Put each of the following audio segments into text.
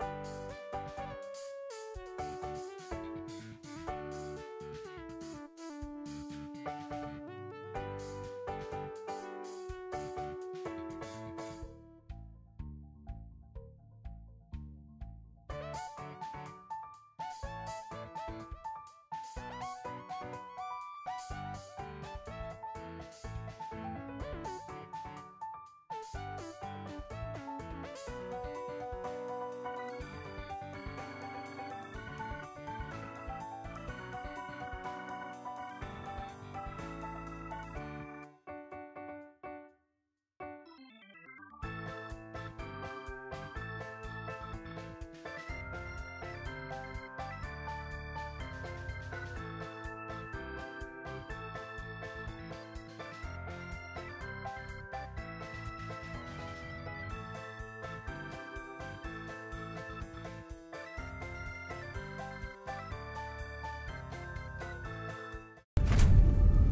Música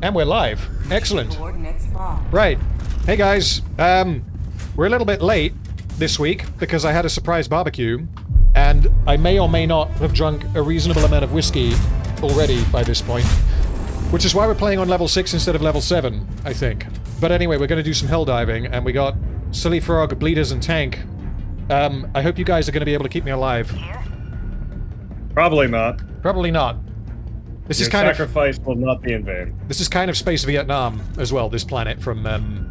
And we're live. Excellent. Right. Hey guys. Um, we're a little bit late this week because I had a surprise barbecue, and I may or may not have drunk a reasonable amount of whiskey already by this point. Which is why we're playing on level 6 instead of level 7, I think. But anyway, we're going to do some hell diving, and we got Silly Frog, Bleeders, and Tank. Um, I hope you guys are going to be able to keep me alive. Probably not. Probably not. This Your is kind of sacrifice will not be in vain. this is kind of space Vietnam as well. This planet from um,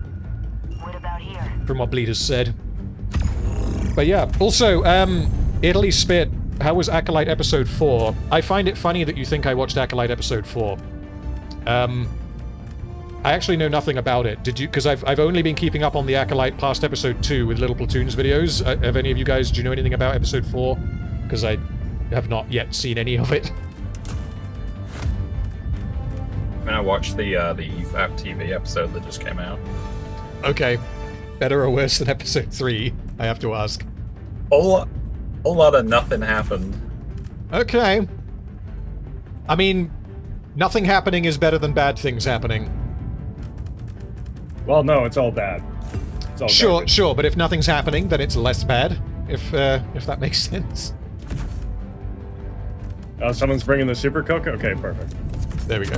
What about here? from what Bleeders said. But yeah, also, um, Italy Spit, how was Acolyte Episode 4? I find it funny that you think I watched Acolyte Episode 4. Um, I actually know nothing about it. Did you? Because I've, I've only been keeping up on the Acolyte past Episode 2 with Little Platoons videos. Uh, have any of you guys, do you know anything about Episode 4? Because I have not yet seen any of it. mean, I watched the uh, the EFAP TV episode that just came out. Okay. Better or worse than Episode 3, I have to ask. Whole, whole lot of nothing happened. Okay. I mean, nothing happening is better than bad things happening. Well, no, it's all bad. It's all Sure, garbage. sure, but if nothing's happening, then it's less bad. If uh, if that makes sense. Oh, someone's bringing the super cook. Okay, perfect. There we go.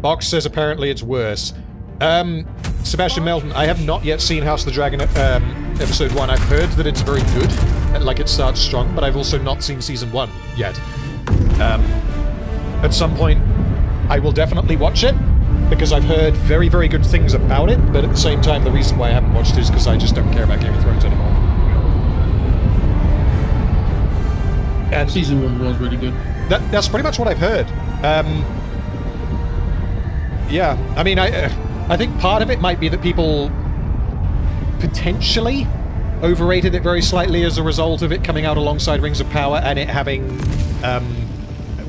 Box says apparently it's worse. Um, Sebastian Melton, I have not yet seen House of the Dragon um, episode one. I've heard that it's very good, like it starts strong, but I've also not seen season one yet. Um, at some point, I will definitely watch it because I've heard very, very good things about it. But at the same time, the reason why I haven't watched it is because I just don't care about Game of Thrones anymore. And Season one was really good. that, that's pretty much what I've heard. Um, yeah, I mean, I, uh, I think part of it might be that people potentially overrated it very slightly as a result of it coming out alongside Rings of Power and it having, um,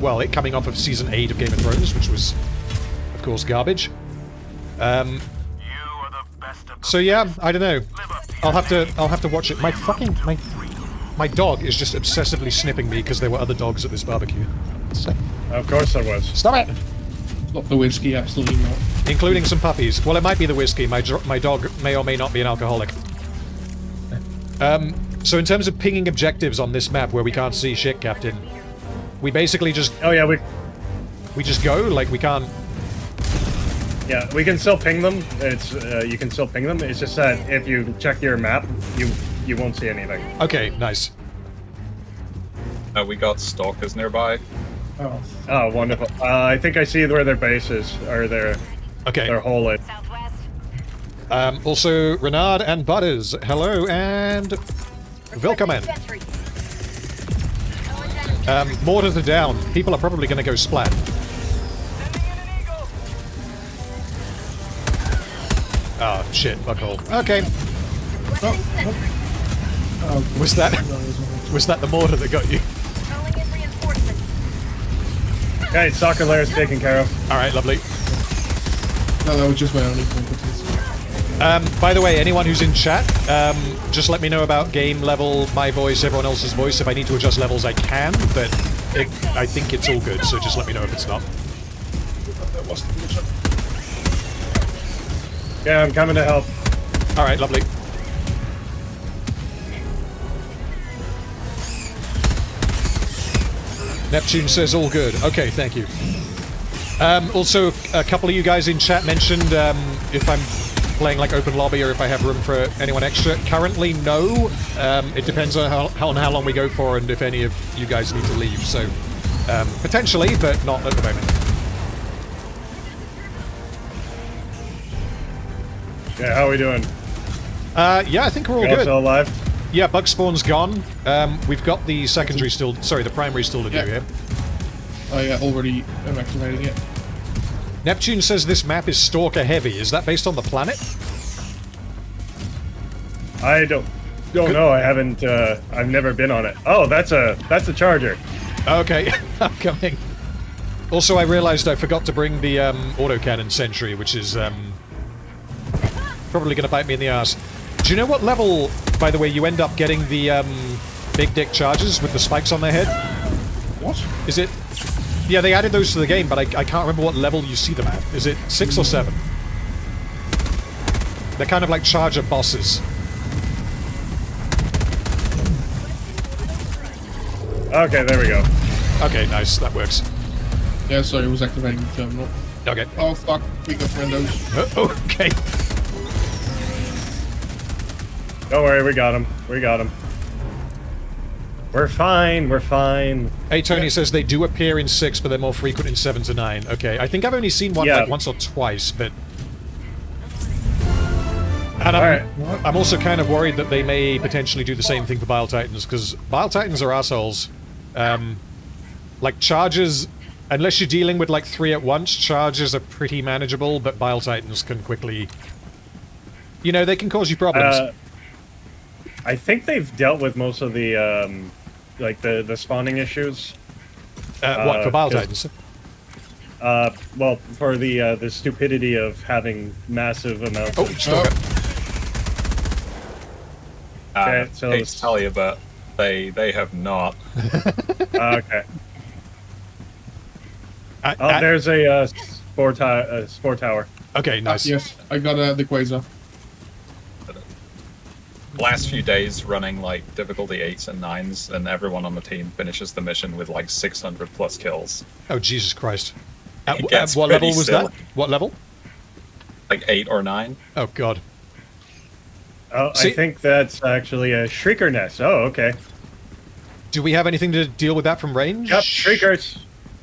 well, it coming off of season eight of Game of Thrones, which was, of course, garbage. Um, so yeah, I don't know. I'll have to, I'll have to watch it. My fucking, my, my dog is just obsessively snipping me because there were other dogs at this barbecue. So- Of course there was. Stop it! Not the whiskey, absolutely not. Including some puppies. Well, it might be the whiskey. My, my dog may or may not be an alcoholic. Um, so in terms of pinging objectives on this map where we can't see shit, Captain, we basically just Oh yeah, we we just go like we can't. yeah we can still ping them. It's uh, you can still ping them. It's just that if you check your map, you you won't see anything. Okay, nice. Uh, we got stalkers nearby. Oh, Oh, wonderful. Uh, I think I see where their base is or their Okay. their hole is. Southwest. Um, also, Renard and Butters, hello and welcome in. Um, mortars are down. People are probably going to go splat. Oh shit, buckhole. Okay, oh, was that was that the mortar that got you? Calling in reinforcements. Okay, stalker lair is taken care of. All right, lovely. no, that was just my only competence. Um, by the way, anyone who's in chat, um, just let me know about game level, my voice, everyone else's voice. If I need to adjust levels, I can, but it, I think it's all good, so just let me know if it's not. That was the mission. Yeah, I'm coming to help. All right, lovely. Neptune says all good. Okay, thank you. Um, also, a couple of you guys in chat mentioned um, if I'm playing like open lobby or if I have room for anyone extra. Currently, no. Um, it depends on how, on how long we go for and if any of you guys need to leave. So, um, potentially, but not at the moment. Yeah, how are we doing? Uh, yeah, I think we're all all good. still alive? Yeah, bug spawn's gone. Um, we've got the secondary still. Sorry, the primary still to do Yeah. here. I uh, already am activating it. Neptune says this map is stalker heavy. Is that based on the planet? I don't don't know. I haven't. Uh, I've never been on it. Oh, that's a that's a charger. Okay, I'm coming. Also, I realized I forgot to bring the um, autocannon sentry, which is um, probably going to bite me in the ass. Do you know what level, by the way, you end up getting the um, big dick charges with the spikes on their head? What? Is it? Yeah, they added those to the game, but I, I can't remember what level you see them at. Is it six or seven? They're kind of like charger bosses. Okay, there we go. Okay, nice. That works. Yeah, sorry, it was activating the terminal. Okay. Oh fuck, we got windows. Uh, okay. Don't worry, we got him. We got him. We're fine. We're fine. Hey, Tony says they do appear in six, but they're more frequent in seven to nine. Okay, I think I've only seen one Yeah. like once or twice, but. And I'm, Alright. I'm also kind of worried that they may potentially do the same thing for Bile Titans, because Bile Titans are assholes. Um, like, charges, unless you're dealing with like three at once, charges are pretty manageable, but Bile Titans can quickly. You know, they can cause you problems. Uh, I think they've dealt with most of the um, like the the spawning issues. Uh, what, for uh, Titans? Uh, well, for the uh, the stupidity of having massive amounts. Oh, of, Stalker. Uh, Okay, so hate it's- to tell you, but they they have not. uh, okay. Uh, Oh, there's a uh, spore, ti- uh, spore tower. okay, Ah, nice. yes, I got uh, the quasar. Last few days running like difficulty eights and nines, and everyone on the team finishes the mission with like 600 plus kills. Oh, Jesus Christ. At, at what level was silly. that? What level? Like eight or nine. Oh, God. Oh, See- I think that's actually a shrieker nest. Oh, okay. Do we have anything to deal with that from range? Yep, shriekers.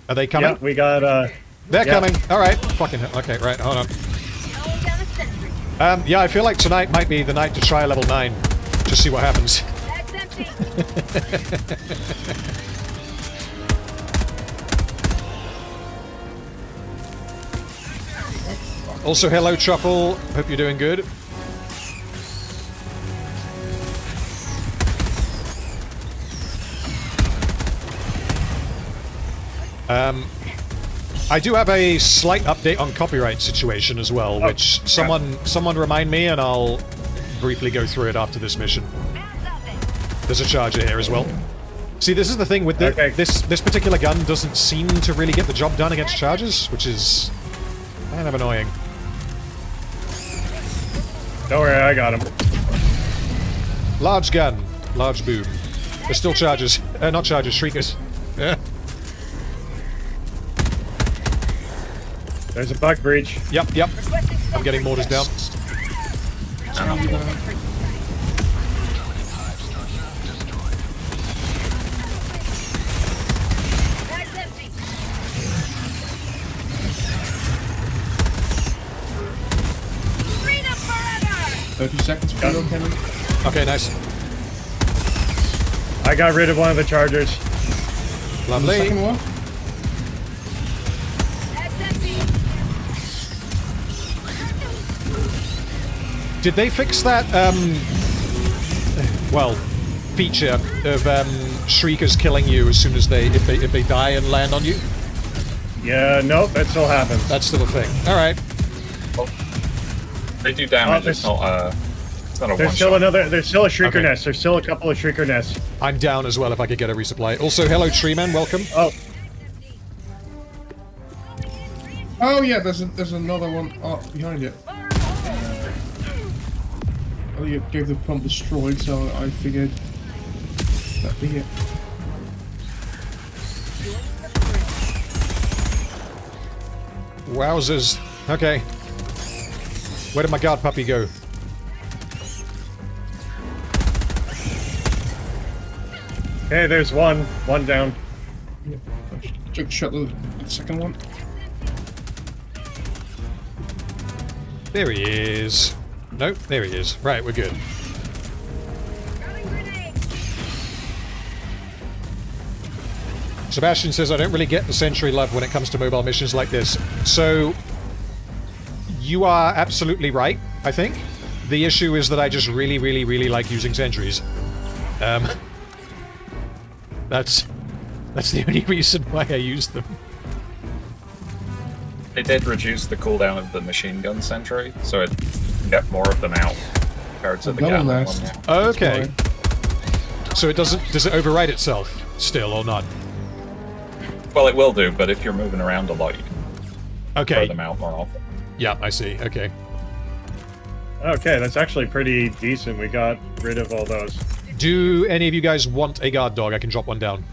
Are they coming? Yep, we got. uh They're yeah. coming. All right. Fucking hell. Okay, right. Hold on. Calling down a sentry. Um, yeah, I feel like tonight might be the night to try level 9. Just see what happens. Also, hello, Truffle. Hope you're doing good. Um, I do have a slight update on copyright situation as well, which someone someone remind me, and I'll briefly go through it after this mission. Hands up it. There's a charger here as well. See, this is the thing with the, Okay. this this particular gun doesn't seem to really get the job done against charges, which is kind of annoying. Don't worry, I got him. Large gun, large boom. There's still charges. Uh, not charges, shriekers. There's a bug breach. Yep, yep. I'm getting mortars down. Bag's empty. Freedom forever. 30 seconds for your cannon. Okay, nice. I got rid of one of the chargers. The Lovely. Did they fix that, um... Well, feature of, um, shriekers killing you as soon as they, if they, if they die and land on you? Yeah, nope, that still happens. That's still a thing. Alright. They do damage. Oh, it's not a. It's not a There's still shot. another. There's still a shrieker Okay. nest. There's still a couple of shrieker nests. I'm down as well if I could get a resupply. Also, hello, tree Treeman, welcome. Oh, Oh yeah, there's a, there's another one oh, behind it. Oh, you gave the pump destroyed, so I figured that'd be it. Wowzers. Okay. Where did my guard puppy go? Okay, there's one. One down. Took shot the the second one. There he is. Nope, there he is. Right, we're good. Sebastian says, I don't really get the sentry love when it comes to mobile missions like this. So, you are absolutely right, I think. The issue is that I just really, really, really like using sentries. Um, that's that's the only reason why I use them. They did reduce the cooldown of the machine gun sentry, so it get more of them out compared to the Double Gatling one. Okay, so it doesn't does it override itself still or not? Well, it will do, but if you're moving around a lot, you can throw Okay, them out more often. yeah, I see. Okay, Okay, that's actually pretty decent. We got rid of all those. do any of you guys want a guard dog? I can drop one down.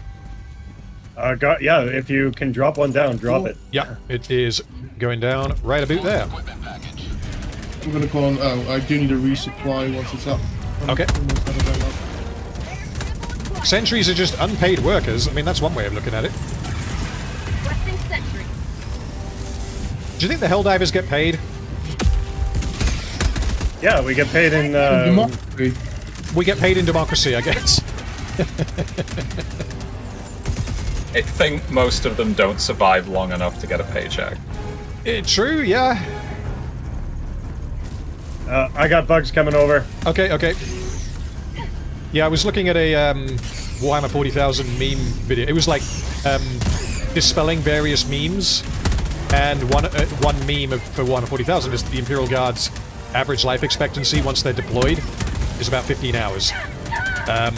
Uh, got, yeah, if you can drop one down, drop it. Yeah, it is going down right about there. I'm gonna call on. Oh, I do need a resupply once it's up. I'm Okay. almost out of ammo. Sentries are just unpaid workers. I mean, that's one way of looking at it. Do you think the Helldivers get paid? Yeah, we get paid in. Uh, Democracy. We get paid in democracy, I guess. I think most of them don't survive long enough to get a paycheck. Eh, true, yeah. Uh, I got bugs coming over. Okay, okay. Yeah, I was looking at a um, Warhammer 40,000 meme video. It was like um, dispelling various memes, and one uh, one meme of, for Warhammer 40,000 is the Imperial Guard's average life expectancy once they're deployed is about 15 hours. Um,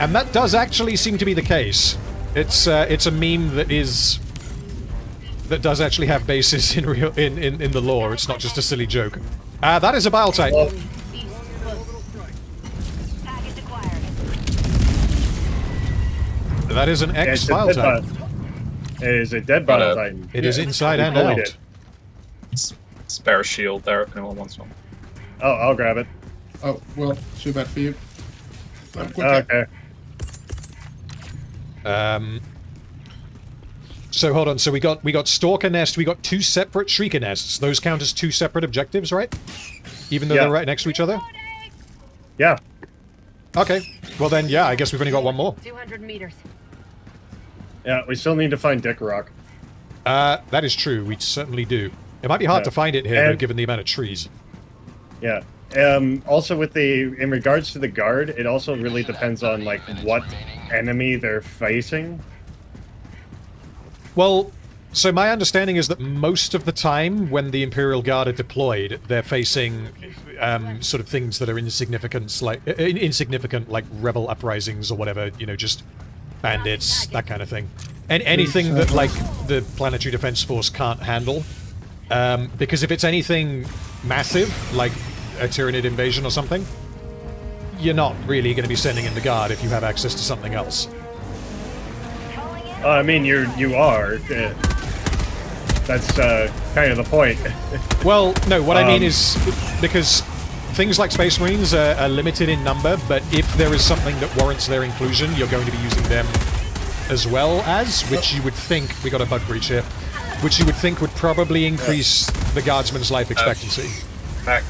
and that does actually seem to be the case. It's uh, it's a meme that is that does actually have basis in real in, in, in the lore. It's not just a silly joke. Uh, that is a bile type. Well, East close. Package acquired. That is an X it's a type. It is a dead Got type. a- titan. It is inside we and bullied out. it. S- Spare shield there if anyone wants one. Oh, I'll grab it. Oh well, too bad for you. Okay. Um, so hold on. So we got we got Stalker Nest. We got two separate Shrieker Nests. Those count as two separate objectives, right? Even though Yeah. they're right next to each other. Yeah. Okay. Well then, yeah. I guess we've only got one more. 200 meters. Yeah, we still need to find Dick Rock. Uh, that is true. We certainly do. It might be hard Yeah. to find it here, though, given the amount of trees. Yeah. Um, also, with the in regards to the guard, it also really depends on like what enemy they're facing. Well, so my understanding is that most of the time when the Imperial Guard are deployed, they're facing um, sort of things that are insignificant, like uh, insignificant, like rebel uprisings or whatever. You know, just bandits, that kind of thing, and anything that like the Planetary Defense Force can't handle. Um, because if it's anything massive, like a Tyranid invasion or something, you're not really going to be sending in the Guard if you have access to something else. Calling. Uh, I mean, you're you are. Uh, that's uh, kind of the point. Well, no, what I mean Um, is because things like Space Marines are, are limited in number, but if there is something that warrants their inclusion, you're going to be using them as well as, which you would think, we got a bug breach here, which you would think would probably increase the Guardsman's life expectancy. Back.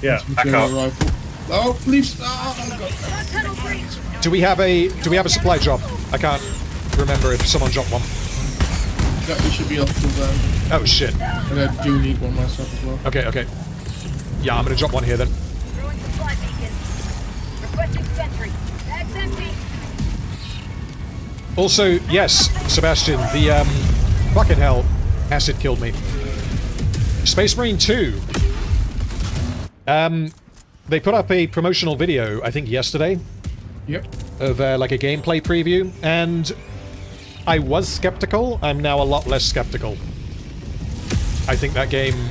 yeah. Material up. rifle. Oh please! Oh, God. Do we have a do we have a supply drop? I can't remember if someone dropped one. That we should be up to them. Oh shit. And I do need one myself as well. Okay, okay. Yeah, I'm gonna drop one here then. Throwing supply beacon. Requesting sentry. Bag's empty. Also, yes, Sebastian, the, um, fucking hell, acid killed me. Space Marine 2. Um, they put up a promotional video, I think yesterday, Yep. of, uh, like a gameplay preview, and I was skeptical. I'm now a lot less skeptical. I think that game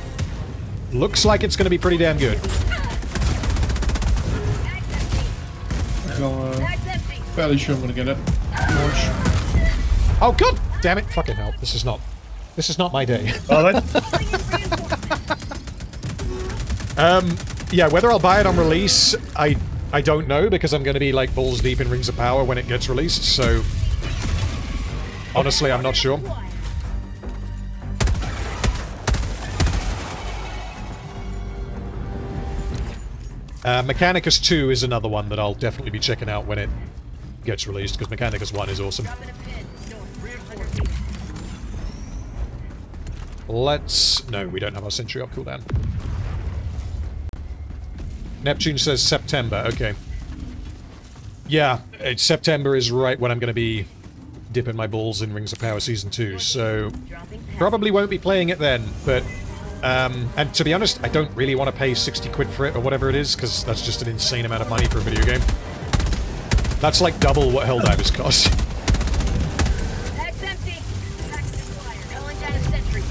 looks like it's gonna be pretty damn good. Bag's uh, fairly sure I'm gonna get it. Launch. Oh god damn it! Fucking hell! This is not. This is not my day. Oh, that's Um, yeah, whether I'll buy it on release, I I don't know because I'm going to be like balls deep in Rings of Power when it gets released. So honestly, I'm not sure. Uh, Mechanicus 2 is another one that I'll definitely be checking out when it gets released because Mechanicus 1 is awesome. Let's... No, we don't have our sentry up cooldown. Neptune says September, okay. Yeah, September is right when I'm going to be dipping my balls in Rings of Power Season 2, so probably won't be playing it then, but... Um, and to be honest, I don't really want to pay 60 quid for it or whatever it is, because that's just an insane amount of money for a video game. That's like double what Helldivers cost. Bag's empty. Package acquired. Calling down a sentry.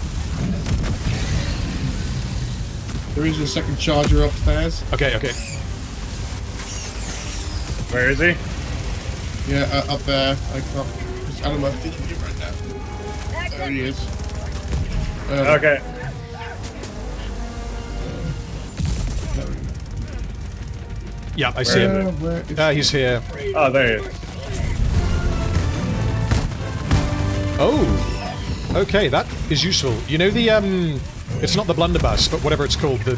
There is a second charger upstairs. okay, okay. where is he? Yeah, uh, up there. I can't. It's out of my vision right now. There he is. Uh, Okay. there we go. Yeah, I see Where him. Uh, where is Uh, he's here. Oh, there he is. Oh, okay, that is useful. You know the um, it's not the blunderbuss, but whatever it's called, the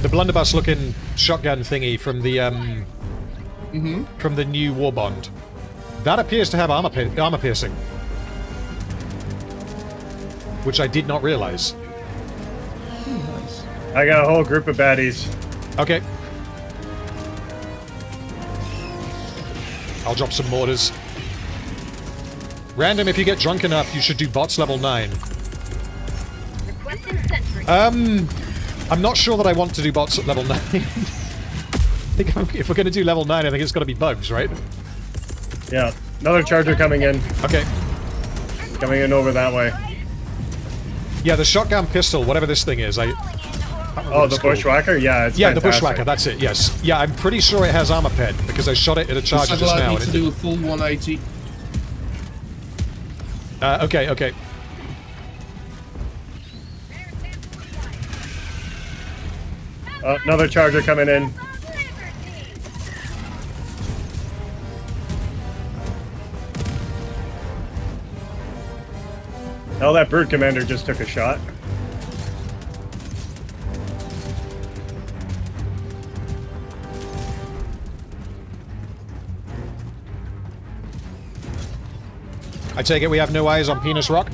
the blunderbuss-looking shotgun thingy from the um, from the new war bond. That appears to have armor pi- armor piercing, which I did not realize. I got a whole group of baddies. Okay. I'll drop some mortars. Random, if you get drunk enough, you should do bots level 9. Um, I'm not sure that I want to do bots at level 9. I think if we're going to do level 9, I think it's got to be bugs, right? Yeah. Another charger coming in. Okay. Coming in over that way. Yeah, the shotgun pistol, whatever this thing is, I... Oh, the bushwhacker? Yeah, it's Yeah, the bushwhacker, that's it, yes. Yeah, I'm pretty sure it has armor ped, because I shot it at a The charger just satellite now. needs And to do a full 180. uh, okay, okay. Oh, another charger coming in. Oh, that brood commander just took a shot. I take it we have no eyes on Penis Rock?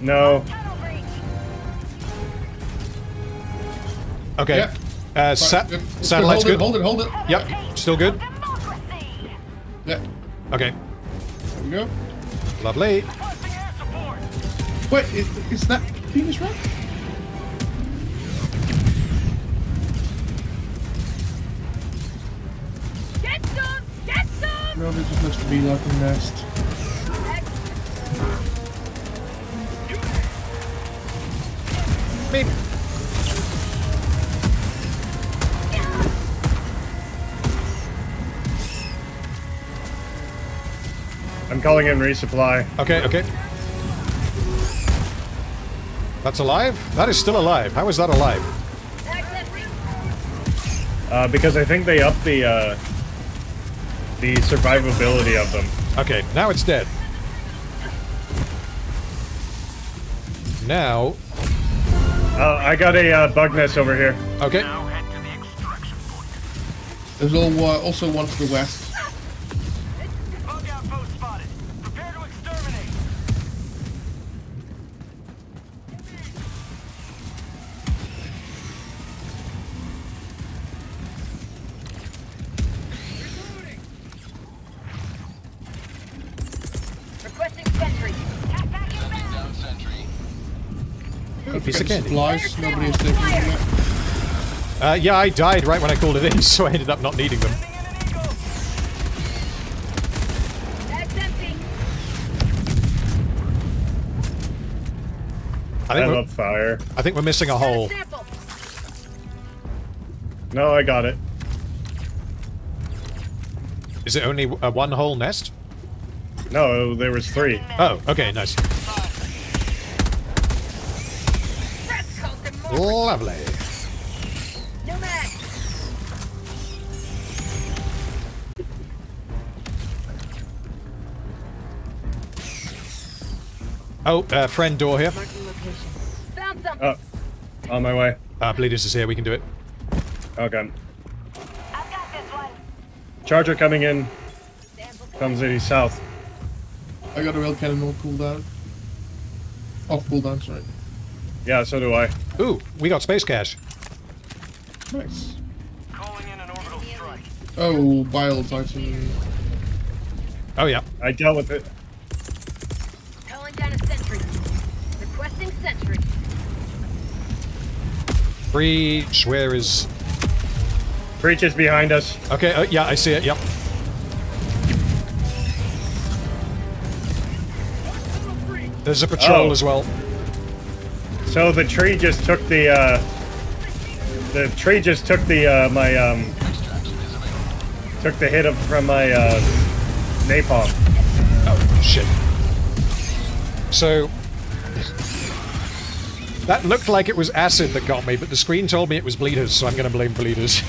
No. Okay. Yeah. Uh, sa Right, good. satellite's hold good? It, hold it, hold it. Yep, still good? Yeah. Okay, There we go. Lovely. Wait, is, is that penis rock? Get some! Get some! No, this just looks to be like a nest. Beep. I'm calling in resupply. Okay, okay. That's alive? That is still alive. How is that alive? Uh, because I think they upped the, uh, the survivability of them. Okay, now it's dead. Now, Uh, I got a uh, bug nest over here. okay. There's all, uh, also one to the west. Piece of candy. Supplies. Nobody has taken them yet. Uh, yeah, I died right when I called it in, so I ended up not needing them. I I think, we're, love fire. I think we're missing a hole. No, I got it. Is it only a one whole nest? No, there was three. Oh, okay, nice. Lovely. No. Oh, uh, friend door here. Marking location. Found something. Oh, on my way. Uh, Bleeders is here, we can do it. Okay. I've got this one. Charger coming in. Comes in south. I got a rail cannon on cooldown. Off cooldown, sorry. Yeah, so do I. Ooh, we got space cash. Nice. Calling in an orbital strike. Oh, Bile Titan. Oh, yeah. I dealt with it. Calling down a sentry. Requesting sentry. Breach, where is... Breach is behind us. Okay, uh, yeah, I see it, yep. There's a patrol Oh. as well. So the tree just took the, uh... The tree just took the, uh, my, um... Took the hit of, from my, uh... Napalm. Oh, shit. So... That looked like it was acid that got me, but the screen told me it was bleeders, so I'm gonna blame bleeders.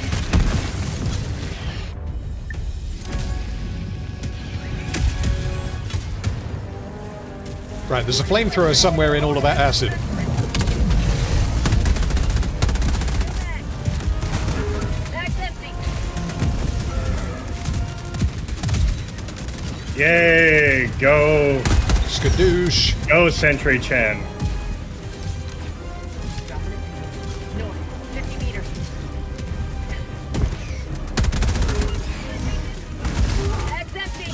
Right, there's a flamethrower somewhere in all of that acid. Yay! Go! Skadoosh. Go, Sentry Chan. Dropping it. North. 50 meters. Mag's empty.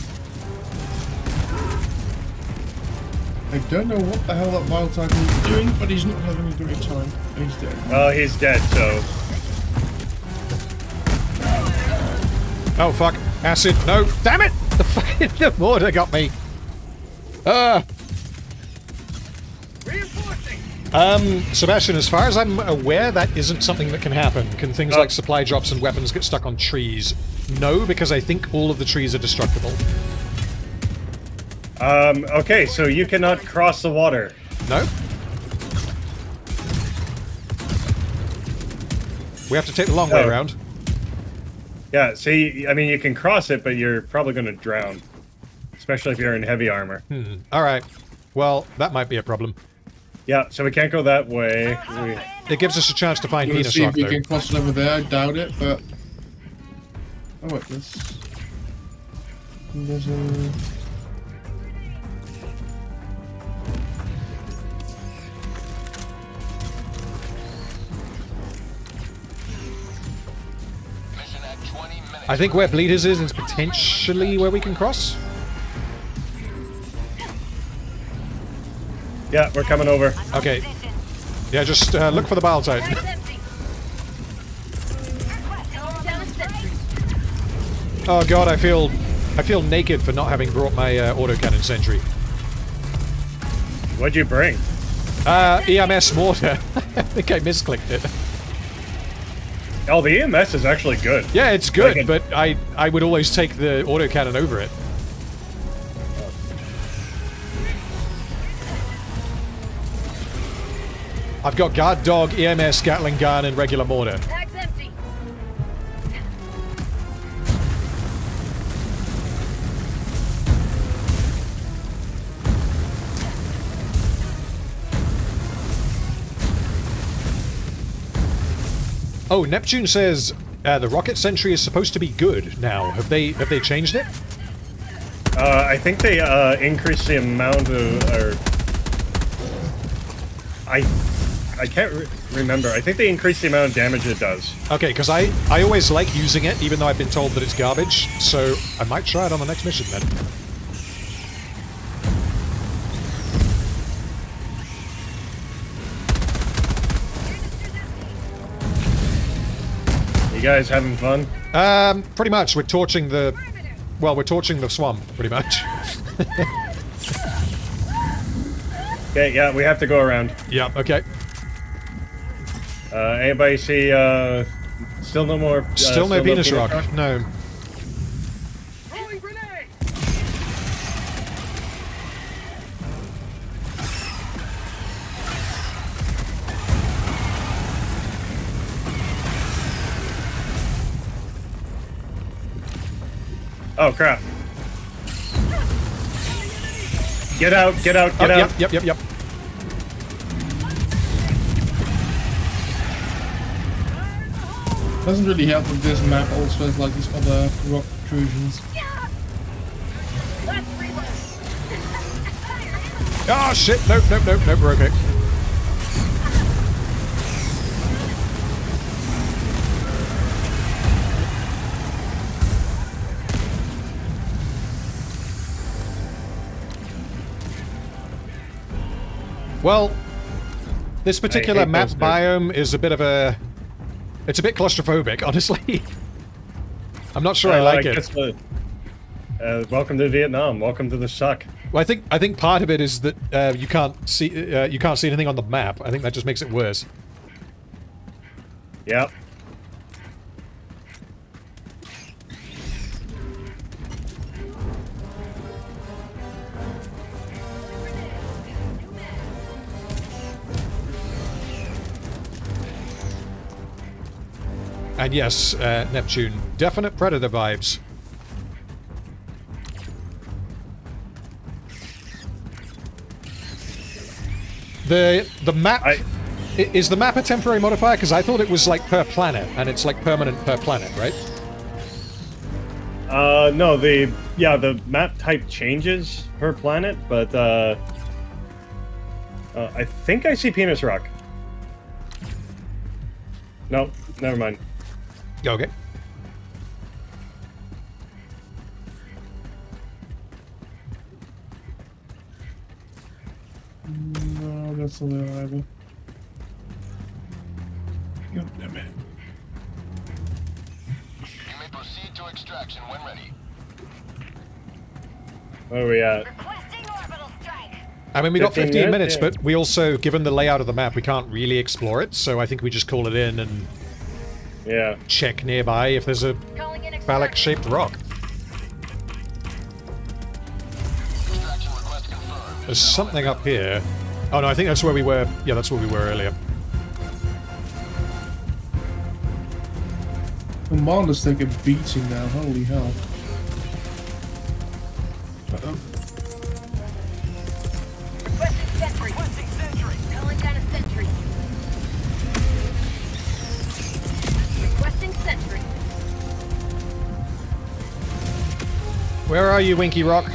I don't know what the hell that Bile Titan is doing, but he's not having a great time. And he's dead. Well, he's dead, so... Oh, fuck. Acid. No. Damn it! The fucking the mortar got me. Uh. Reinforcing! Um, Sebastian, as far as I'm aware, that isn't something that can happen. Can things Oh. like supply drops and weapons get stuck on trees? No, because I think all of the trees are destructible. Um, okay, so you cannot cross the water. No? We have to take the long way Oh. around. Yeah, see, I mean, you can cross it, but you're probably going to drown. Especially if you're in heavy armor. Hmm, Alright. Well, that might be a problem. Yeah, so we can't go that way. We, It gives us a chance to find I'm gonna penis see rock, if we though. can cross it over there. I doubt it, but. Oh, wait, this. There's a. I think where Bleeders is is potentially where we can cross. yeah, we're coming over. Okay. Yeah, just uh, look for the bile titan. Mag's empty. Calling down a sentry. Oh god, I feel I feel naked for not having brought my uh, autocannon sentry. What'd you bring? Uh, EMS mortar. I think I misclicked it. Oh, the EMS is actually good. Yeah, it's good, Like it- but I I would always take the autocannon over it. I've got guard dog, EMS, Gatling gun, and regular mortar. Oh, Neptune says uh, the rocket sentry is supposed to be good now. Have they have they changed it? Uh, I think they uh, increased the amount of, or I, I can't re remember. I think they increased the amount of damage it does. Okay, because I I always like using it, even though I've been told that it's garbage. So I might try it on the next mission then. You guys having fun? Um, pretty much. We're torching the. Well, we're torching the swamp, pretty much. Okay, yeah, we have to go around. yeah. Okay. Uh, anybody see? Uh, still no more. Uh, Still no penis rock. No. Oh crap! Get out! Get out! Oh, Get out! yep, yep, yep, yep. Doesn't really help with this map also has like these other rock protrusions. Let's reload. Ah, shit. Nope, nope, nope, nope. We're okay. Well, this particular map those biome is a bit of a... It's a bit claustrophobic, honestly. I'm not sure I Uh, like it. guess? Uh, welcome to Vietnam. Welcome to the suck. Well, I think I think part of it is that uh, you can't see uh, you can't see anything on the map. I think that just makes it worse. Yep. And yes, uh, Neptune, definite Predator vibes. The the map I- is the map a temporary modifier? Because I thought it was like per planet, and it's like permanent per planet, right? Uh, no, the yeah, the map type changes per planet, but uh, uh I think I see Penis Rock. No, never mind. Okay. No, that's not there. God damn it. You may proceed to extraction when ready. Where are we at? Requesting orbital strike. I mean, we got 15 15 minutes, minutes, but we also, given the layout of the map, we can't really explore it. So I think we just call it in and Yeah. check nearby if there's a Calling phallic-shaped rock. Extraction request confirmed. There's something up here. Oh no, I think that's where we were. Yeah, that's where we were earlier. Commander's take a beating now, holy hell. Uh-oh. Requesting Where are you, Winky Rock?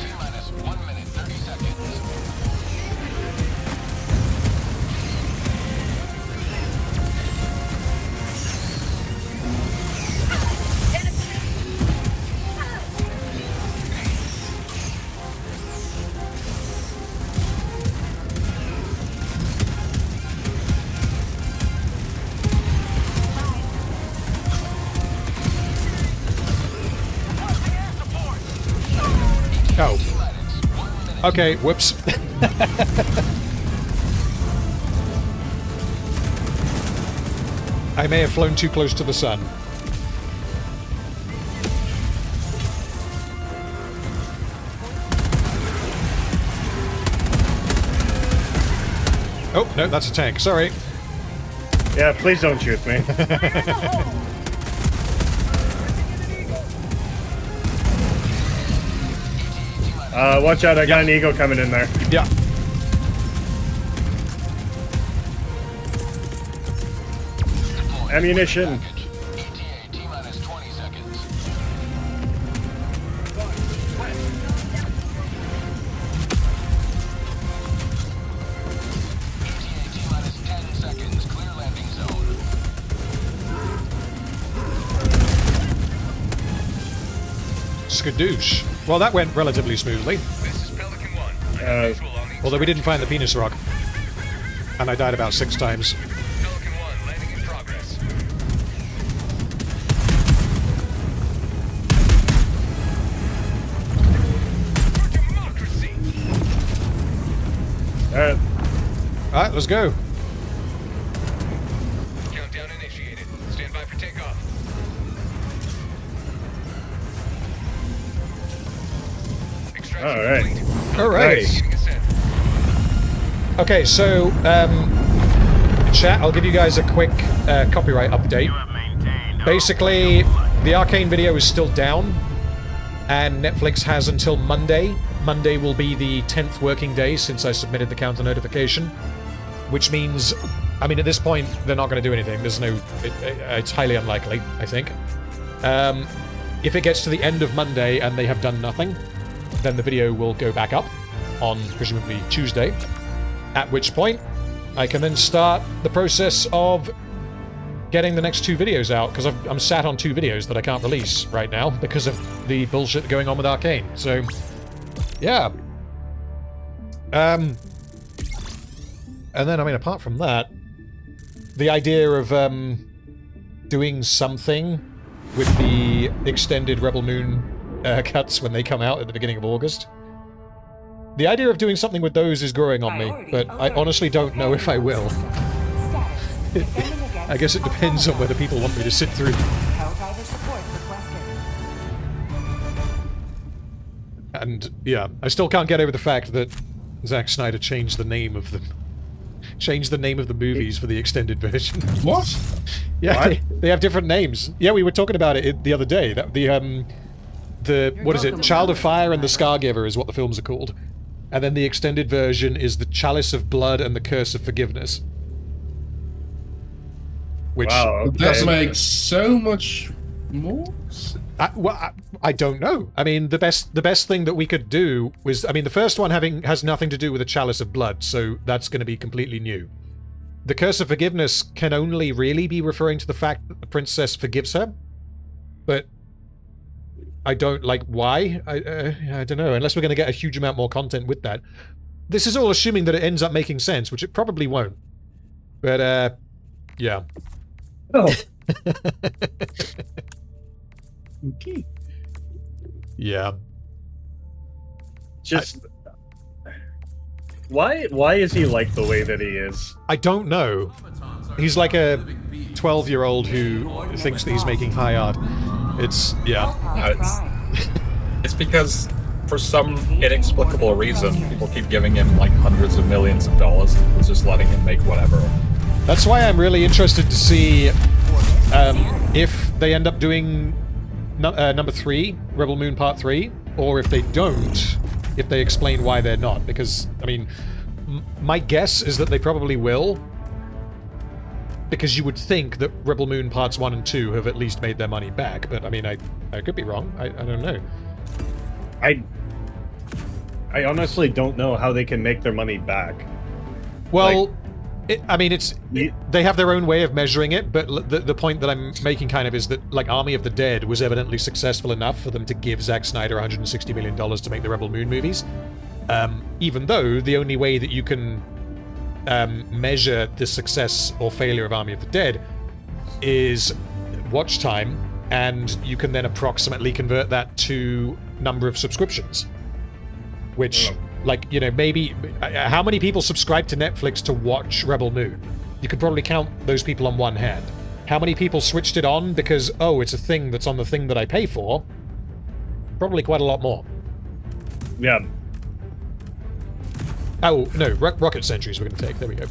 Okay, whoops. I may have flown too close to the sun. Oh, no, that's a tank. Sorry. Yeah, please don't shoot me. Uh, watch out, I got an eagle coming in there. Yeah. Ammunition. ETA T minus 20 seconds. ETA T minus 10 seconds. Clear landing zone. Skadoosh. Well, that went relatively smoothly. This is Pelican 1. Uh, Although we didn't find the penis rock. And I died about six times. Pelican 1 landing in progress. For democracy! Alright. Alright, let's go. Okay, so, um, chat, I'll give you guys a quick uh, copyright update. Basically, the arcane video is still down. and Netflix has until Monday. Monday will be the 10th working day since I submitted the counter notification, which means, I mean, at this point, they're not going to do anything. There's no, it, it- it's highly unlikely, I think. Um, if it gets to the end of Monday and they have done nothing, then the video will go back up on presumably Tuesday, at which point I can then start the process of getting the next two videos out because I'm sat on two videos that I can't release right now because of the bullshit going on with Arcane. So, yeah. Um, and then I mean, apart from that, the idea of um, doing something with the extended Rebel Moon uh, cuts when they come out at the beginning of August. The idea of doing something with those is growing on me, but I honestly don't know if I will. I guess it depends on whether people want me to sit through. And yeah, I still can't get over the fact that Zack Snyder changed the name of them. Changed the name of the movies for the extended version. What? Yeah, What? They, they have different names. Yeah, we were talking about it the other day. That the um, the what is it? Child of Fire and the Scargiver is what the films are called, and then the extended version is the Chalice of Blood and the Curse of Forgiveness. Which Wow. That makes so much more. I, well, I, I don't know. I mean, the best the best thing that we could do was, I mean, the first one having has nothing to do with a chalice of blood, so that's going to be completely new. The curse of forgiveness can only really be referring to the fact that the princess forgives her, but I don't like why. I uh, I don't know. Unless we're going to get a huge amount more content with that. This is all assuming that it ends up making sense, which it probably won't. But uh, yeah. Oh, Okay. Yeah. just why? Why is he like the way that he is? I don't know. He's like a 12 year old who thinks that he's making high art. It's, yeah. No, it's, it's because for some inexplicable reason, people keep giving him like hundreds of millions of dollars and just letting him make whatever. That's why I'm really interested to see um, if they end up doing nu- uh, number three, Rebel Moon Part 3, or if they don't, if they explain why they're not. Because, I mean, m- my guess is that they probably will. Because you would think that Rebel Moon Parts 1 and 2 have at least made their money back. But, I mean, I, I could be wrong. I, I don't know. I I honestly don't know how they can make their money back. Well, it, I mean, it's You- they have their own way of measuring it, but the, the point that I'm making kind of is that like Army of the Dead was evidently successful enough for them to give Zack Snyder 160 million dollars to make the Rebel Moon movies. Um, even though the only way that you can um, measure the success or failure of Army of the Dead is watch time, and you can then approximately convert that to number of subscriptions. Which, Oh. like, you know, maybe uh, how many people subscribe to Netflix to watch Rebel Moon? You could probably count those people on one hand. How many people switched it on because, oh, it's a thing that's on the thing that I pay for? Probably quite a lot more. Yeah, Oh, no, ro- rocket sentries we're going to take. There we go.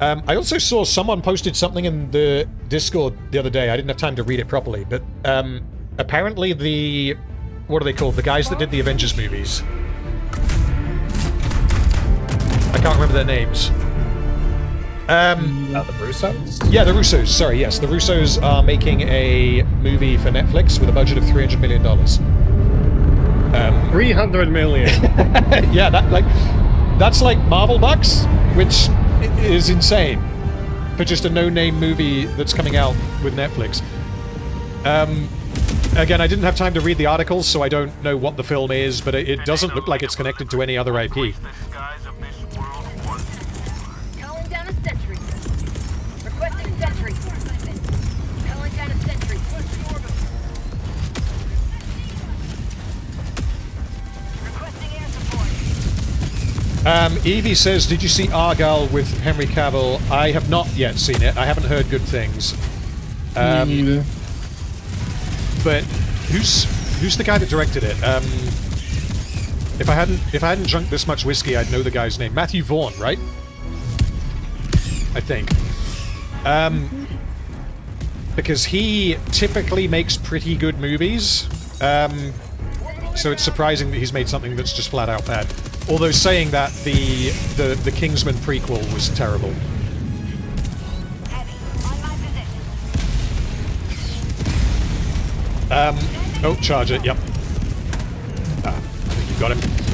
Um, I also saw someone posted something in the Discord the other day. I didn't have time to read it properly, but um, apparently the... What are they called? The guys that did the Avengers movies. I can't remember their names. Um, Uh, the Russos? yeah, the Russos. Sorry, yes. The Russos are making a movie for Netflix with a budget of $300 million. Um, three hundred million. yeah, that like that's like Marvel bucks, which is insane for just a no-name movie that's coming out with Netflix. Um, again, I didn't have time to read the articles, so I don't know what the film is, but it, it doesn't look like it's connected to any other IP. Um, Evie says, "Did you see Argylle with Henry Cavill?" I have not yet seen it. I haven't heard good things. Um, Me neither. but who's who's the guy that directed it? Um, if I hadn't if I hadn't drunk this much whiskey, I'd know the guy's name. Matthew Vaughn, right? I think. Um, because he typically makes pretty good movies. Um, so it's surprising that he's made something that's just flat out bad. Although saying that the the, the Kingsman prequel was terrible. Um, oh, charge it, yep. Ah, I think you got him.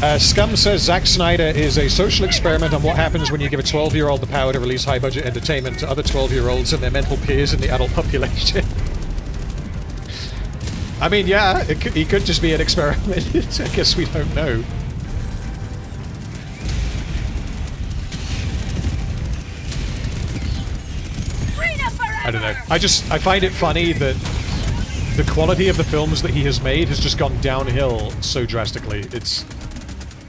Uh, Scum says Zack Snyder is a social experiment on what happens when you give a 12-year-old the power to release high-budget entertainment to other 12-year-olds and their mental peers in the adult population. I mean, yeah, it could, he could just be an experiment. I guess we don't know. Know. I just I find it funny that the quality of the films that he has made has just gone downhill so drastically. It's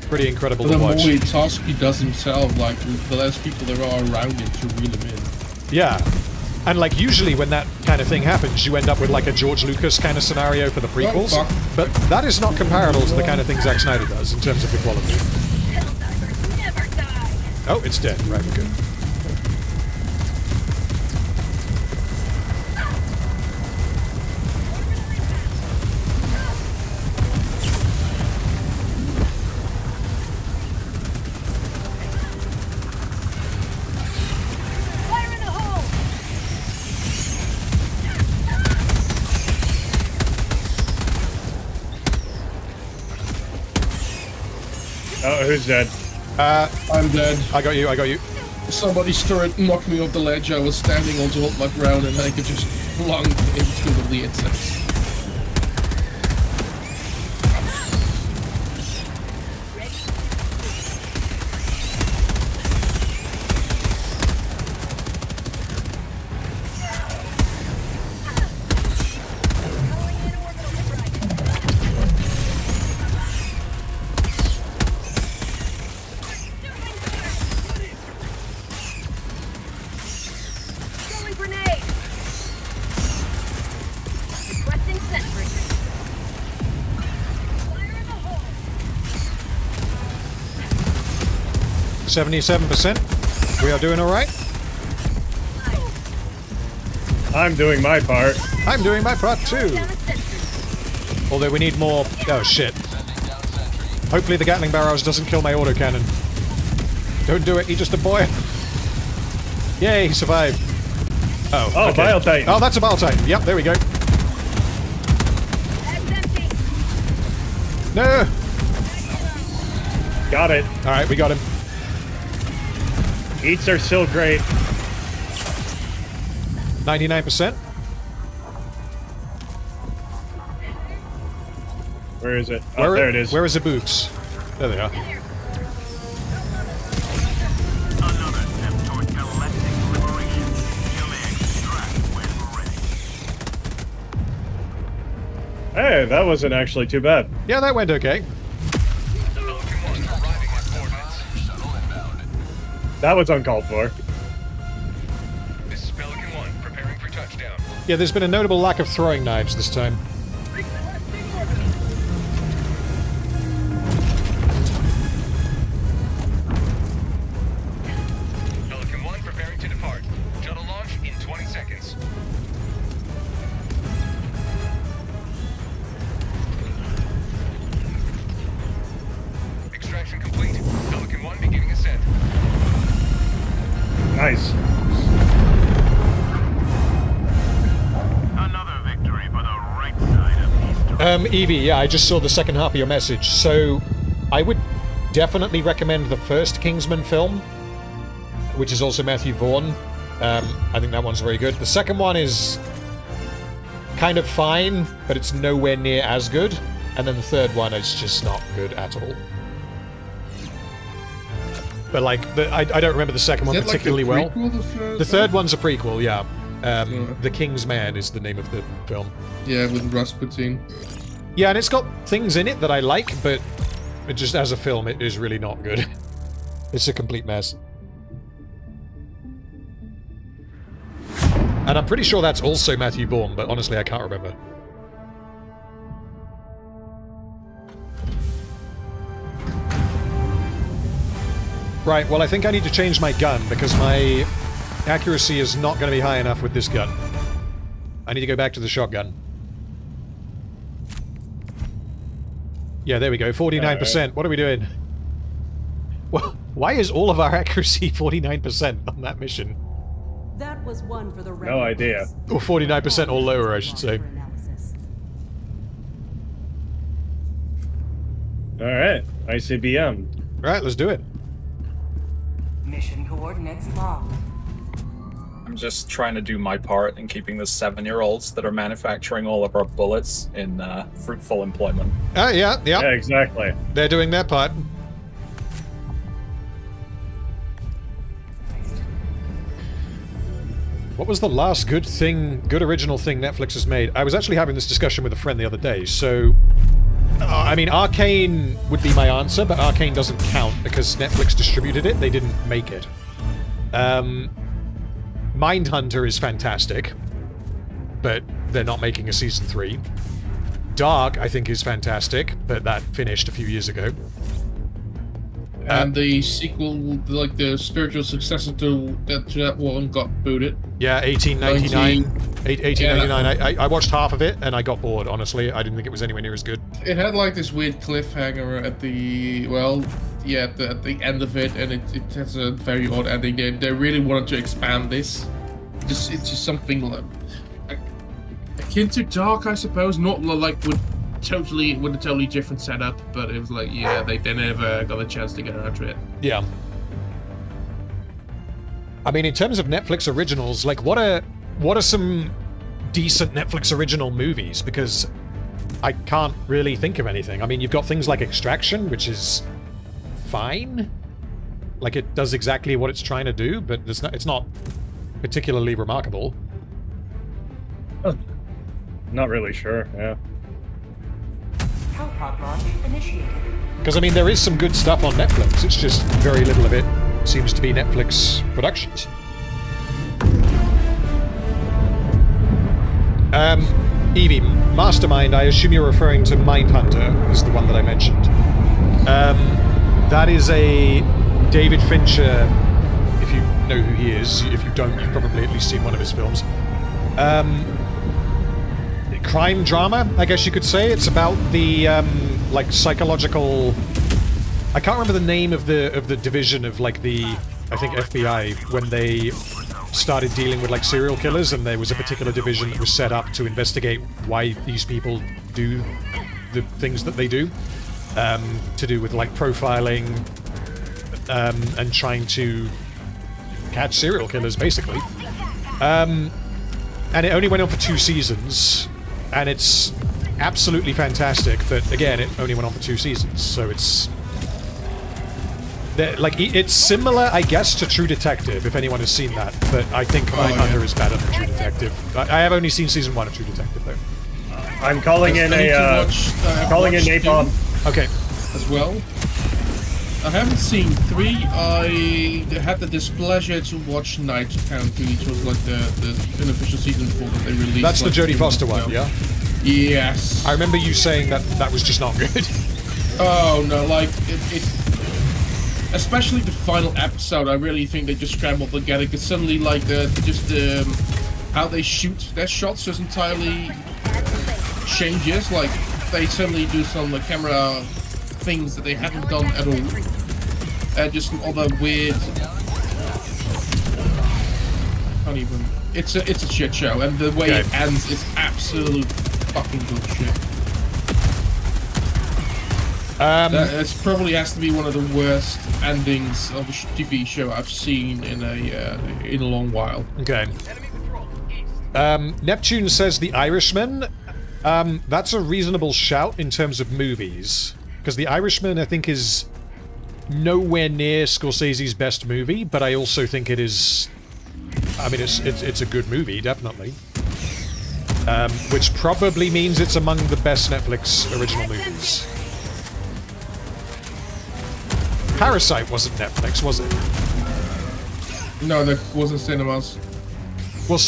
pretty incredible But to the more watch. he task he does himself, like the less people there are around him to reel him in. Yeah. And like usually when that kind of thing happens, you end up with like a George Lucas kind of scenario for the prequels. fuck. but that is not comparable to the kind of thing Zack Snyder does in terms of the quality. Helldivers never die! Oh, it's dead. Right, we're good. Who's dead? Uh, I'm dead. I got you. I got you. Somebody stirred knocked me off the ledge. I was standing on to hold my ground and I could just flung into the vortex. 77%. We are doing alright. I'm doing my part. I'm doing my part too. Although we need more... Oh shit. Hopefully the Gatling barrage doesn't kill my autocannon. Don't do it, he's just a boy. Yay, he survived. Oh, oh, okay. Bile Titan. Oh, that's a Bile Titan. Yep, there we go. No! Got it. Alright, we got him. Eats are still great. 99%. Where is it? Oh, Where, there it is. Where is the boots? There they are. Another step toward galactic liberation. You may extract when ready. Hey, that wasn't actually too bad. Yeah, that went okay. That was uncalled for. This is Pelican 1, preparing for touchdown. Yeah, there's been a notable lack of throwing knives this time. History. Um, Evie, yeah, I just saw the second half of your message. So, I would definitely recommend the first Kingsman film, which is also Matthew Vaughn. Um, I think that one's very good. The second one is kind of fine, but it's nowhere near as good. And then the third one is just not good at all. But like, the, I, I don't remember the second one Is like a particularly well. the, third The third one's a prequel, yeah. Um, Yeah. The King's Man is the name of the film. Yeah, with Rasputin. Yeah, and it's got things in it that I like, but it just as a film, it is really not good. It's a complete mess. And I'm pretty sure that's also Matthew Vaughn, but honestly, I can't remember. Right, well, I think I need to change my gun because my accuracy is not going to be high enough with this gun. I need to go back to the shotgun. Yeah, there we go. 49%. What are we doing? Well, why is all of our accuracy 49% on that mission? That was one for the No idea. Or 49% or lower, I should say. Analysis. All right, ICBM. Right, let's do it. Mission coordinates locked. I'm just trying to do my part in keeping the seven-year-olds that are manufacturing all of our bullets in uh, fruitful employment. Ah, yeah, yeah, Yeah, exactly. They're doing their part. What was the last good thing, good original thing Netflix has made? I was actually having this discussion with a friend the other day, so... I mean, Arcane would be my answer, but Arcane doesn't count because Netflix distributed it, they didn't make it. Um, Mindhunter is fantastic, but they're not making a season 3. Dark, I think, is fantastic, but that finished a few years ago. Uh, and the sequel, like the spiritual successor to that, to that one, got booted. Yeah, 1899. 19 Eight- 1899. I, I, I watched half of it and I got bored, honestly. I didn't think it was anywhere near as good. It had like this weird cliffhanger at the well, yeah, at the, at the end of it, and it, it has a very odd ending. They, they really wanted to expand this. Just it's just something like akin to Dark, I suppose. Not like with totally with a totally different setup, but it was like yeah, they, they never got a chance to get around to it. Yeah. I mean, in terms of Netflix originals, like, what are, what are some decent Netflix original movies? Because I can't really think of anything. I mean, you've got things like Extraction, which is fine. Like, it does exactly what it's trying to do, but it's not, it's not particularly remarkable. Not really sure. Yeah. Because, I mean, there is some good stuff on Netflix. It's just very little of it seems to be Netflix productions. Um, Evie, Mastermind, I assume you're referring to Mindhunter, is the one that I mentioned. Um, that is a David Fincher, if you know who he is. If you don't, you've probably at least seen one of his films. Um, crime drama, I guess you could say. It's about the um, like psychological. I can't remember the name of the of the division of like the I think FBI when they started dealing with like serial killers, and there was a particular division that was set up to investigate why these people do the things that they do, um, to do with like profiling um, and trying to catch serial killers, basically. Um, and it only went on for two seasons, and it's absolutely fantastic. But again, it only went on for two seasons, so it's like it's similar, I guess, to True Detective. If anyone has seen that, but I think Mindhunter yeah. is better than True Detective. I, I have only seen season one of True Detective, though. I'm calling in a. Uh, watch- I have calling in napalm. Okay, as well. I haven't seen three. I had the displeasure to watch Night Country, which was like the, the unofficial season four that they released. that's the like, Jodie Foster one, ago. yeah. Yes. I remember you saying that that was just not good. Oh no, like it, it. Especially the final episode, I really think they just scrambled together. Because suddenly, like the just um, how they shoot their shots just entirely changes. Like they suddenly do some uh, camera things that they haven't done at all. Uh, just some other weird. Can't even. It's a it's a shit show, and the way it ends is absolute fucking bullshit. Um, That it's probably has to be one of the worst endings of a TV show I've seen in a uh, in a long while. okay. Um, Neptune says The Irishman. Um, that's a reasonable shout in terms of movies. Because The Irishman, I think, is nowhere near Scorsese's best movie, but I also think it is... I mean, it's, it's, it's a good movie, definitely. Um, which probably means it's among the best Netflix original movies. Parasite wasn't Netflix, was it? No, that wasn't cinemas. Well,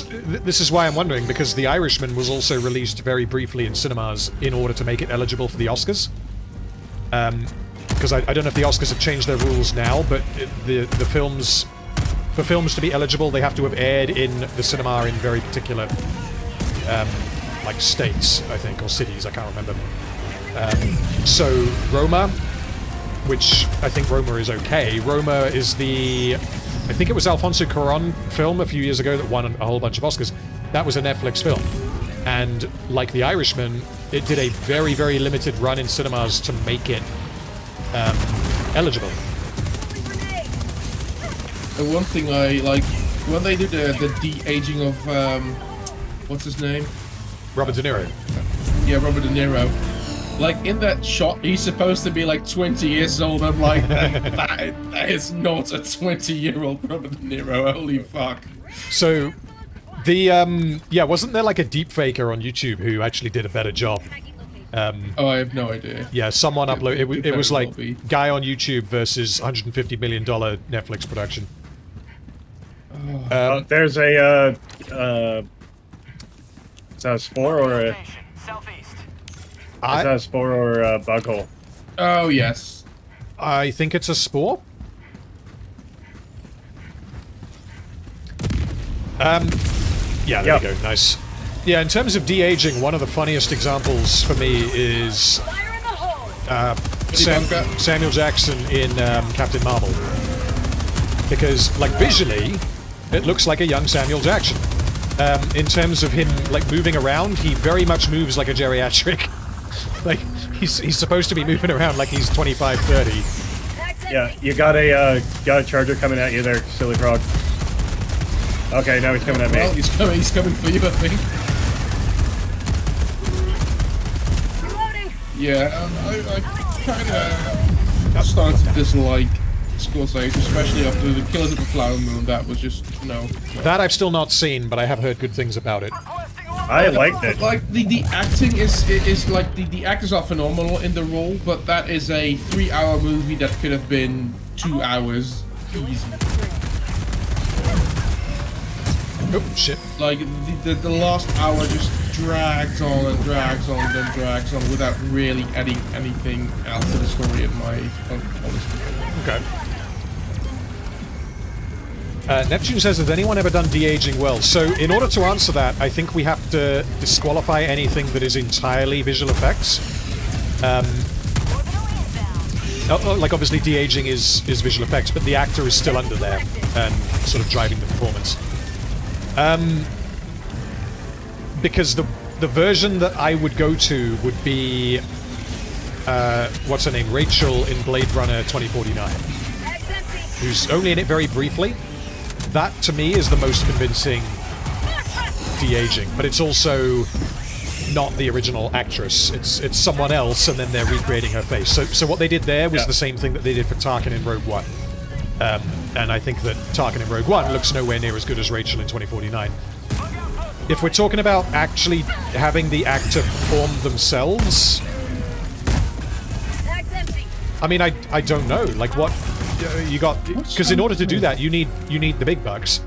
this is why I'm wondering, because The Irishman was also released very briefly in cinemas in order to make it eligible for the Oscars. Um, because I, I don't know if the Oscars have changed their rules now, but the the films, for films to be eligible, they have to have aired in the cinema in very particular um, like states, I think, or cities. I can't remember. Um, so Roma, which I think Roma is okay. Roma is the, I think it was Alfonso Cuarón film a few years ago that won a whole bunch of Oscars. That was a Netflix film, and like The Irishman, it did a very very limited run in cinemas to make it um, eligible. The one thing I like when they do the the de-aging of um, what's his name? Robert De Niro. Yeah, Robert De Niro. Like in that shot, he's supposed to be like 20 years old. I'm like, that, that, that is not a 20 year old Robert De Niro. Holy fuck. So, the um, yeah, wasn't there like a deep faker on YouTube who actually did a better job? Um, Oh, I have no idea. yeah, someone uploaded. It, wa- could it was like be. guy on YouTube versus 150 million dollar Netflix production. Uh, there's a, uh, uh, is that a spore or a, is Station, southeast. that I a spore or a bug hole? Oh yes. I think it's a spore. Um, yeah, there Yep. you go. Nice. Yeah, in terms of de-aging, one of the funniest examples for me is Fire in the hole! uh, Sam- Samuel Jackson in um, Captain Marvel. Because, like, visually, it looks like a young Samuel Jackson. Um, in terms of him, like, moving around, he very much moves like a geriatric. like, he's, he's supposed to be moving around like he's 25, 30. Yeah, you got a, uh, got a charger coming at you there, silly frog. Okay, now he's coming at Well, me. he's coming. He's coming for you, I think. Reloading! Yeah, um, I, I kind of started to dislike Scorsese, especially after the Killers of the Flower Moon. That was just no. no. That I've still not seen, but I have heard good things about it. I liked it. Like the, the acting is is like the, the actors are phenomenal in the role, but that is a three hour movie that could have been two hours easy. Oh, shit. Like the, the, the last hour just drags on and drags on and drags on without really adding anything else to the story in my honest opinion. Okay. Uh, Neptune says, has anyone ever done de-aging well? So, in order to answer that, I think we have to disqualify anything that is entirely visual effects. Um, oh, oh, like, obviously, de-aging is, is visual effects, but the actor is still under there and sort of driving the performance. Um, because the the version that I would go to would be uh, what's her name, Rachel in Blade Runner 2049 who's only in it very briefly. That to me is the most convincing de-aging, but it's also not the original actress. It's it's someone else, and then they're recreating her face. So so what they did there was Yeah. the same thing that they did for Tarkin in Rogue One. Um, and I think that Tarkin in Rogue One looks nowhere near as good as Rachel in 2049. If we're talking about actually having the actor perform themselves, I mean, I I don't know. Like what uh, you got? Because in order to do that, you need you need the big bucks.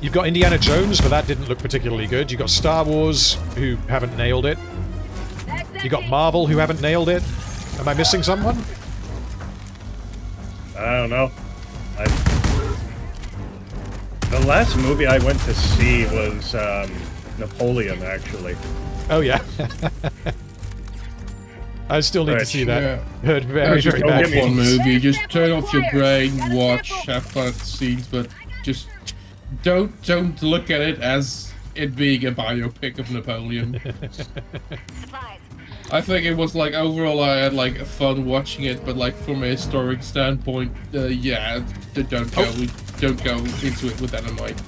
You've got Indiana Jones, but that didn't look particularly good. You've got Star Wars, who haven't nailed it. Tag's empty! You got Marvel, who haven't nailed it. Am I missing someone? I don't know. I, the last movie I went to see was um, Napoleon, actually. Oh yeah. I still need to see that. Yeah. Heard very just very a bad get me- fun things. movie. Just turn off your brain, watch, have fun at the scenes, but just don't don't look at it as it being a biopic of Napoleon. Supplies. I think it was like overall I had like fun watching it, but like from a historic standpoint, uh, yeah, don't go Oh. don't go into it with that in mind.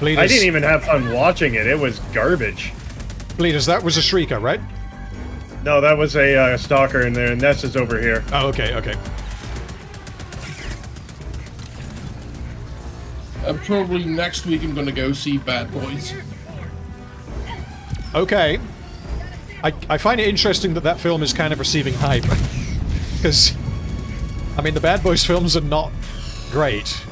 Bleeders, I didn't even have fun watching it. It was garbage. Bleeders, that was a shrieker, right? No, that was a uh, stalker in there, and Ness is over here. Oh, okay, okay. Uh, probably next week I'm gonna go see Bad Boys. Okay. I, I find it interesting that that film is kind of receiving hype. Because, I mean, the Bad Boys films are not great.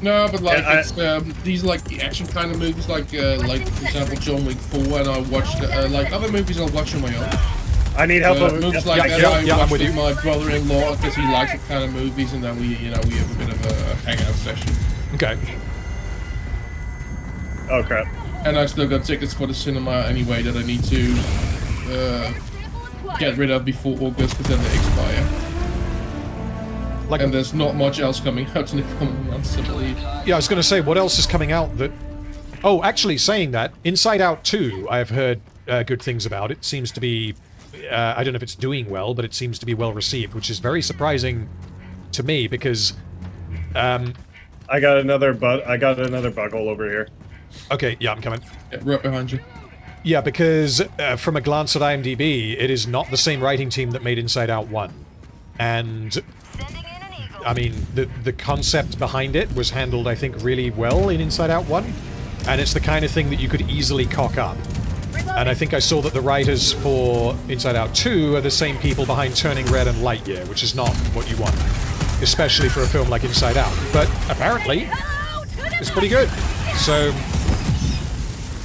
No, but like Yeah, I- it's um, these like the action kind of movies, like uh, like for example John Wick Four, and I watched uh, like other movies I'll watch on my own. I need help. Uh, with- movies yeah, like yeah, that yeah, I yeah, I'm watch with with my brother-in-law because he likes that kind of movies, and then we you know we have a bit of a hangout session. Okay. Oh crap! And I still got tickets for the cinema anyway that I need to uh, get rid of before August because then they expire. Like, And there's not much else coming out in the coming months, I believe. yeah, I was going to say, what else is coming out that... Oh, actually, saying that, Inside Out 2, I've heard uh, good things about. It seems to be... Uh, I don't know if it's doing well, but it seems to be well received, which is very surprising to me because... Um, I got another bug. I got another bug hole over here. Okay, yeah, I'm coming. Yeah, right behind you. Yeah, because uh, from a glance at IMDb, it is not the same writing team that made Inside Out 1. And, I mean, the, the concept behind it was handled, I think, really well in Inside Out 1. And it's the kind of thing that you could easily cock up. And I think I saw that the writers for Inside Out 2 are the same people behind Turning Red and Lightyear, which is not what you want. Especially for a film like Inside Out. But apparently, it's pretty good. So,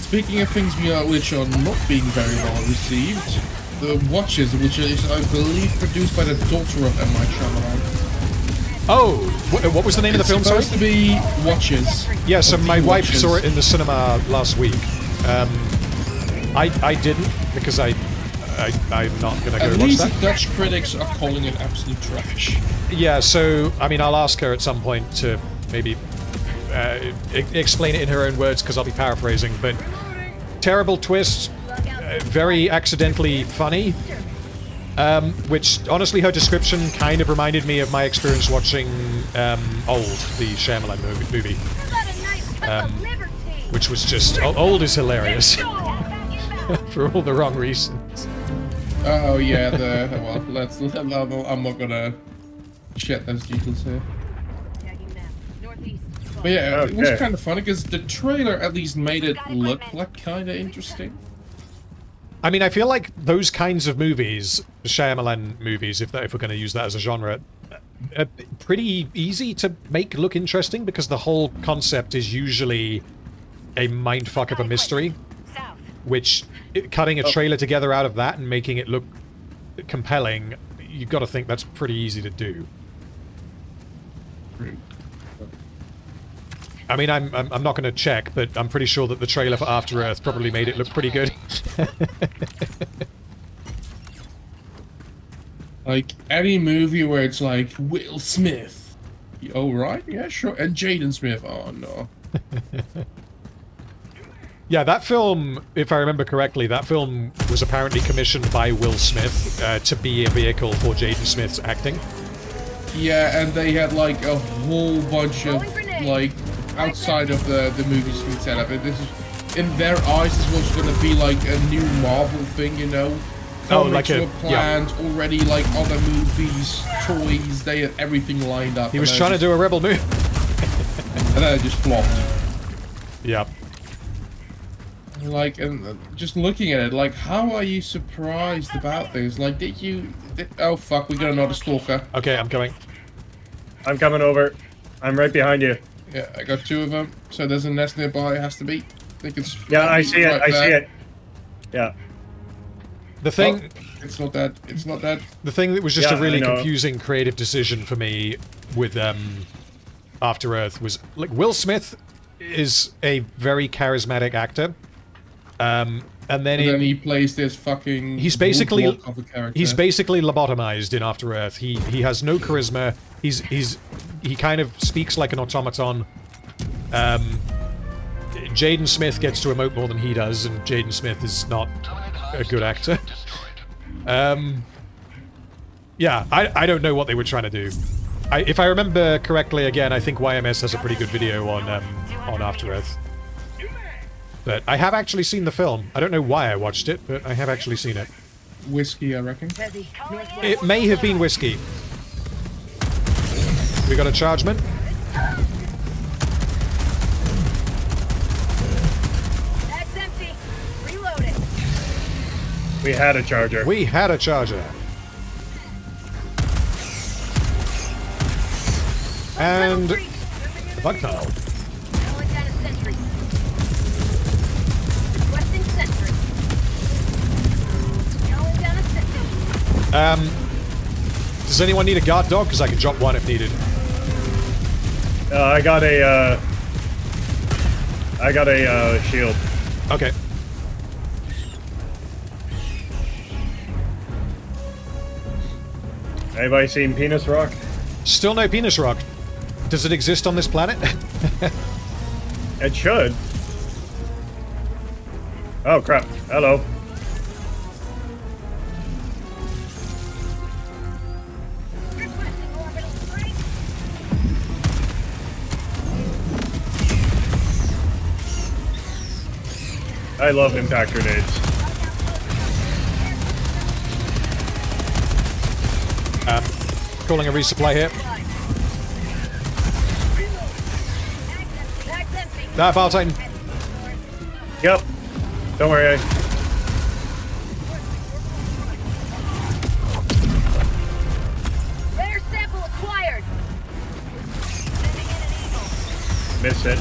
Speaking of things we are, which are not being very well received, The Watchers, which is, I believe, produced by the daughter of M. Night Shyamalan. oh, wh- what was the name of the film, It's sorry? supposed to be Watchers. Yeah, so Or my wife Watches. saw it in the cinema last week. Um, I I didn't because I, I I'm not gonna go At watch least that. Dutch critics are calling it absolute trash. Yeah, so I mean, I'll ask her at some point to maybe uh, explain it in her own words because I'll be paraphrasing. But terrible twist, uh, very accidentally funny. Um, which honestly, her description kind of reminded me of my experience watching um, Old, the Shyamalan movie, Um, which was just Old is hilarious for all the wrong reasons. Oh yeah, the well, let's. Let, I'm not gonna share those details here. But yeah, it was kind of funny because the trailer at least made it look like kind of interesting. I mean, I feel like those kinds of movies, Shyamalan movies, if that, if we're going to use that as a genre, are pretty easy to make look interesting because the whole concept is usually a mindfuck of a mystery, which cutting a oh. trailer together out of that and making it look compelling, you've got to think that's pretty easy to do. I mean, I'm I'm, I'm not going to check, but I'm pretty sure that the trailer for After Earth probably made it look pretty good. Like any movie where it's like Will Smith. Oh right, yeah, sure, and Jaden Smith. Oh no. Yeah, that film, if I remember correctly, that film was apparently commissioned by Will Smith uh, to be a vehicle for Jaden Smith's acting. Yeah, and they had like a whole bunch of like outside of the the movie screen setup. And this is in their eyes, this was gonna be like a new Marvel thing, you know. Oh, Comics like a- were planned already, like other movies, toys. They had everything lined up. He was trying to do a rebel move. and then it just flopped. Yep. Like, and uh, just looking at it, like, how are you surprised about this? Like, did you? Did, oh fuck, we got another stalker. Okay, I'm coming. I'm coming over. I'm right behind you. Yeah, I got two of them. So there's a nest nearby. It has to be. I think it's. Yeah, I see it. right I see it. Yeah. The thing, Oh, it's not that. It's not that. the thing that was just Yeah, a really confusing creative decision for me with um, After Earth was like Will Smith is a very charismatic actor, um, and then, And in, then he plays this fucking. He's basically of a character. he's basically lobotomized in After Earth. He he has no charisma. He's he's he kind of speaks like an automaton. Um, Jaden Smith gets to emote more than he does, and Jaden Smith is not a good actor. Um, yeah, I I don't know what they were trying to do. I, if I remember correctly, again, I think YMS has a pretty good video on um, on After Earth. But I have actually seen the film. I don't know why I watched it, but I have actually seen it. whiskey, I reckon. It may have been whiskey. We got a chargeman. That's empty. Reload it. We had a charger. We had a charger. And the bug tunnel. Calling down a sentry. Requesting sentry. Calling down a sentry. Um, does anyone need a guard dog? Because I can drop one if needed. Uh, I got a. Uh, I got a uh, shield. Okay. Anybody seen Penis Rock? Still no penis rock. Does it exist on this planet? It should. Oh crap. Hello. I love impact grenades. um, calling a resupply here. Bag's empty. Ah, Bile Titan. Yep. Don't worry. I... Rare sample acquired. Sending in an eagle. Missed it.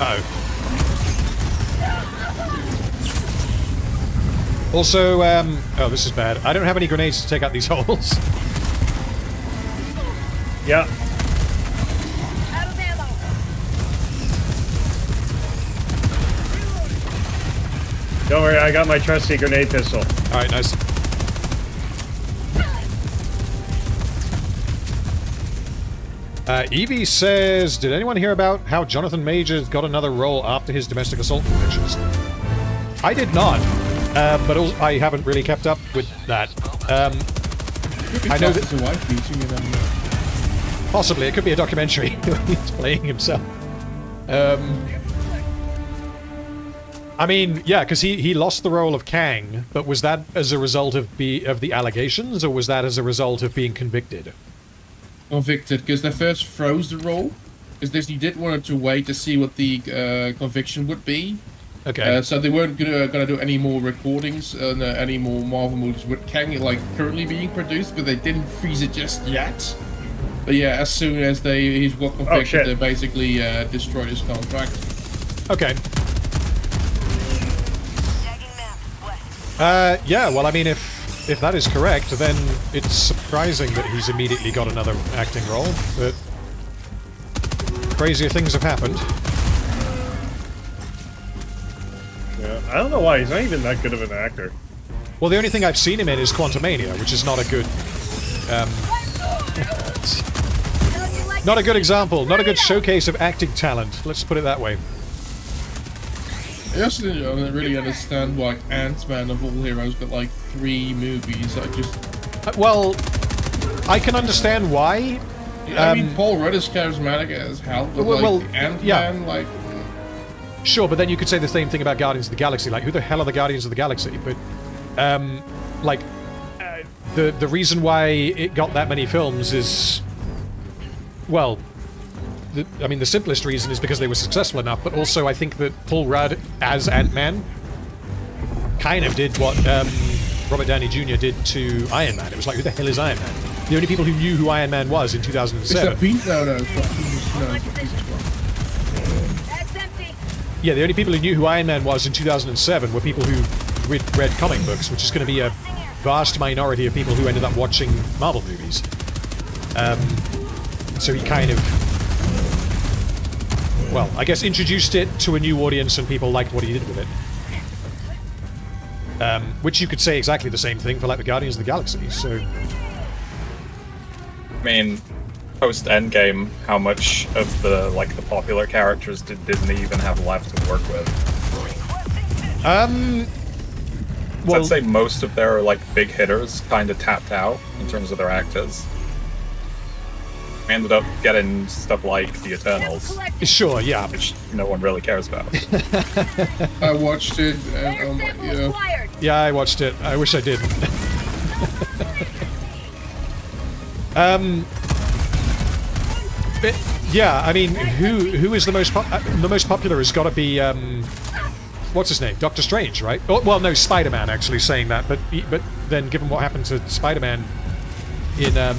Uh-oh. Also, um, oh, this is bad. I don't have any grenades to take out these holes. Yeah. Out of ammo. Don't worry. I got my trusty grenade pistol. All right, nice. Uh, Evie says, did anyone hear about how Jonathan Majors got another role after his domestic assault convictions? I did not, uh, but also, I haven't really kept up with that. Um, I know that- Possibly, it could be a documentary he's playing himself. Um, I mean, yeah, because he, he lost the role of Kang, but was that as a result of be of the allegations, or was that as a result of being convicted? convicted because they first froze the role because Disney did wanted to wait to see what the uh, conviction would be. Okay. Uh, so they weren't gonna, gonna do any more recordings and uh, any more Marvel movies with Kang like currently being produced, but they didn't freeze it just yet. But yeah, as soon as they he's got convicted, Oh, they basically uh, destroyed his contract. okay. Tagging map. West. Uh, yeah, well, I mean, if if that is correct, then it's surprising that he's immediately got another acting role, but crazier things have happened. I don't know why. He's not even that good of an actor. Well, the only thing I've seen him in is Quantumania, which is not a good... Um, How'd you like not a good example, not a good showcase of acting talent, let's put it that way. I also don't really understand why Ant-Man of all heroes got like three movies. I just, Uh, well, I can understand why. I mean, Um, Paul Rudd is charismatic as hell, but Well, like well, Ant-Man, yeah. like Sure, but then you could say the same thing about Guardians of the Galaxy. Like, who the hell are the Guardians of the Galaxy? But, um, like, uh, the the reason why it got that many films is, well, the, I mean, the simplest reason is because they were successful enough. But also, I think that Paul Rudd as Ant Man kind of did what um, Robert Downey Jr. did to Iron Man. It was like, who the hell is Iron Man? The only people who knew who Iron Man was in Is 2007. that Pete? No, no, it's not. He's- no, it's not Pete. Bag's empty. Yeah, the only people who knew who Iron Man was in 2007 were people who read, read comic books, which is going to be a vast minority of people who ended up watching Marvel movies. Um, so he kind of, well, I guess introduced it to a new audience and people liked what he did with it. Um, which you could say exactly the same thing for like the Guardians of the Galaxy. So I mean, post Endgame, how much of the like the popular characters did Disney even have left to work with? Um. Well, I'd say most of their like big hitters kind of tapped out in terms of their actors. We ended up getting stuff like The Eternals, sure, yeah. which no one really cares about. I watched it, and um, yeah. Yeah, I watched it. I wish I didn't. um, but, yeah, I mean, who who is the most pop- uh, the most popular has got to be um, what's his name, Doctor Strange, right? Oh, well, no, Spider Man actually saying that, but he- but then given what happened to Spider Man in um,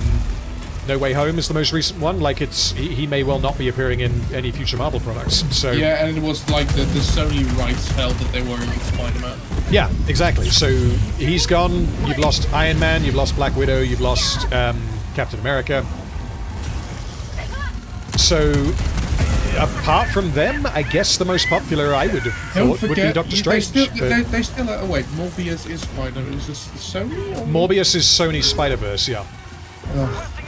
No Way Home is the most recent one. Like it's he, he may well not be appearing in any future Marvel products. So Yeah, and it was like the, the Sony rights held that they were in Spider-Man. Yeah, exactly. So he's gone. You've lost Iron Man. You've lost Black Widow. You've lost um, Captain America. So apart from them, I guess the most popular I would have Don't thought would be forget, Doctor they Strange. still, but they, they still. Oh wait, Morbius is Spider. Is this Sony? Or? Morbius is Sony Spider Verse, yeah.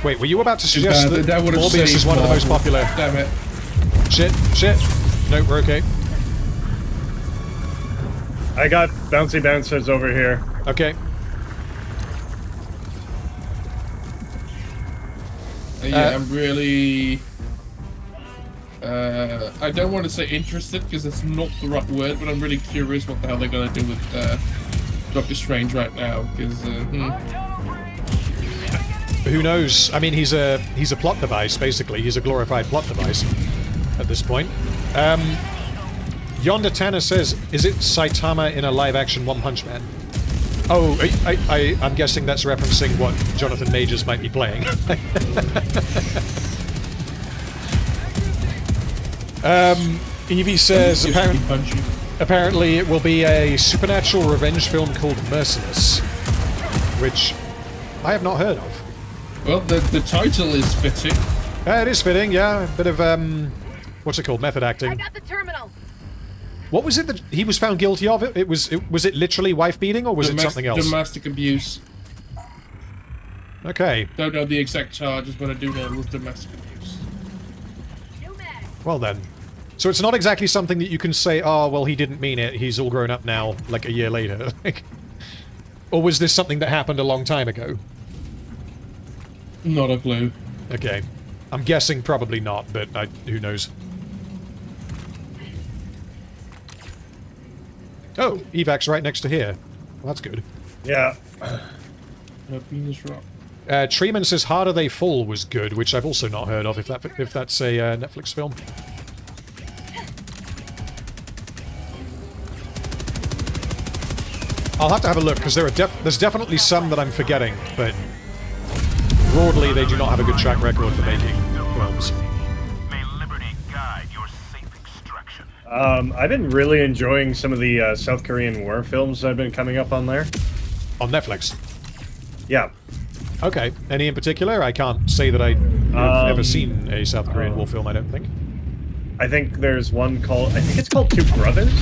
Wait, were you about to suggest That- that, that Morbius is saved one of the most popular? Damn it! Shit, shit. No, we're okay. I got bouncy bouncers over here. Okay. Uh, yeah, I'm really. Uh, I don't want to say interested because it's not the right word, but I'm really curious what the hell they're gonna do with uh, Doctor Strange right now. Because uh, hmm. Who knows? I mean, he's a he's a plot device, basically. He's a glorified plot device at this point. Um, Yonder Tanner says, "Is it Saitama in a live-action One Punch Man?" Oh, I, I, I, I'm guessing that's referencing what Jonathan Majors might be playing. um, Evie says, Just apparent, apparently it will be a supernatural revenge film called Merciless, which I have not heard of. Well, the the title is fitting. Uh, it is fitting, yeah. A bit of, um, what's it called? Method acting. I acting. got the terminal. What was it that he was found guilty of? It, it was, it, was it literally wife beating or was it something else? Domestic abuse. Okay, Don't know the exact charges, but I do know it was domestic abuse. New mag. well then. So it's not exactly something that you can say, oh, well, he didn't mean it, he's all grown up now, like a year later. Like, or was this something that happened a long time ago? Not a clue. Okay. I'm guessing probably not, but I, who knows. Oh, Evac's right next to here. Well, that's good. Yeah. No penis rock. Uh, Treeman says Harder They Fall was good, which I've also not heard of, if that if that's a uh, Netflix film. I'll have to have a look, because there are def there's definitely some that I'm forgetting, but broadly they do not have a good track record for making films. May liberty guide your safe extraction. Um, I've been really enjoying some of the uh, South Korean war films that have been coming up on there. On Netflix. Yeah. Okay. Any in particular? I can't say that I have Um, ever seen a South Korean war film, I don't think. I think there's one called I think it's called Two Brothers,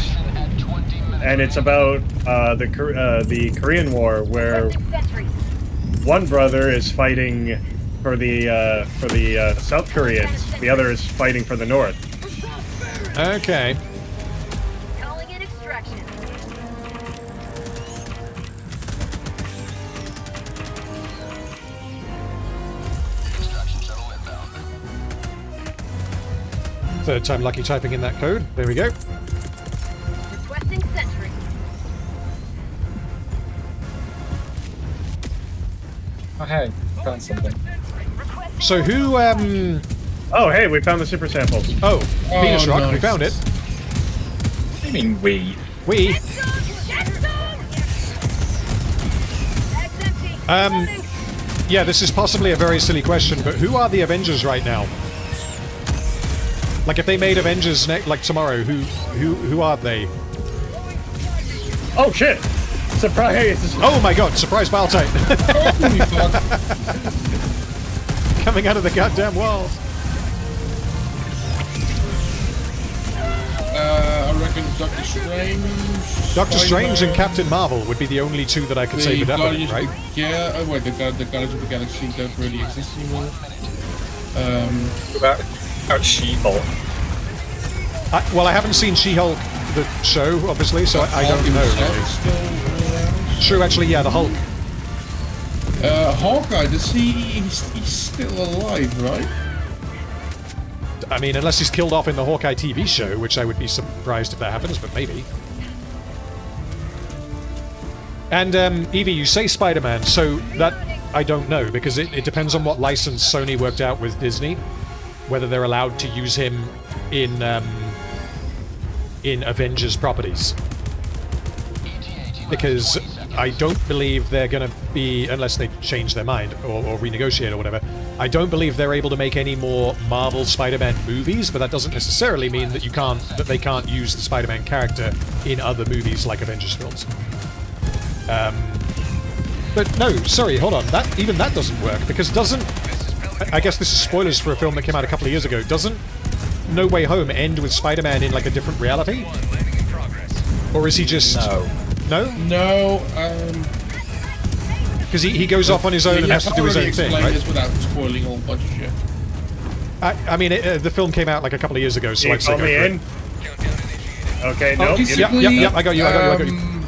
and it's about uh, the uh, the Korean War where one brother is fighting for the uh, for the uh, South Koreans, the other is fighting for the North. Okay. Third time lucky typing in that code. There we go. Requesting sentry. Oh, hey, found something. So who, um... Oh, hey, we found the super samples. Oh, Venus Rock, we found it. What do you mean we? We... Bag's empty. Um, Yeah, this is possibly a very silly question, but who are the Avengers right now? Like, if they made Avengers ne- like tomorrow, who who who are they? Oh shit! Surprise! Oh my god, surprise Bile Titan Holy coming out of the goddamn wall. Uh, I reckon Doctor Strange. Doctor Strange and Captain Marvel would be the only two that I could say the for definite, Guardians right? Yeah. the oh wait, the, the Guardians of the Galaxy don't really exist anymore. Um, What about, about She-Hulk? I, well, I haven't seen She-Hulk, the show, obviously, so I, I don't know. himself Really. Still around. True, actually, yeah, the Hulk. Uh, Hawkeye, does he? He's, he's still alive, right? I mean, unless he's killed off in the Hawkeye TV show, which I would be surprised if that happens, but maybe. And, um, Evie, you say Spider-Man, so that I don't know, because it, it depends on what license Sony worked out with Disney, whether they're allowed to use him in, um, in Avengers properties. Because I don't believe they're going to be, unless they change their mind or, or renegotiate or whatever, I don't believe they're able to make any more Marvel Spider-Man movies, but that doesn't necessarily mean that you can't, that they can't use the Spider-Man character in other movies like Avengers films. Um, but no, sorry, hold on, that, even that doesn't work, because doesn't, I- I guess this is spoilers for a film that came out a couple of years ago, doesn't No Way Home end with Spider-Man in like a different reality, Landing in progress. or is he just No. no? No, um, Because he, he goes off on his own and has to do his own thing, explained right? this without spoiling a whole bunch of shit. I, I mean, it, uh, the film came out like a couple of years ago, so you I'd say go me for it. in? Countdown. Okay, Oh, no. you- basically, Yep, yep, yep, I got you, I got you, I got you. um,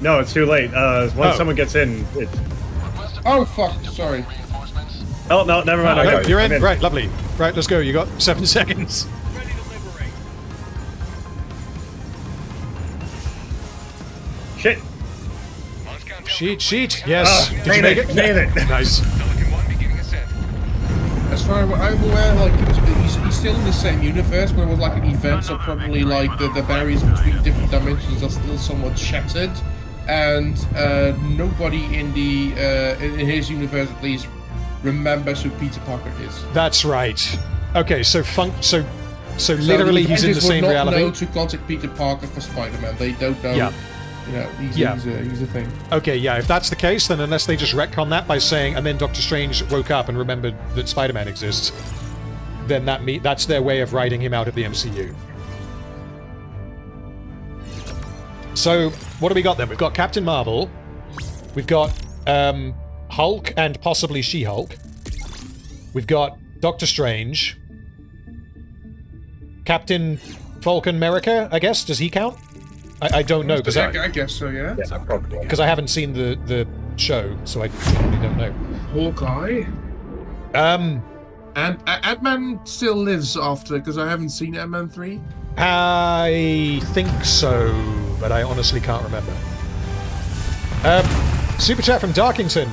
no, it's too late. Uh, once Oh. someone gets in, it. Oh fuck! Sorry. Oh no, never mind. I No, you. you're I'm in. Right, lovely. Right, let's go. You got seven seconds. Ready to. Shit. Sheet, sheet. Yes. Ah, Did you made make it, it? made it. Nice. Pelican 1 beginning ascent. As far as I'm aware, like it was, he's, he's still in the same universe, but it was like an event, so probably like the, the barriers between different dimensions are still somewhat shattered, and uh, nobody in the uh, in in his universe at least remembers who Peter Parker is. That's right. Okay, so funk. So, so So literally, he's in the same not reality. know to contact Peter Parker for Spider-Man. They don't know. Yeah. You know, he's, Yeah. he's, a, he's a thing. Okay, yeah. If that's the case, then unless they just retcon that by saying, and then Doctor Strange woke up and remembered that Spider-Man exists, then that me that's their way of writing him out of the MCU. So, what do we got then? We've got Captain Marvel, we've got um, Hulk and possibly She-Hulk, we've got Doctor Strange, Captain Falcon America. I guess does he count? I, I don't know because I, I, I guess so. Yeah. Yeah, probably. because I haven't seen the the show, so I really don't know. Hawkeye. Um, And A- Ant-Man still lives after because I haven't seen Ant-Man three. I think so, but I honestly can't remember. Um, super chat from Darkington.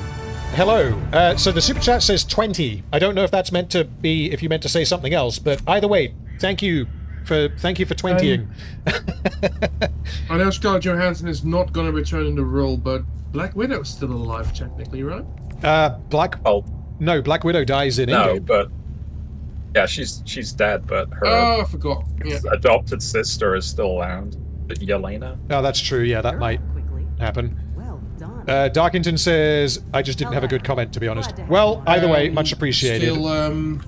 Hello. Uh, so the super chat says 20. I don't know if that's meant to be if you meant to say something else, but either way, thank you for thank you for 20ing. I know Scarlett Johansson is not going to return in the role, but Black Widow is still alive technically, right? uh, Black Oh No, Black Widow dies in no, Endgame. but yeah, she's she's dead, but her Oh, I forgot. Yeah. adopted sister is still around. Yelena. Oh, that's true. Yeah, that might Quickly. happen. Well. Uh, Darkington says, I just didn't have a good comment, to be honest. Well, either way, much Um, appreciated. Still, um,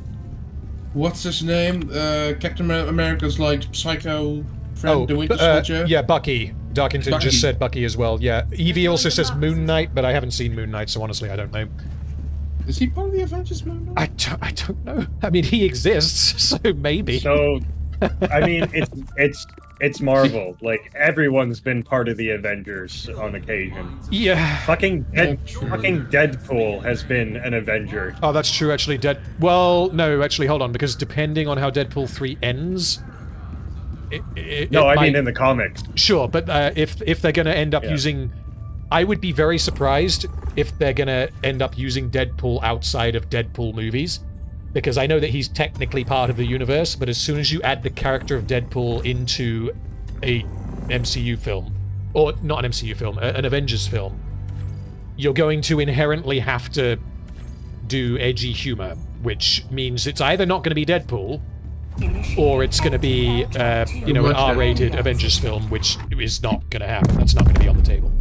what's his name? Uh, Captain America's like psycho friend, Oh, the Winter uh, Soldier. yeah, Bucky. Darkington Bucky. just said Bucky as well. Yeah, Evie also says Moon Knight, but I haven't seen Moon Knight, so honestly, I don't know. Is he part of the Avengers movie? I don't, I don't know. I mean, he exists, so maybe. So, I mean, it's it's it's Marvel. Like everyone's been part of the Avengers on occasion. yeah. Fucking Dead, Yeah, fucking Deadpool has been an Avenger. Oh, that's true. Actually, Dead. Well, no, actually, hold on, because depending on how Deadpool three ends. It, it, No, it I might- mean in the comics. Sure, but uh, if if they're gonna end up Yeah. using, I would be very surprised if they're gonna end up using Deadpool outside of Deadpool movies, because I know that he's technically part of the universe. But as soon as you add the character of Deadpool into a MCU film, or not an MCU film, an Avengers film, you're going to inherently have to do edgy humor, which means it's either not going to be Deadpool or it's going to be, uh, you know, an R-rated Avengers film, which is not going to happen. That's not going to be on the table.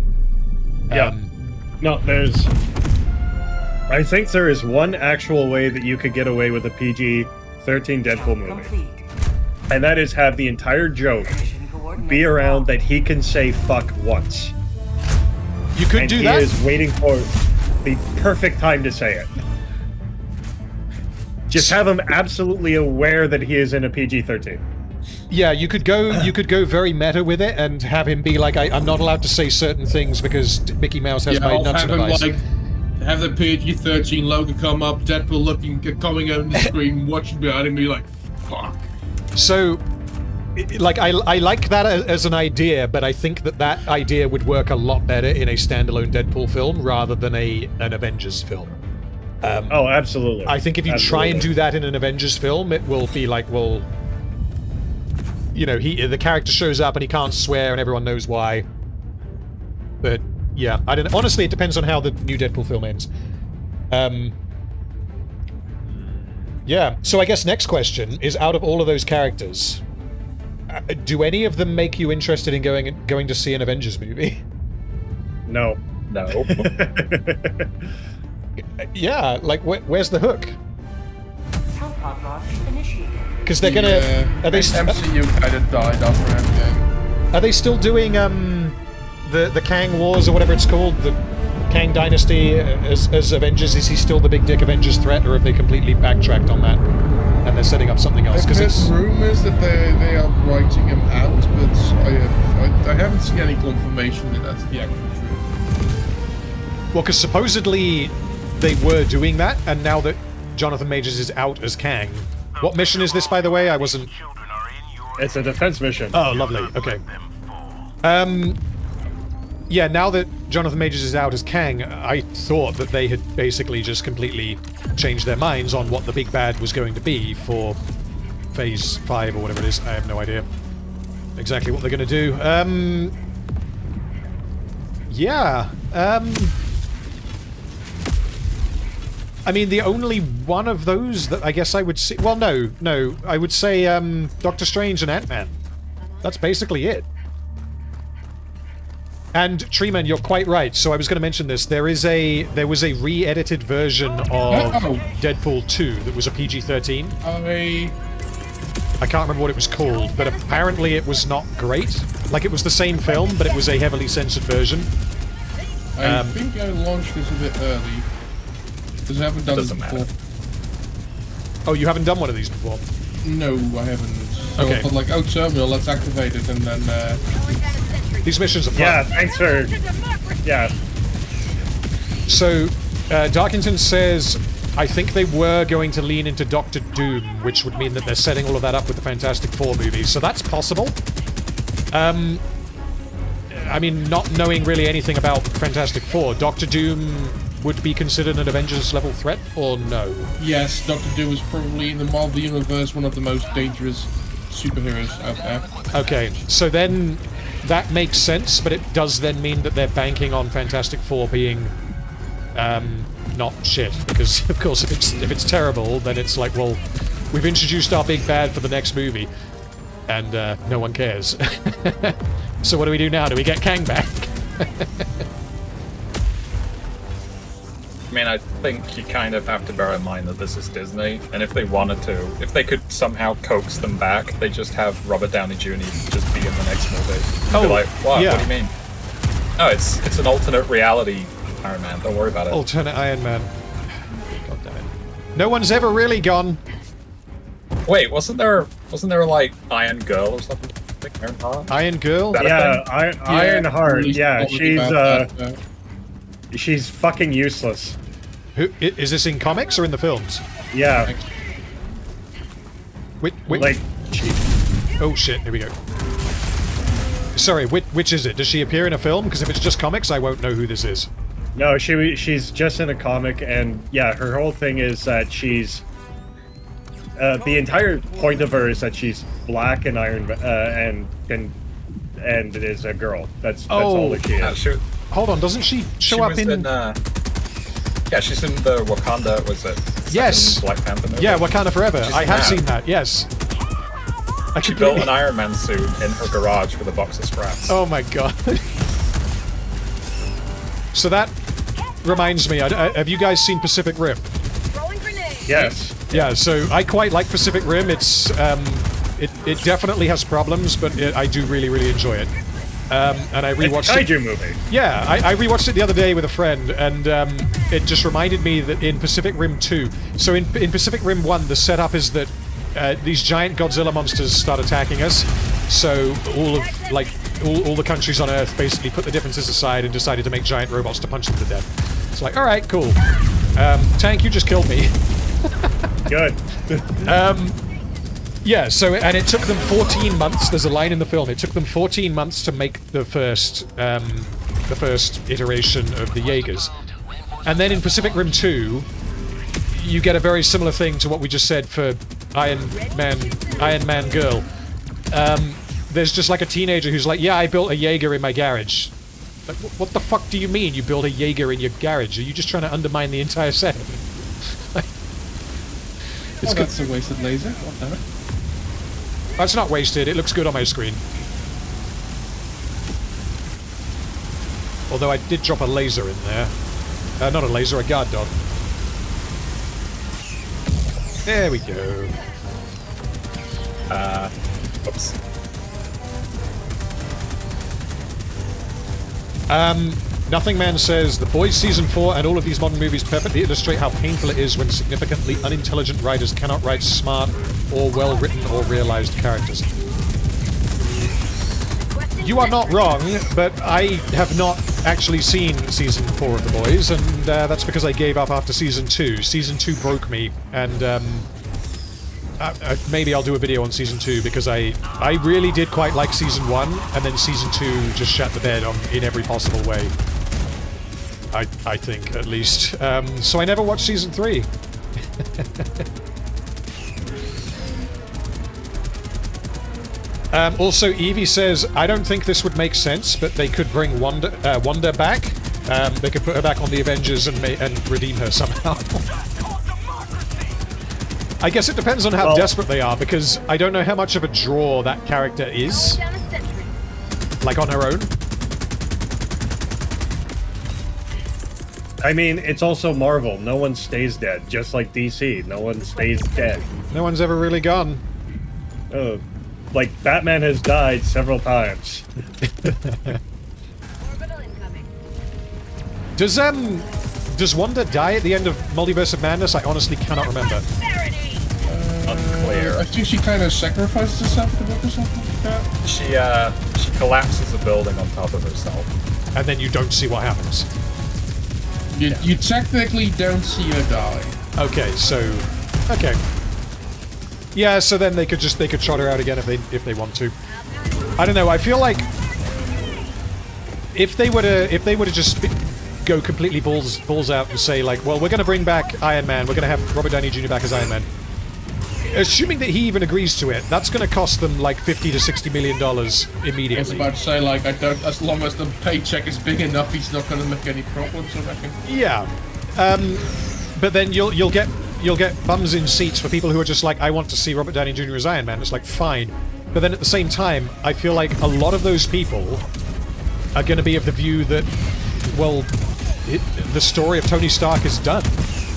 Yeah. Um, No, there's. I think there is one actual way that you could get away with a PG-13 Deadpool movie, Complete. and that is have the entire joke be around that he can say "fuck" once, you could and do he that. is waiting for the perfect time to say it. Just have him absolutely aware that he is in a PG-13. Yeah, you could go. You could go very meta with it and have him be like, I, "I'm not allowed to say certain things because Mickey Mouse has yeah, my I'll nuts have in him like have the PG-13 logo come up, Deadpool looking, coming out on the screen, watching behind him, be like, "Fuck." So, like, I, I like that as an idea, but I think that that idea would work a lot better in a standalone Deadpool film rather than a an Avengers film. Um, Oh, absolutely. I think if you try and do that in an Avengers film, it will be like, well, you know, he the character shows up and he can't swear and everyone knows why. But yeah, I don't. Honestly, it depends on how the new Deadpool film ends. Um. Yeah. So I guess next question is: out of all of those characters, uh, do any of them make you interested in going going to see an Avengers movie? no. No. yeah. Like, wh- where's the hook? Health initiated. Because they're gonna. Yeah, Are they? st- MCU kind of died after Endgame. Are they still doing um the the Kang Wars or whatever it's called, the Kang Dynasty uh, as, as Avengers? Is he still the big dick Avengers threat, or have they completely backtracked on that and they're setting up something else? I've Because heard it's rumors that they they are writing him out, but I have I, I haven't seen any confirmation that that's the actual truth. well, because supposedly they were doing that, and now that Jonathan Majors is out as Kang, what mission is this, by the way? I wasn't. Children are in your It's a defense mission. Oh, lovely. Okay. Um. Yeah, now that Jonathan Majors is out as Kang, I thought that they had basically just completely changed their minds on what the big bad was going to be for Phase 5 or whatever it is. I have no idea exactly what they're going to do. Um. Yeah. Um. I mean, the only one of those that I guess I would see. Well, no, no. I would say um, Doctor Strange and Ant Man. That's basically it. And Treeman, you're quite right. So I was going to mention this. There is a there was a re-edited version of Oh. Deadpool 2 that was a PG-13. I I can't remember what it was called, but apparently it was not great. Like it was the same film, but it was a heavily censored version. I Um, think I launched this a bit early because I haven't done Doesn't this matter. before. Oh, you haven't done one of these before. No, I haven't. So Okay. I thought like, oh, terminal, let's activate it, and then uh, Calling down a sentry. These missions are fun. Yeah, thanks for. Yeah, So, uh, Darkington says, I think they were going to lean into Doctor Doom, which would mean that they're setting all of that up with the Fantastic Four movies. So that's possible. Um, I mean, not knowing really anything about Fantastic Four, Doctor Doom would be considered an Avengers level threat, or no? yes, Doctor Doom is probably in the Marvel universe one of the most dangerous superheroes out there. Okay, so then that makes sense, but it does then mean that they're banking on Fantastic Four being um, not shit. Because of course, if it's if it's terrible, then it's like, well, we've introduced our big bad for the next movie, and uh, no one cares. so what do we do now? Do we get Kang back? I mean, I think you kind of have to bear in mind that this is Disney, and if they wanted to, if they could somehow coax them back, they just have Robert Downey Jr. just be in the next movie. Oh, Be like, what? yeah. What do you mean? No, it's it's an alternate reality Iron Man. Don't worry about it. Alternate Iron Man. God damn it! No one's ever really gone. Wait, wasn't there wasn't there like Iron Girl or something? Iron Heart? Iron Girl. That a yeah, thing? Iron, Ironheart. released Yeah, she's about that, uh, she's fucking useless. Who, i- is this in comics or in the films? Yeah, Wait, wait. like Oh shit, here we go. Sorry, which, which is it? Does she appear in a film? Because if it's just comics, I won't know who this is. no, she she's just in a comic, and yeah, her whole thing is that she's. Uh, the entire point of her is that she's black and iron, uh, and and and it is a girl. That's that's all Oh. that she Yeah, is. she, Hold on, doesn't she show she up in... in, uh, yeah, she's in the Wakanda. Was it? Yes. Black Panther movie. Yeah, Wakanda Forever. She's I have that. seen that, yes. I She completely- built an Iron Man suit in her garage with a box of scraps. Oh my god. so that reminds me, I, I- have you guys seen Pacific Rim? Throwing grenade. Yes. Yeah, so I quite like Pacific Rim. It's um, it, it definitely has problems, but it, I do really really enjoy it. Um, and I It's a rewatched it. kaiju movie. Yeah, I, I rewatched it the other day with a friend, and um, it just reminded me that in Pacific Rim 2, so in, in Pacific Rim 1, the setup is that uh, these giant Godzilla monsters start attacking us. So all of like all, all the countries on Earth basically put the differences aside and decided to make giant robots to punch them to death. It's like, all right, cool. Um, tank, you just killed me. Good. Yeah, so and it took them 14 months. There's a line in the film. It took them 14 months to make the first um, the first iteration of the Jaegers, and then in Pacific Rim 2, you get a very similar thing to what we just said for Iron Man, Iron Man Girl. Um, there's just like a teenager who's like, "Yeah, I built a Jaeger in my garage." Like, what the fuck do you mean you built a Jaeger in your garage? Are you just trying to undermine the entire set? oh, that's a wasted laser. What the? That's not wasted. It looks good on my screen. Although I did drop a laser in there. Uh, not a laser, a guard dog. There we go. Uh, oops. Um, Nothing Man says The Boys season four and all of these modern movies perfectly illustrate how painful it is when significantly unintelligent writers cannot write smart or well-written or realized characters. You are not wrong, but I have not actually seen season four of The Boys, and uh, that's because I gave up after season two. Season two broke me, and um, uh, uh, maybe I'll do a video on season two because I I really did quite like season one, and then season two just shut the bed on in every possible way. I I think at least. Um, so I never watched season three. Um, also, Evie says, I don't think this would make sense, but they could bring Wanda, uh, Wanda back. Um, they could put her back on the Avengers and, ma- and redeem her somehow. I guess it depends on how Well- desperate they are, because I don't know how much of a draw that character is, Down a sentry. like on her own. I mean, it's also Marvel. No one stays dead, just like DC. No one stays dead. No one's ever really gone. Uh, like Batman has died several times. Orbital incoming. Does um, does Wanda die at the end of Multiverse of Madness? I honestly cannot remember. Prosperity. Unclear. I think she kind of sacrificed herself to book or something like that. She uh she collapses a building on top of herself. And then you don't see what happens. You, you technically don't see her die. Okay, so okay. Yeah, so then they could just they could trot her out again if they if they want to. I don't know. I feel like if they were to if they were to just go completely balls balls out and say like, well, we're going to bring back Iron Man. We're going to have Robert Downey Jr. back as Iron Man. Assuming that he even agrees to it, that's going to cost them like fifty to sixty million dollars immediately. I was about to say, like, I don't. As long as the paycheck is big enough, he's not going to make any problems. I reckon. Yeah, um, but then you'll you'll get you'll get bums in seats for people who are just like, I want to see Robert Downey Jr. as Iron Man. It's like fine, but then at the same time, I feel like a lot of those people are going to be of the view that, well, it, the story of Tony Stark is done.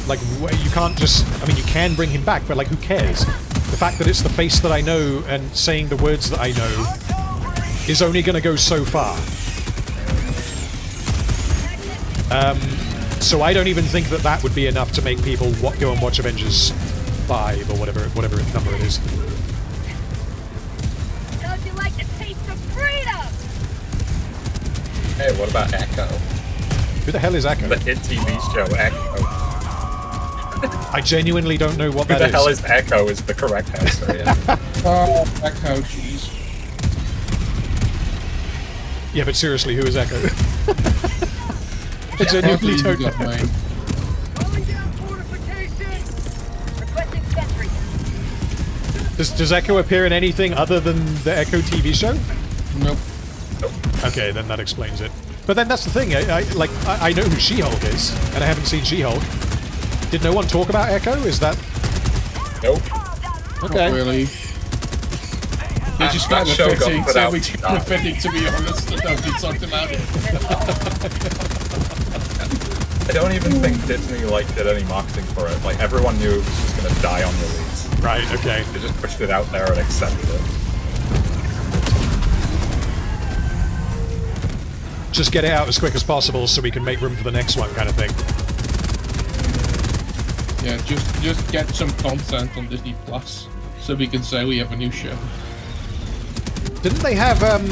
Like you can't just. I mean, you can bring him back, but like, who cares? The fact that it's the face that I know and saying the words that I know is only going to go so far. Um, so I don't even think that that would be enough to make people wa- go and watch Avengers 5 or whatever whatever number it is. Don't you like the taste of freedom? Hey, what about Echo? Who the hell is Echo? The hit TV show Echo. I genuinely don't know what Who that the is. hell is Echo is the correct answer, yeah. Oh, Echo, jeez. Yeah, but seriously, who is Echo? I genuinely Easy don't know. mate. Calling down fortifications. Requesting sentry. Does, does Echo appear in anything other than the Echo TV show? Nope. Okay, then that explains it. But then that's the thing. I, I like I, I know who She-Hulk is, and I haven't seen She-Hulk. Did no one talk about Echo? Is that Nope. okay? Not really. They That- just that kind of show got fitting. put So out. we kind of fitting, to be honest. Nobody talked about it. I don't even think Disney like did any marketing for it. Like everyone knew it was just gonna die on release. Right. Okay. They just pushed it out there and accepted it. Just get it out as quick as possible so we can make room for the next one, kind of thing. Yeah, just just get some content on Disney Plus, so we can say we have a new show. Didn't they have um?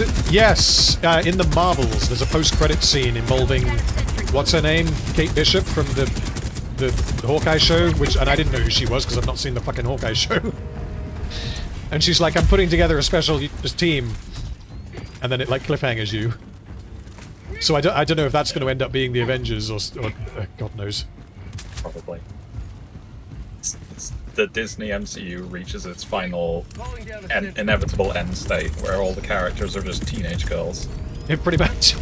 it- yes, uh, in the Marvels, there's a post-credit scene involving what's her name, Kate Bishop from the the Hawkeye show, which and I didn't know who she was because I've not seen the fucking Hawkeye show. and she's like, I'm putting together a special team, and then it like cliffhangers you. So I don't, I don't know if that's going to end up being the Avengers or, or uh, God knows. Probably. It's, it's the Disney MCU reaches its final and inevitable end state where all the characters are just teenage girls. Yeah, pretty much.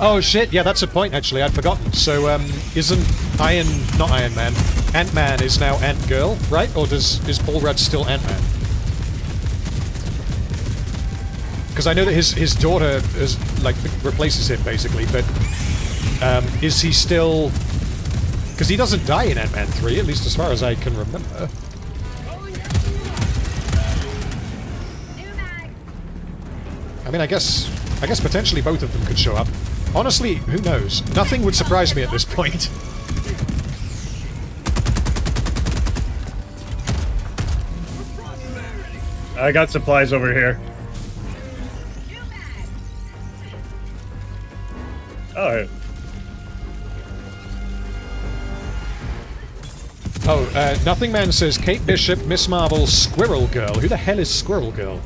Oh shit! Yeah, that's a point. Actually, I'd forgotten. So, um, isn't Iron not Iron Man? Ant Man is now Ant Girl, right? Or does is Paul Rudd still Ant Because I know that his his daughter is like replaces him basically, but um, is he still? Because he doesn't die in Ant-Man three, at least as far as I can remember. I mean, I guess I guess potentially both of them could show up. Honestly, who knows? Nothing would surprise me at this point. I got supplies over here. Oh, Oh, uh, Nothing Man says Kate Bishop, Miss Marvel, Squirrel Girl. Who the hell is Squirrel Girl?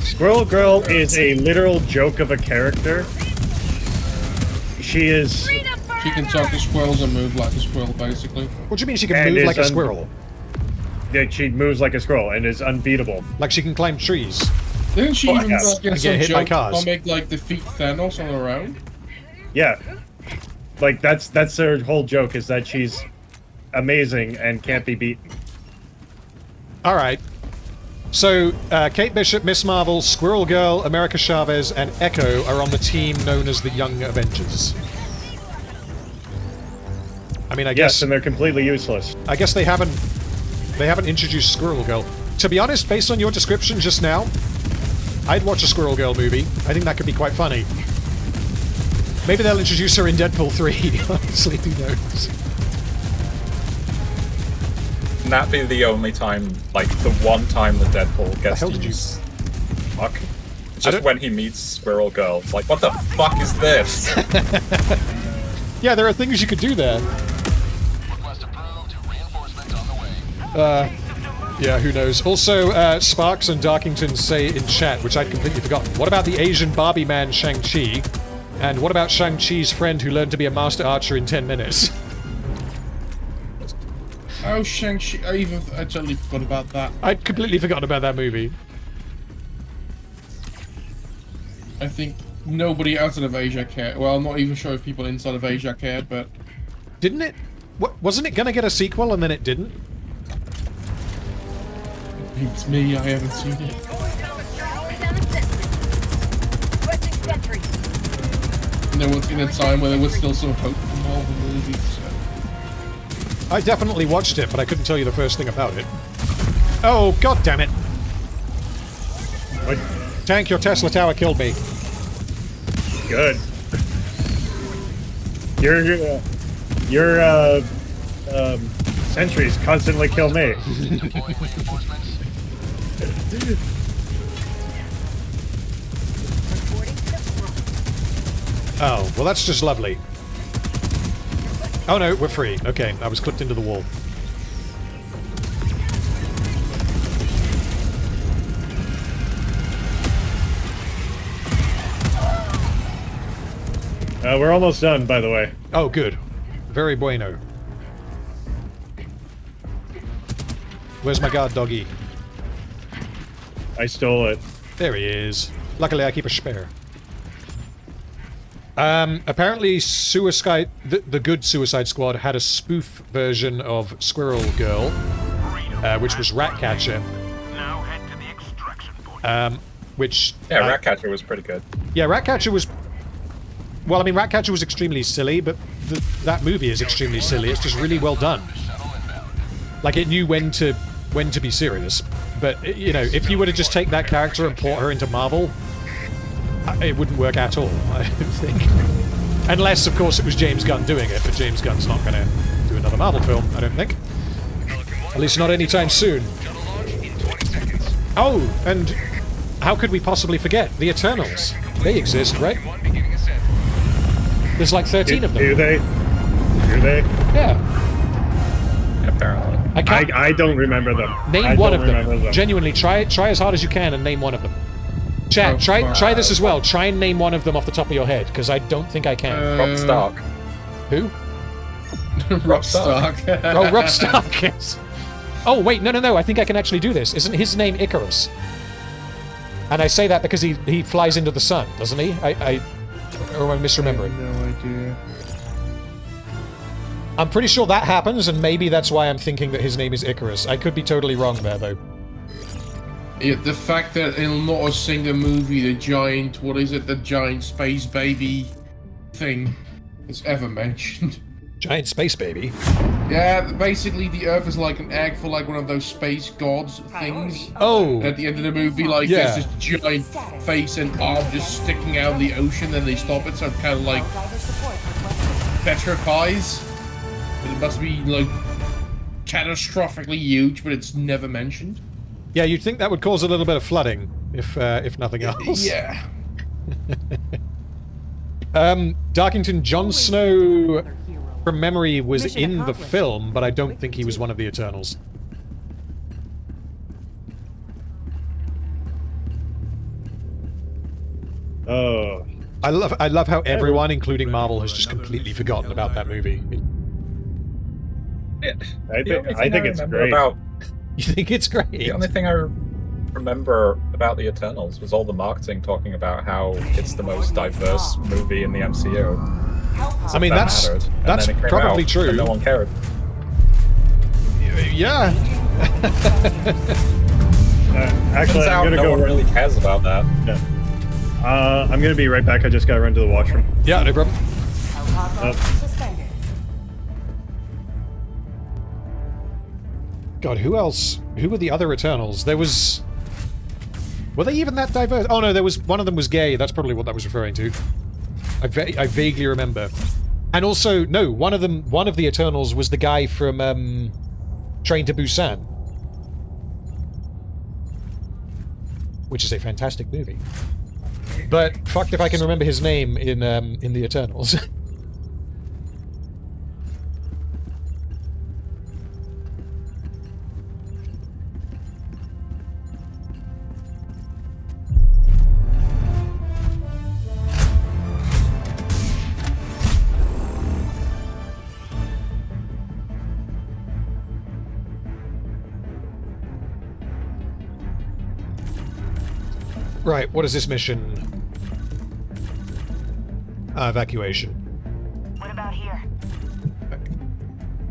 Squirrel Girl is a literal joke of a character. She is She can talk to squirrels and move like a squirrel, basically. What do you mean she can And move like a squirrel? that she moves like a squirrel and is unbeatable. Like she can climb trees? Didn't she Oh, even yeah. like, get And some get hit by joke cars. comic like defeat Thanos on her own? Yeah. Like that's that's her whole joke is that she's amazing and can't be beaten. All right. So, uh, Kate Bishop, Miss Marvel, Squirrel Girl, America Chavez, and Echo are on the team known as the Young Avengers. I mean, I Yes, guess and they're completely useless. I guess they haven't they haven't introduced Squirrel Girl. To be honest, based on your description just now, I'd watch a Squirrel Girl movie. I think that could be quite funny. Maybe they'll introduce her in Deadpool 3. Honestly, who knows? And that be the only time, like the one time that Deadpool gets hell to did you- use fuck. I Just when he meets Squirrel Girl. It's like, what the fuck is this? Yeah, there are things you could do there. Request approved. Reinforcements on the way. Uh, yeah, who knows? Also, uh, Sparks and Darkington say in chat, which I'd completely forgotten. What about the Asian Barbie man Shang-Chi? And what about Shang-Chi's friend who learned to be a master archer in 10 minutes? Oh, Shang-Chi. I even I totally forgot about that. I'd completely forgotten about that movie. I think nobody outside of Asia cared. Well, I'm not even sure if people inside of Asia cared, but Didn't it? What, wasn't it gonna get a sequel and then it didn't? it's me. I haven't seen it. Calling down a sentry. Requesting sentry. And there was in a time where there was still some hope for Marvel movies. So. I definitely watched it, but I couldn't tell you the first thing about it. Oh, god damn it. What? Tank, your Tesla tower killed me. Good. Your uh, your uh, um, sentries constantly kill me. Oh, well that's just lovely. Oh no, we're free. Okay, I was clipped into the wall. Uh, we're almost done, by the way. Oh, good. Very bueno. Where's my guard doggy? I stole it. There he is. Luckily, I keep a spare. Um, apparently, Suicide, the, the good Suicide Squad had a spoof version of Squirrel Girl, uh, which was Ratcatcher, Now head to the extraction point. um, which... yeah, I- Ratcatcher was pretty good. Yeah, Ratcatcher was... Well, I mean, Ratcatcher was extremely silly, but th that movie is extremely silly. It's just really well done. Like, it knew when to when to be serious. But, you know, if you were to just take that character and port her into Marvel, uh, it wouldn't work at all, I don't think. Unless, of course, it was James Gunn doing it, but James Gunn's not going to do another Marvel film, I don't think. At least not anytime soon. Shuttle launch in 20 seconds. Oh, and how could we possibly forget? The Eternals. They exist, right? One beginning ascent. There's like 13 Do, of them. do they? Do they? Yeah. Apparently. I I, can't I don't remember them. name I one of them. them. Genuinely, try try as hard as you can and name one of them. Chat, Oh, try fuck. try this as well. Try and name one of them off the top of your head, because I don't think I can. Uh, Rob Stark. Who? Rob Stark. Stark. Oh, Rob Stark. Yes. Oh wait, no, no, no. I think I can actually do this. Isn't his name Icarus? And I say that because he he flies into the sun, doesn't he? I, I or am I misremembering? No idea. I'm pretty sure that happens, and maybe that's why I'm thinking that his name is Icarus. I could be totally wrong there, though. Yeah, the fact that in not a single movie the giant, what is it, the giant space baby thing is ever mentioned. Giant space baby. Yeah, basically the Earth is like an egg for like one of those space gods things. Oh, And at the end of the movie, like Yeah. there's this giant face and arm just sticking out of the ocean, and they stop it, so it kind of like Driver support requested. petrifies. But it must be like catastrophically huge, but it's never mentioned. Yeah. You'd think that would cause a little bit of flooding, if uh, if nothing else. Yeah. Um, Darkington, Jon Snow, Another from memory, was Mission in the film, but I don't think he was one of the Eternals. Oh, I love I love how everyone, including Marvel, has just completely forgotten about that movie. Yeah. I think only I think it's great. About, You think it's great? the only thing I remember about the Eternals was all the marketing talking about how it's the most diverse movie in the MCU. I mean, That that's mattered. That's then it came probably true. No one cared. Yeah. Uh, actually, Turns I'm gonna no go. one really cares about that. Yeah. Uh, I'm gonna be right back. I just gotta run to the washroom. Yeah, no problem. Helicopter God, who else? Who were the other Eternals? There was. Were they even that diverse? Oh no, there was one of them was gay. That's probably what that was referring to. I, va- I vaguely remember. And also, no, one of them, one of the Eternals was the guy from um, Train to Busan, which is a fantastic movie. But fucked if I can remember his name in um, in the Eternals. right, what is this mission? Ah, evacuation. What about here?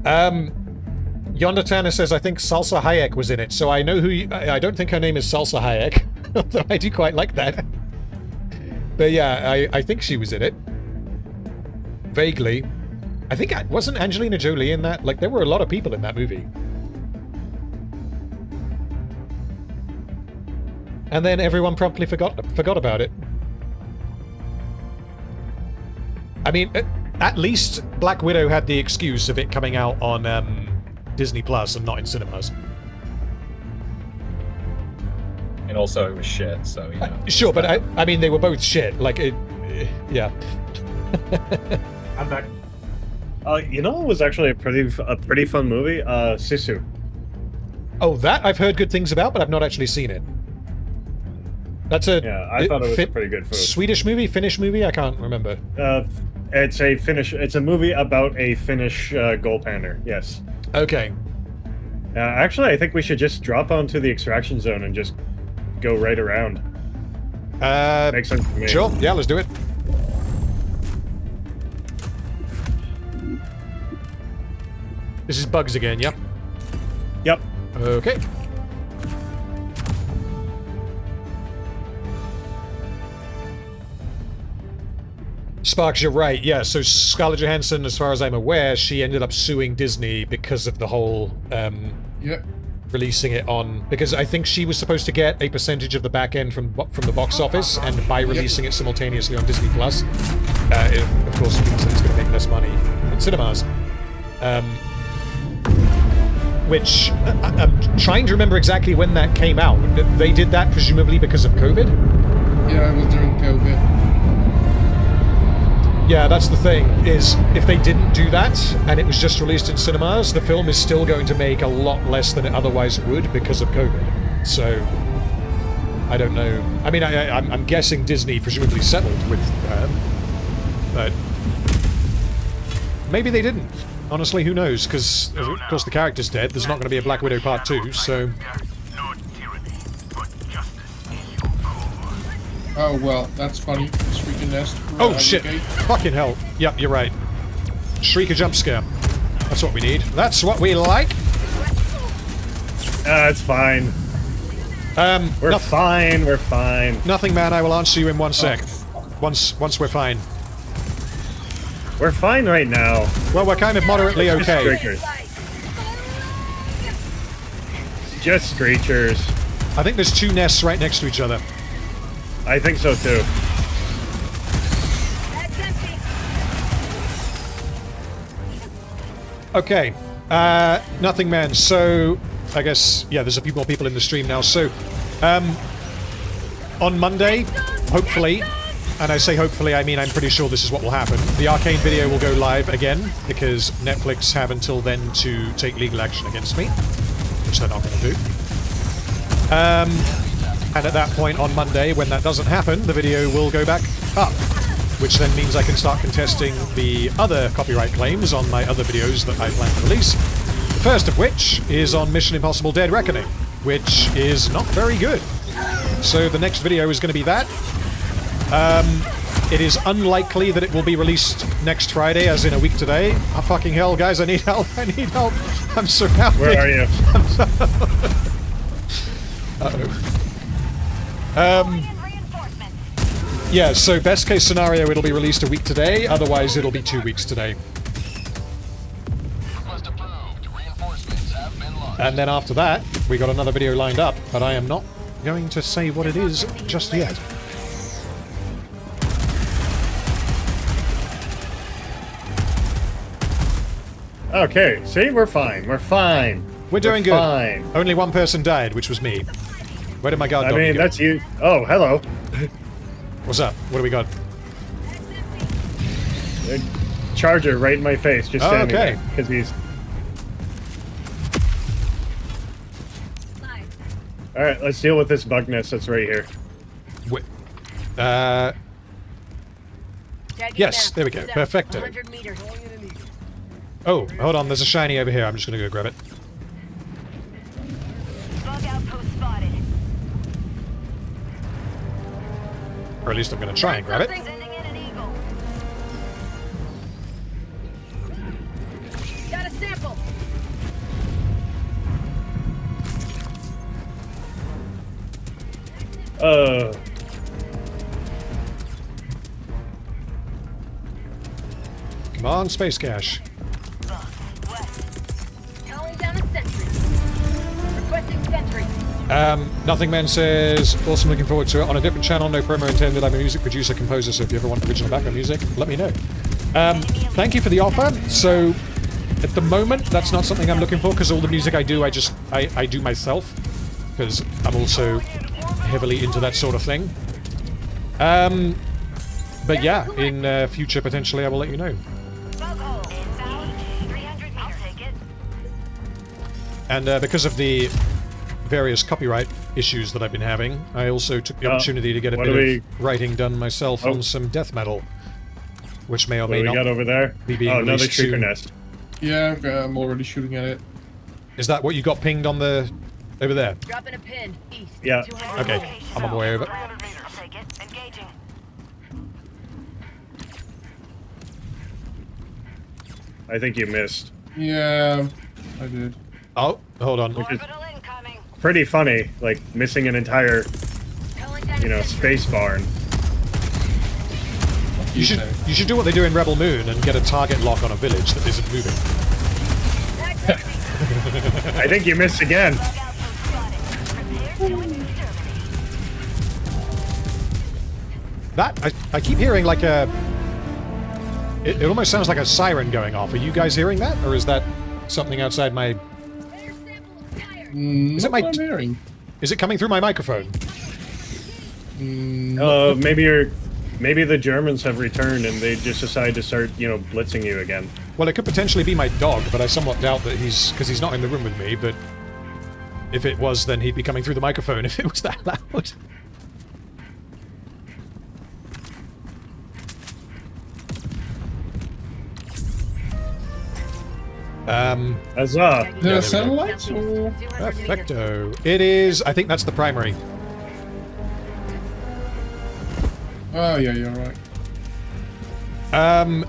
Um, Yonder Tanner says, I think Salsa Hayek was in it, so I know who you, I I don't think her name is Salsa Hayek, although I do quite like that. But yeah, I, I think she was in it. Vaguely. I think, I- wasn't Angelina Jolie in that? Like, there were a lot of people in that movie. And then everyone promptly forgot forgot about it. I mean, at, at least Black Widow had the excuse of it coming out on um, Disney Plus and not in cinemas. And also, it was shit, so, you know. Sure, but I, I mean, they were both shit. Like, it, yeah. I'm back. Uh, you know, it was actually a pretty a pretty fun movie. Uh, Sisu. Oh, that I've heard good things about, but I've not actually seen it. That's a Yeah, I thought it was a pretty good food. Swedish movie, Finnish movie. I can't remember. Uh, it's a Finnish. It's a movie about a Finnish uh, goaltender. Yes. Okay. Uh, actually, I think we should just drop onto the extraction zone and just go right around. Uh, Makes sense to me. sure. Yeah, let's do it. This is Bugs again. Yep. Yep. Okay. Sparks, you're right. Yeah, so Scarlett Johansson, as far as I'm aware, she ended up suing Disney because of the whole um, Yep. releasing it on because I think she was supposed to get a percentage of the back end from from the box office, and by releasing it simultaneously on Disney Plus, uh, it, of course means that it's going to make less money in cinemas. Um, which I, I'm trying to remember exactly when that came out. They did that presumably because of COVID. Yeah, it was during COVID. Yeah, that's the thing, is if they didn't do that and it was just released in cinemas, the film is still going to make a lot less than it otherwise would because of COVID. So, I don't know. I mean, I, I'm guessing Disney presumably settled with her, but maybe they didn't. Honestly, who knows? Because, of course, the character's dead. There's not going to be a Black Widow Part 2, so... Oh well, that's funny. Shrieking nest. Oh, Right, shit! okay. Fucking hell. Yep, you're right. Shriek a jump scare. That's what we need. That's what we like! Uh, it's fine. Um, We're fine. We're fine. nothing, man. I will answer you in one sec. Once, once we're fine. We're fine right now. Well, we're kind of moderately Just okay. Screechers. Just screechers. I think there's two nests right next to each other. I think so too. Okay. Uh, nothing, man. So, I guess, yeah, there's a few more people in the stream now. So, um, on Monday, hopefully, and I say hopefully, I mean I'm pretty sure this is what will happen. The Arcane video will go live again, because Netflix have until then to take legal action against me, which they're not going to do. Um, and at that point on Monday, when that doesn't happen, the video will go back up, which then means I can start contesting the other copyright claims on my other videos that I plan to release. The first of which is on Mission Impossible Dead Reckoning, which is not very good. So the next video is going to be that. Um, it is unlikely that it will be released next Friday, as in a week today. Oh, fucking hell, guys, I need help, I need help. I'm surrounded. Where are you? Uh-oh. Um, yeah, so best case scenario, it'll be released a week today. Otherwise, it'll be two weeks today. Request approved. Reinforcements have been launched. And then after that, we got another video lined up, but I am not going to say what it is just yet. Okay, see, we're fine. We're fine. We're doing good. Fine. Only one person died, which was me. Where did my guard I dog mean, go? that's you. Oh, hello. What's up? What do we got? A charger right in my face, just Oh, standing okay. there. Because he's. All right, let's deal with this bug nest that's right here. Wh- Uh, Tagging Yes, map. there we go. He's. Perfecto. oh, hold on. There's a shiny over here. I'm just gonna go grab it. Or at least I'm gonna try and grab it. Sending in an eagle. Got a sample. Uh, Come on, Space Cash. Calling down a sentry. Requesting sentry. Um, Nothing Man says, awesome, looking forward to it. On a different channel, no promo intended. I'm a music producer, composer, so if you ever want original background music, let me know. Um, thank you for the offer. So, at the moment, that's not something I'm looking for, because all the music I do, I just, I, I do myself. Because I'm also heavily into that sort of thing. Um, but yeah, in uh, future, potentially, I will let you know. Bug hole. Inbound. 300 meters. I'll take it. And uh, because of the various copyright issues that I've been having, I also took the Uh, opportunity to get a bit do of we- writing done myself Oh. on some death metal, which may or may do we not. got over there? be being oh, another released shrieker soon. nest. Yeah, I'm already shooting at it. Is that what you got pinged on the over there? Dropping a pin. East. Yeah. Okay, meters. I'm aware of it. 300 meters. I'll take it. Engaging. I think you missed. Yeah, I did. Oh, hold on. Is- Orbital incoming. Pretty funny, like missing an entire, you know, space barn. You should you should do what they do in Rebel Moon and get a target lock on a village that isn't moving. I think you missed again. Bug outpost spotted. Prepare to exterminate. That I, I keep hearing like a. It, it almost sounds like a siren going off. Are you guys hearing that, or is that something outside my? Mm, Is it my what t- I'm hearing? Is it coming through my microphone? Mm, Uh, maybe you're, maybe the Germans have returned and they just decided to start, you know, blitzing you again. Well, it could potentially be my dog, but I somewhat doubt that he's because he's not in the room with me. But if it was, then he'd be coming through the microphone if it was that loud. Um, Huzzah! the there we go. satellites or? perfecto. It is. I think that's the primary. Oh yeah, you're right. Um.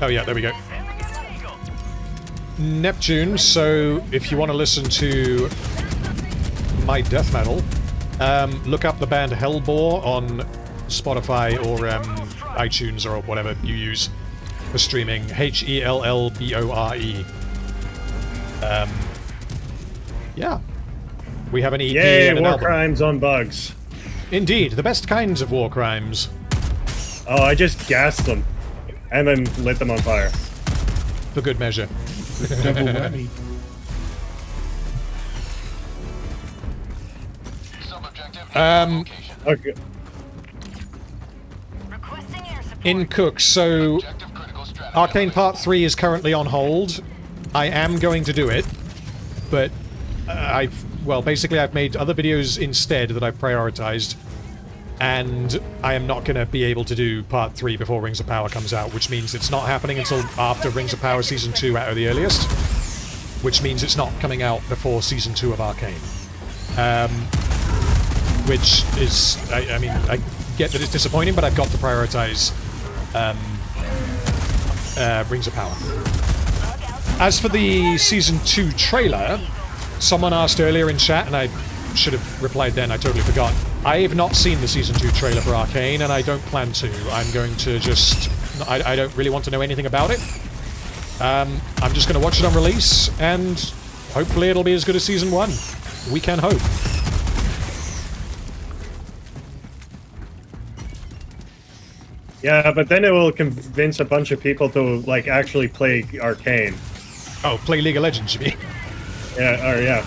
Oh yeah, there we go. Neptune. So if you want to listen to my death metal, um, look up the band Hellbore on Spotify or um, iTunes or whatever you use. For streaming. H E L L B O R E. Um, yeah. We have an EP Yay, and an war album. crimes on bugs. Indeed, the best kinds of war crimes. Oh, I just gassed them. And then lit them on fire. For good measure. Double whammy. Um. Okay. Requesting air support. in Cook, so Objective critical strategy. Arcane Part 3 is currently on hold. I am going to do it, but uh, I've, well, basically I've made other videos instead that I've prioritized, and I am not going to be able to do Part 3 before Rings of Power comes out, which means it's not happening until after Rings of Power Season 2 at the earliest, which means it's not coming out before Season 2 of Arcane. Um, which is, I, I mean, I get that it's disappointing, but I've got to prioritize um, uh, Rings of Power. As for the Season 2 trailer, someone asked earlier in chat, and I should have replied then, I totally forgot. I have not seen the Season 2 trailer for Arcane, and I don't plan to. I'm going to just... I, I don't really want to know anything about it. Um, I'm just going to watch it on release, and hopefully it'll be as good as Season 1. We can hope. Yeah, but then it will convince a bunch of people to like actually play Arcane. Oh, play League of Legends, you mean? Yeah, or yeah.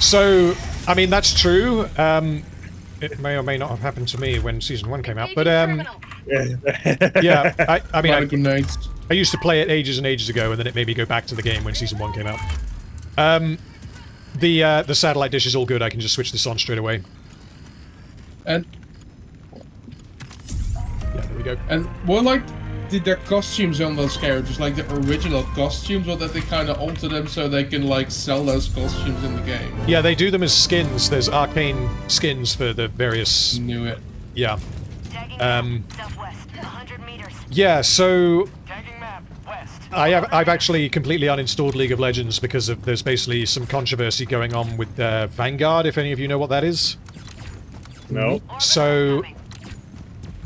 So, I mean, that's true. Um, it may or may not have happened to me when Season 1 came out, but um, Criminal. yeah, I, I mean, I, of good nights. I used to play it ages and ages ago, and then it made me go back to the game when Season 1 came out. Um, the, uh, the satellite dish is all good, I can just switch this on straight away. And Yeah, there we go. and what like did their costumes on those characters like the original costumes, or that they kind of alter them so they can like sell those costumes in the game? Yeah, they do them as skins. There's arcane skins for the various... Knew it. Yeah. Um, map, southwest, 100 meters. Yeah, so Tagging map, west. I have, I've actually completely uninstalled League of Legends because of there's basically some controversy going on with uh, Vanguard, if any of you know what that is. No. So,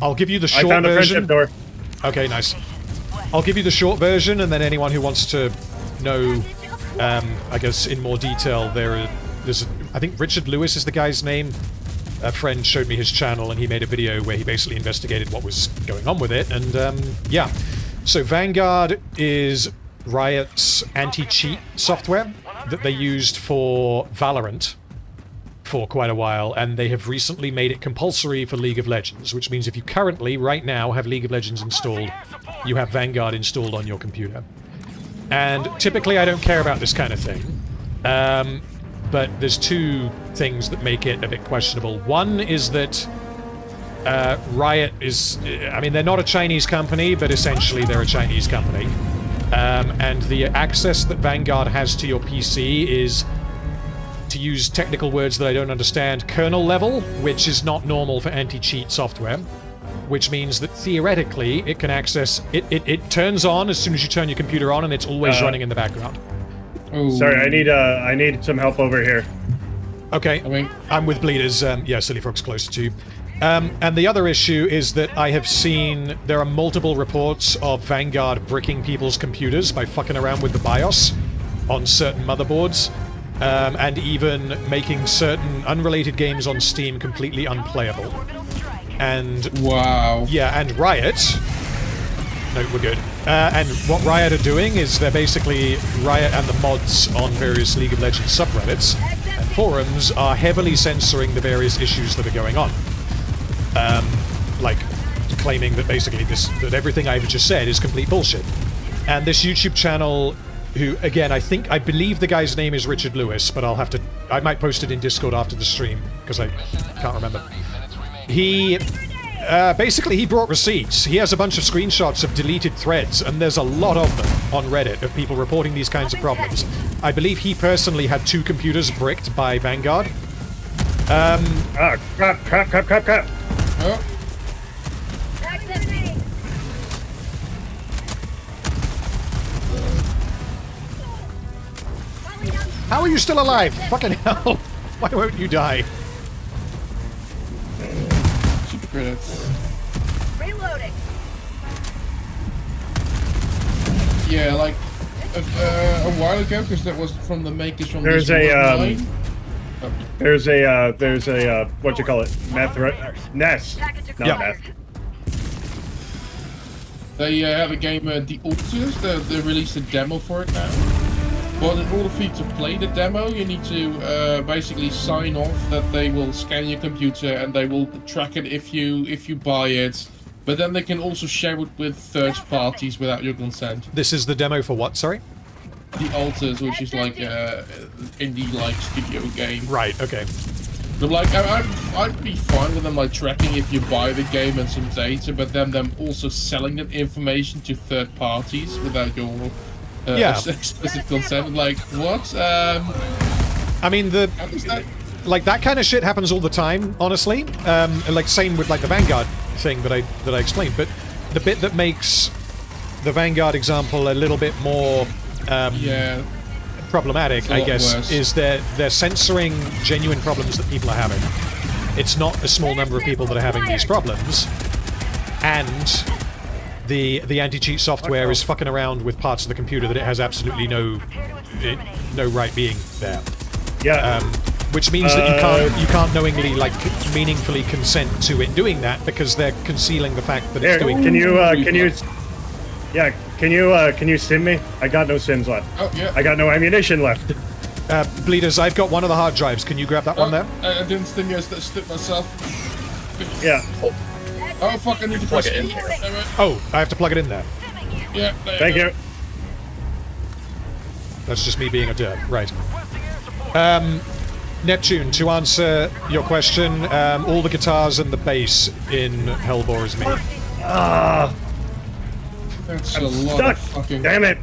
I'll give you the I short found a version. friendship door. Okay, nice. I'll give you the short version, and then anyone who wants to know, um, I guess, in more detail, there, are, there's, a, I think Richard Lewis is the guy's name. A friend showed me his channel, and he made a video where he basically investigated what was going on with it, and um, yeah. So Vanguard is Riot's anti-cheat software that they used for Valorant for quite a while, and they have recently made it compulsory for League of Legends, which means if you currently, right now, have League of Legends installed, you have Vanguard installed on your computer. And typically I don't care about this kind of thing, um, but there's two things that make it a bit questionable. One is that uh, Riot is, I mean, they're not a Chinese company, but essentially they're a Chinese company. Um, and the access that Vanguard has to your PC is to use technical words that I don't understand, kernel level, which is not normal for anti-cheat software, which means that theoretically it can access it, it, it turns on as soon as you turn your computer on and it's always Uh, running in the background. Oh, Sorry, I need uh, I need some help over here. Okay. I mean, I'm with Bleeders. Um, yeah, Silly Frog's closer to you. Um, and the other issue is that I have seen there are multiple reports of Vanguard bricking people's computers by fucking around with the BIOS on certain motherboards, um, and even making certain unrelated games on Steam completely unplayable. And wow. yeah, and Riot. No, we're good. Uh, and what Riot are doing is they're basically Riot and the mods on various League of Legends subreddits and forums are heavily censoring the various issues that are going on. Um, like claiming that basically this that everything I've just said is complete bullshit. And this YouTube channel, who again I think I believe the guy's name is Richard Lewis, but I'll have to I might post it in Discord after the stream because I can't remember. He uh, basically, he brought receipts. He has a bunch of screenshots of deleted threads, and there's a lot of them on Reddit of people reporting these kinds of problems. I believe he personally had two computers bricked by Vanguard. Um, Ah, crap, crap, crap, crap, crap. Oh, how are you still alive? Fucking hell! Why won't you die? super credits. Reloading. Yeah, like uh, uh, a while ago, because that was from the makers from There's this a, um, Online. There's a uh, there's a uh, what you call it? Meth nest. Not acquired. meth. They uh, have a game, uh, The Alters. They, they released a demo for it now. But in order for you to play the demo, you need to uh, basically sign off that they will scan your computer and they will track it if you if you buy it. But then they can also share it with third parties without your consent. This is the demo for what? Sorry. The Alters, which is like uh, indie-like studio game. Right. Okay. But like, I, I'd, I'd be fine with them like tracking if you buy the game and some data, but then them also selling that information to third parties without your uh, Yeah. explicit consent. Like, what? Um, I mean the that? like that kind of shit happens all the time. Honestly, um, and, like same with like the Vanguard thing that I that I explained. But the bit that makes the Vanguard example a little bit more um, Yeah, problematic, It's a I lot guess, worse. is they're they're censoring genuine problems that people are having. It's not a small number of people that are having these problems, and the the anti-cheat software is fucking around with parts of the computer that it has absolutely no it, no right being there. Yeah. Um, which means that you Uh, can't you can't knowingly like meaningfully consent to it doing that because they're concealing the fact that Here, it's doing. can you uh, can you? Yeah. Can you uh, can you stim me? I got no stims left. oh yeah. I got no ammunition left. Uh, bleeders, I've got one of the hard drives. Can you grab that one there? Oh, I, I didn't stim you, I st- stick myself. Yeah. Oh fuck, I need to Plug it in here. Oh, I have to plug it in there. Yeah, there Thank go. you. That's just me being a derp. Right. Um, Neptune, to answer your question, um, all the guitars and the bass in Hellbore is me. Ah, That's a lot stuck. of fucking. Damn it.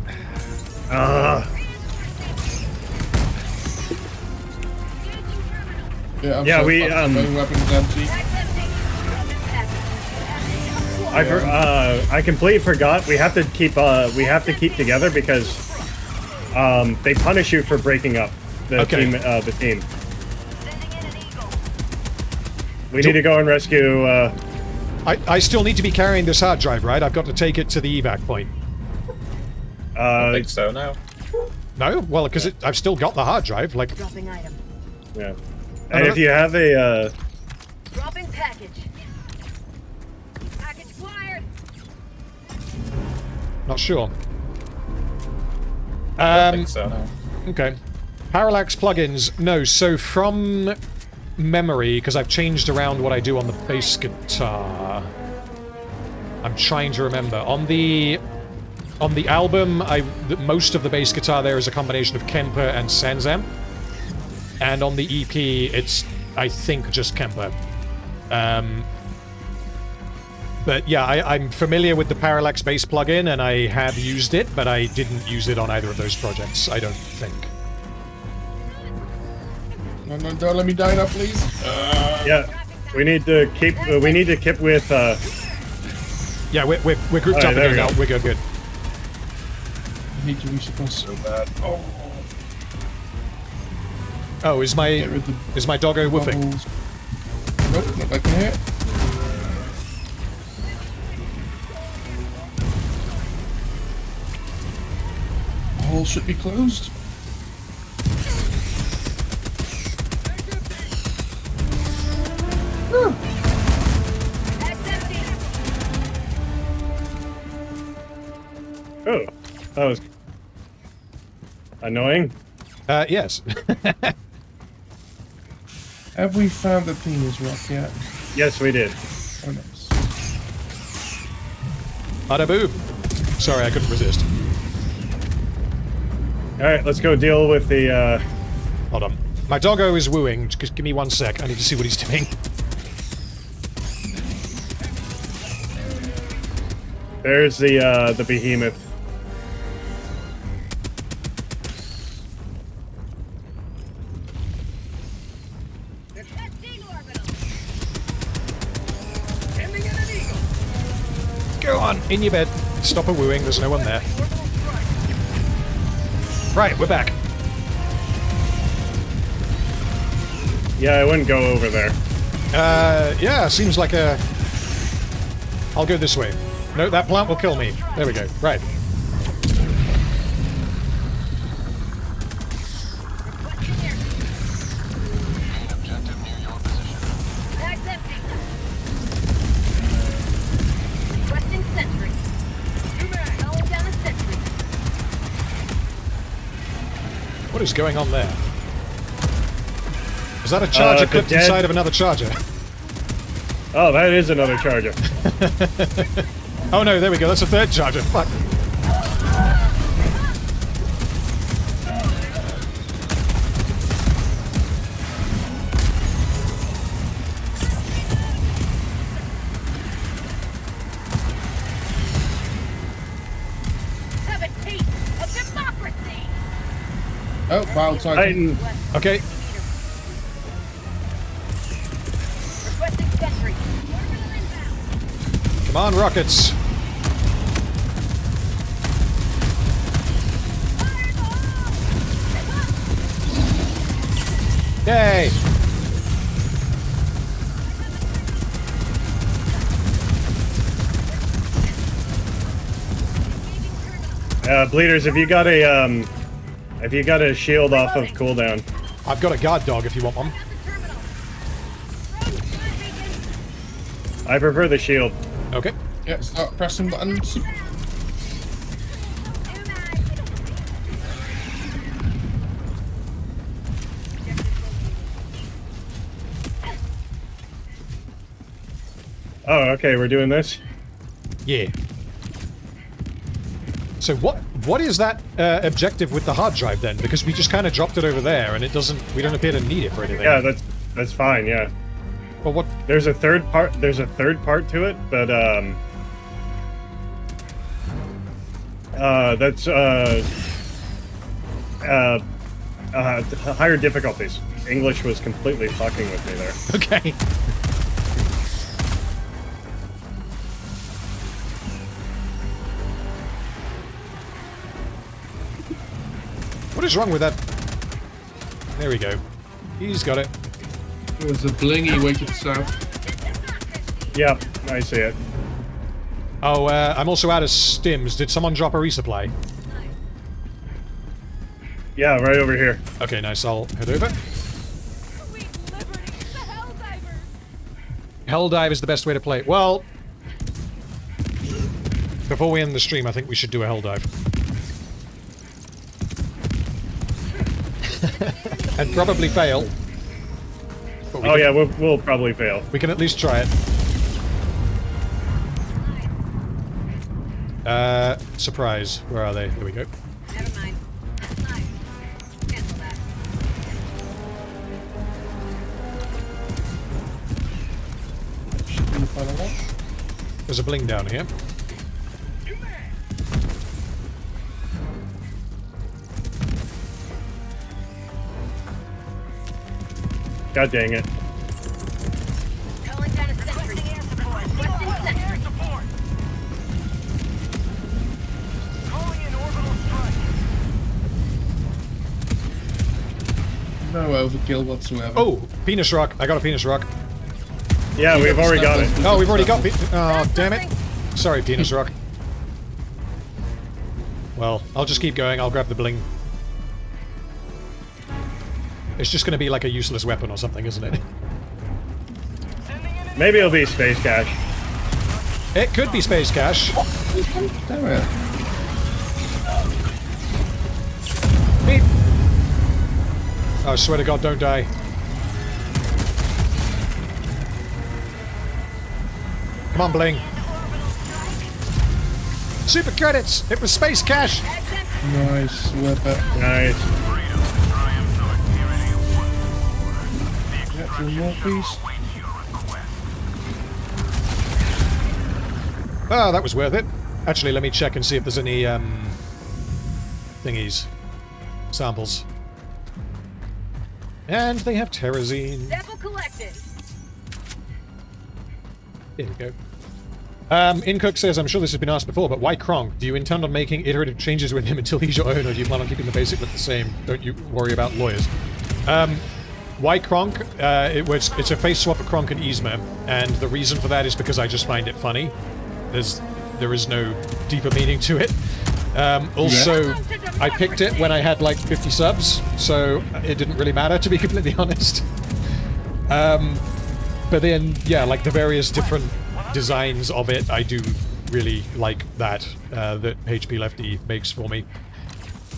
Ah. Yeah, I'm Yeah, so we, um, weapon's empty. I for, uh, I completely forgot. We have to keep uh, we have to keep together because um, they punish you for breaking up the Okay. team. Uh, the team. Sending in an eagle. We need to go and rescue. Uh, I, I still need to be carrying this hard drive, right? I've got to take it to the evac point. I uh, think so now. No? Well, because I've still got the hard drive. Like, Dropping item. yeah. And if you have a uh, Dropping package. Package not sure. I Um, think so now. Okay. Parallax plugins. No, so from memory, because I've changed around what I do on the bass guitar. I'm trying to remember. On the on the album, I the, most of the bass guitar there is a combination of Kemper and SansAmp. And on the EP, it's I think just Kemper. Um, but yeah, I, I'm familiar with the Parallax bass plugin, and I have used it, but I didn't use it on either of those projects. I don't think. No, no, don't let me die now, please. Uh, yeah, we need to keep uh, we need to keep with uh, Yeah, we're, we're, we're grouped Alright, up there again we now. go. We're good, good. I need to resupply so bad. Oh, Oh, is my get rid of is my doggo woofing? bubbles. Nope, not back in here. Hole should be closed. Oh, that was annoying. Uh, yes. Have we found the penis rock yet? Yes, we did. Oh, nice. Bada boom. Sorry, I couldn't resist. All right, let's go deal with the. Uh, Hold on. My doggo is wooing. Just give me one sec. I need to see what he's doing. there's the uh, the behemoth. Go on, in your bed. Stop a wooing. There's no one there. Right, we're back. Yeah, I wouldn't go over there. Uh, yeah, seems like a. I'll go this way. No, that plant will kill me. There we go. Right. Is going on there? Is that a charger Uh, clipped dead- inside of another charger? Oh, that is another charger. Oh no, there we go. That's a third charger. Fuck. Bile Titan. Okay. Come on, rockets. Yay! Uh, bleeders, if you got a um, if you got a shield off of cooldown, I've got a guard dog if you want one. I prefer the shield. Okay. Yeah, start pressing buttons. Oh, okay, we're doing this. Yeah. So what what is that uh, objective with the hard drive then? Because we just kind of dropped it over there, and it doesn't. We don't appear to need it for anything. Yeah, that's that's fine. Yeah, But what? there's a third part. There's a third part to it, but um, uh, that's uh, uh, uh, higher difficulties. English was completely fucking with me there. Okay. Is wrong with that? There we go. He's got it. It was a blingy way to the south. Yeah, I see it. Oh, uh, I'm also out of stims. Did someone drop a resupply? Yeah, right over here. Okay, nice. I'll head over. Sweet liberty, the Helldivers! Helldive is the best way to play it. Well, before we end the stream, I think we should do a Helldive. and probably fail. Oh can, yeah, we'll, we'll probably fail. We can at least try it. Uh, surprise. Where are they? There we go. Never mind. That's. Cancel that. Should be the final one. There's a bling down here. God dang it. Calling down a sentry. Requesting sentry. support. Calling in orbital strike. No overkill whatsoever. Oh, penis rock. I got a penis rock. Yeah, we've already got it. Oh, we've already got. Pe oh, damn it. Sorry, penis rock. Well, I'll just keep going. I'll grab the bling. It's just going to be like a useless weapon or something, isn't it? Sending in an Maybe it'll be space cash. It could be space cash. Damn it. Beep. Oh, I swear to God, don't die. Come on, Bling. Super credits! It was space cash! Nice weapon. Nice. 1. Two more please. awaits your request. Oh, that was worth it. Actually, let me check and see if there's any, um... thingies. Samples. And they have terrazine. Sample collected. Here we go. Um, Incook says, I'm sure this has been asked before, but why Kronk? Do you intend on making iterative changes with him until he's your own, or do you plan on keeping the basic look the same? Don't you worry about lawyers. Um, why Kronk? Uh, it was, it's a face swap of Kronk and Yzma, and the reason for that is because I just find it funny. There's, there is no deeper meaning to it. Um, also, I picked it when I had like 50 subs, so it didn't really matter, to be completely honest. Um, but then, yeah, like the various different designs of it, I do really like that uh, that HP Lefty makes for me.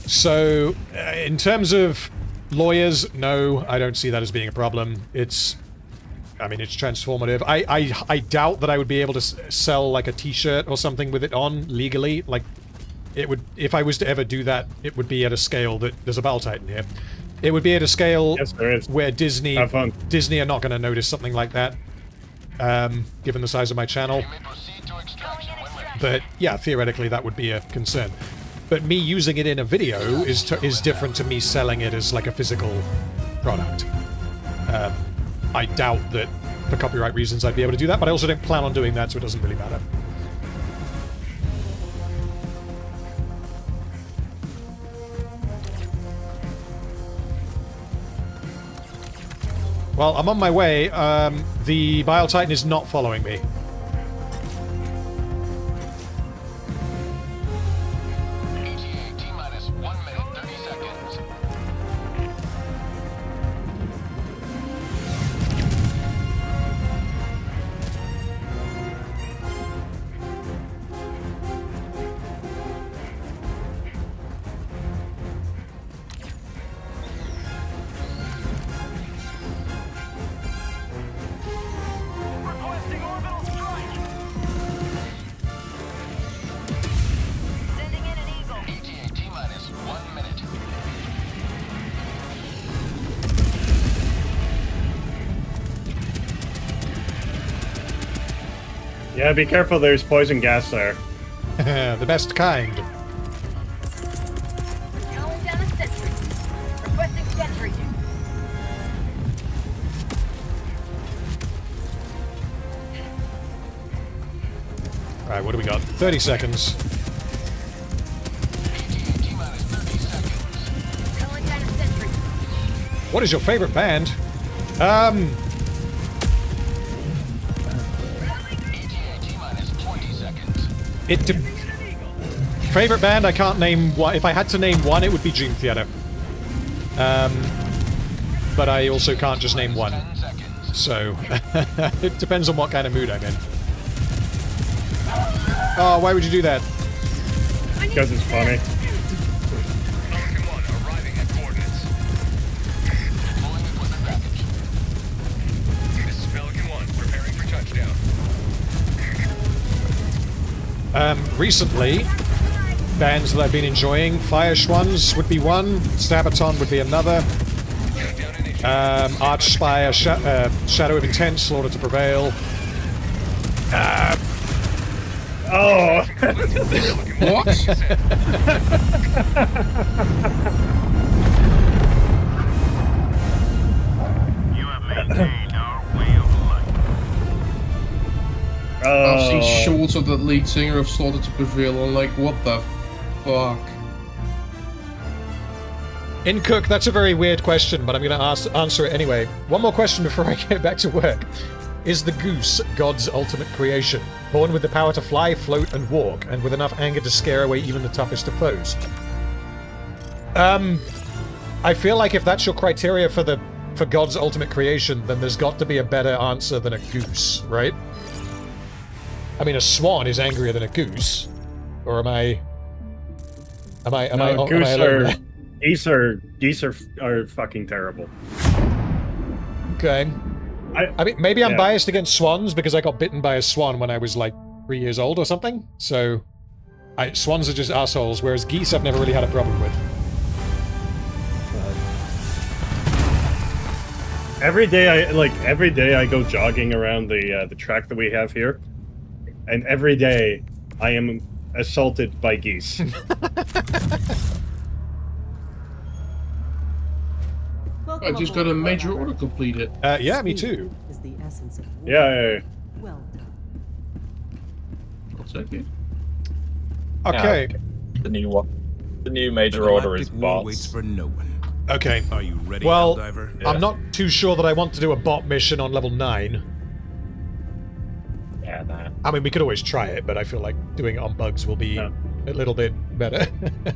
So, uh, in terms of lawyers, no, I don't see that as being a problem. It's, I mean, it's transformative. I, I, I doubt that I would be able to s- sell like a T-shirt or something with it on legally. Like, it would, if I was to ever do that, it would be at a scale that there's a Bile Titan here. It would be at a scale Yes, there is. where Disney, Disney are not going to notice something like that, um, given the size of my channel. You may proceed to extraction when ready. But yeah, theoretically that would be a concern. But me using it in a video is is different to me selling it as like a physical product. Um, I doubt that for copyright reasons I'd be able to do that, but I also don't plan on doing that, so it doesn't really matter. Well, I'm on my way. Um, the Bile Titan is not following me. Yeah, be careful. There's poison gas there. the best kind. Alright, what do we got? 30 seconds. ETA T minus 30 seconds. Calling down a sentry. What is your favorite band? Um, it Favorite band, I can't name one. If I had to name one, it would be Dream Theater. Um, but I also can't just name one. So, it depends on what kind of mood I'm in. Oh, why would you do that? Because it's funny. Recently, bands that I've been enjoying, Feuerschwanz would be one, Sabaton would be another, um, Archspire, Sh- uh, Shadow of Intent, Slaughter to Prevail. Oh, What? I've seen shorts of the lead singer of Slaughter to Prevail. I'm like, what the fuck? In Cook, that's a very weird question, but I'm going to ask, answer it anyway. One more question before I get back to work. Is the goose God's ultimate creation? Born with the power to fly, float, and walk, and with enough anger to scare away even the toughest of foes? Um, I feel like if that's your criteria for the for God's ultimate creation, then there's got to be a better answer than a goose, right? I mean, a swan is angrier than a goose, or am I? Am I? Am I? No, am I goose alone are geese are geese are are fucking terrible. Okay. I, I mean, maybe I'm Yeah. biased against swans because I got bitten by a swan when I was like three years old or something. So, I, swans are just assholes, whereas geese I've never really had a problem with. every day I like every day I go jogging around the uh, the track that we have here, and every day I am assaulted by geese. I just got a major order completed. Uh, yeah, me too. Is the essence of war. yeah, yeah, yeah. Well done. I'll take it. Okay. The new one. The new major order is Galactic waits bots. for no one. Okay. Are you ready, Well, Yeah. I'm not too sure that I want to do a bot mission on level 9. Yeah, that. I mean, we could always try it, but I feel like doing it on bugs will be No. a little bit better.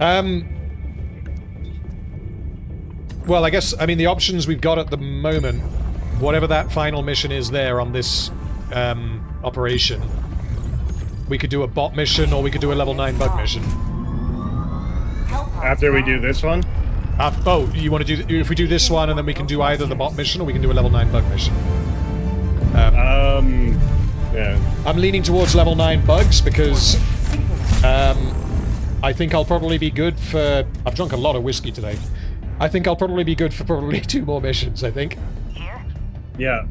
um. Well, I guess, I mean, the options we've got at the moment, whatever that final mission is there on this um, operation, we could do a bot mission, or we could do a level 9 bug mission. After we do this one, Uh, oh, you want to do... If we do this one, and then we can do either the bot mission, or we can do a level 9 bug mission. um, yeah. I'm leaning towards level 9 bugs, because... Um, I think I'll probably be good for... I've drunk a lot of whiskey today. I think I'll probably be good for probably two more missions, I think. Here? Yeah.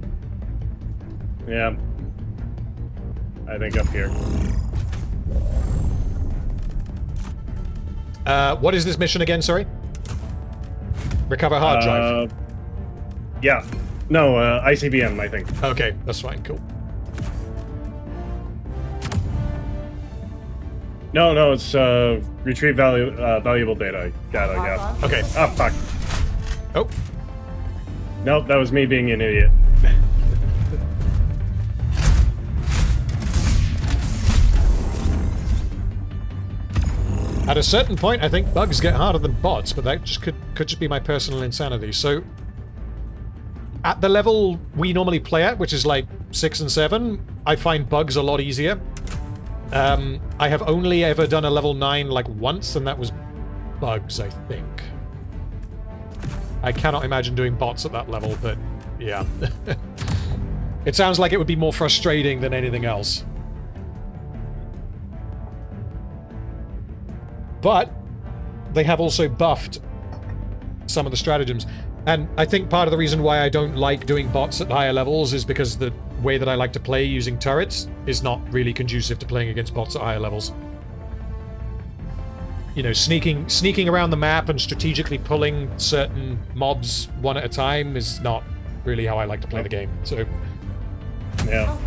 Yeah. I think up here. Uh, what is this mission again, sorry? Recover hard drive. Uh, yeah. No, uh, ICBM, I think. Okay, that's fine, cool. No, no, it's uh, retrieve value, uh, valuable data. Data, yeah. Okay. Ah, fuck. Oh, Nope, that was me being an idiot. At a certain point, I think bugs get harder than bots, but that just could could just be my personal insanity. So, at the level we normally play at, which is like six and seven, I find bugs a lot easier. Um, I have only ever done a level nine like once, and that was bugs, I think. I cannot imagine doing bots at that level, but yeah. it sounds like it would be more frustrating than anything else. But they have also buffed some of the stratagems. And I think part of the reason why I don't like doing bots at higher levels is because the way that I like to play using turrets is not really conducive to playing against bots at higher levels. You know, sneaking sneaking around the map and strategically pulling certain mobs one at a time is not really how I like to play the game. So Yeah.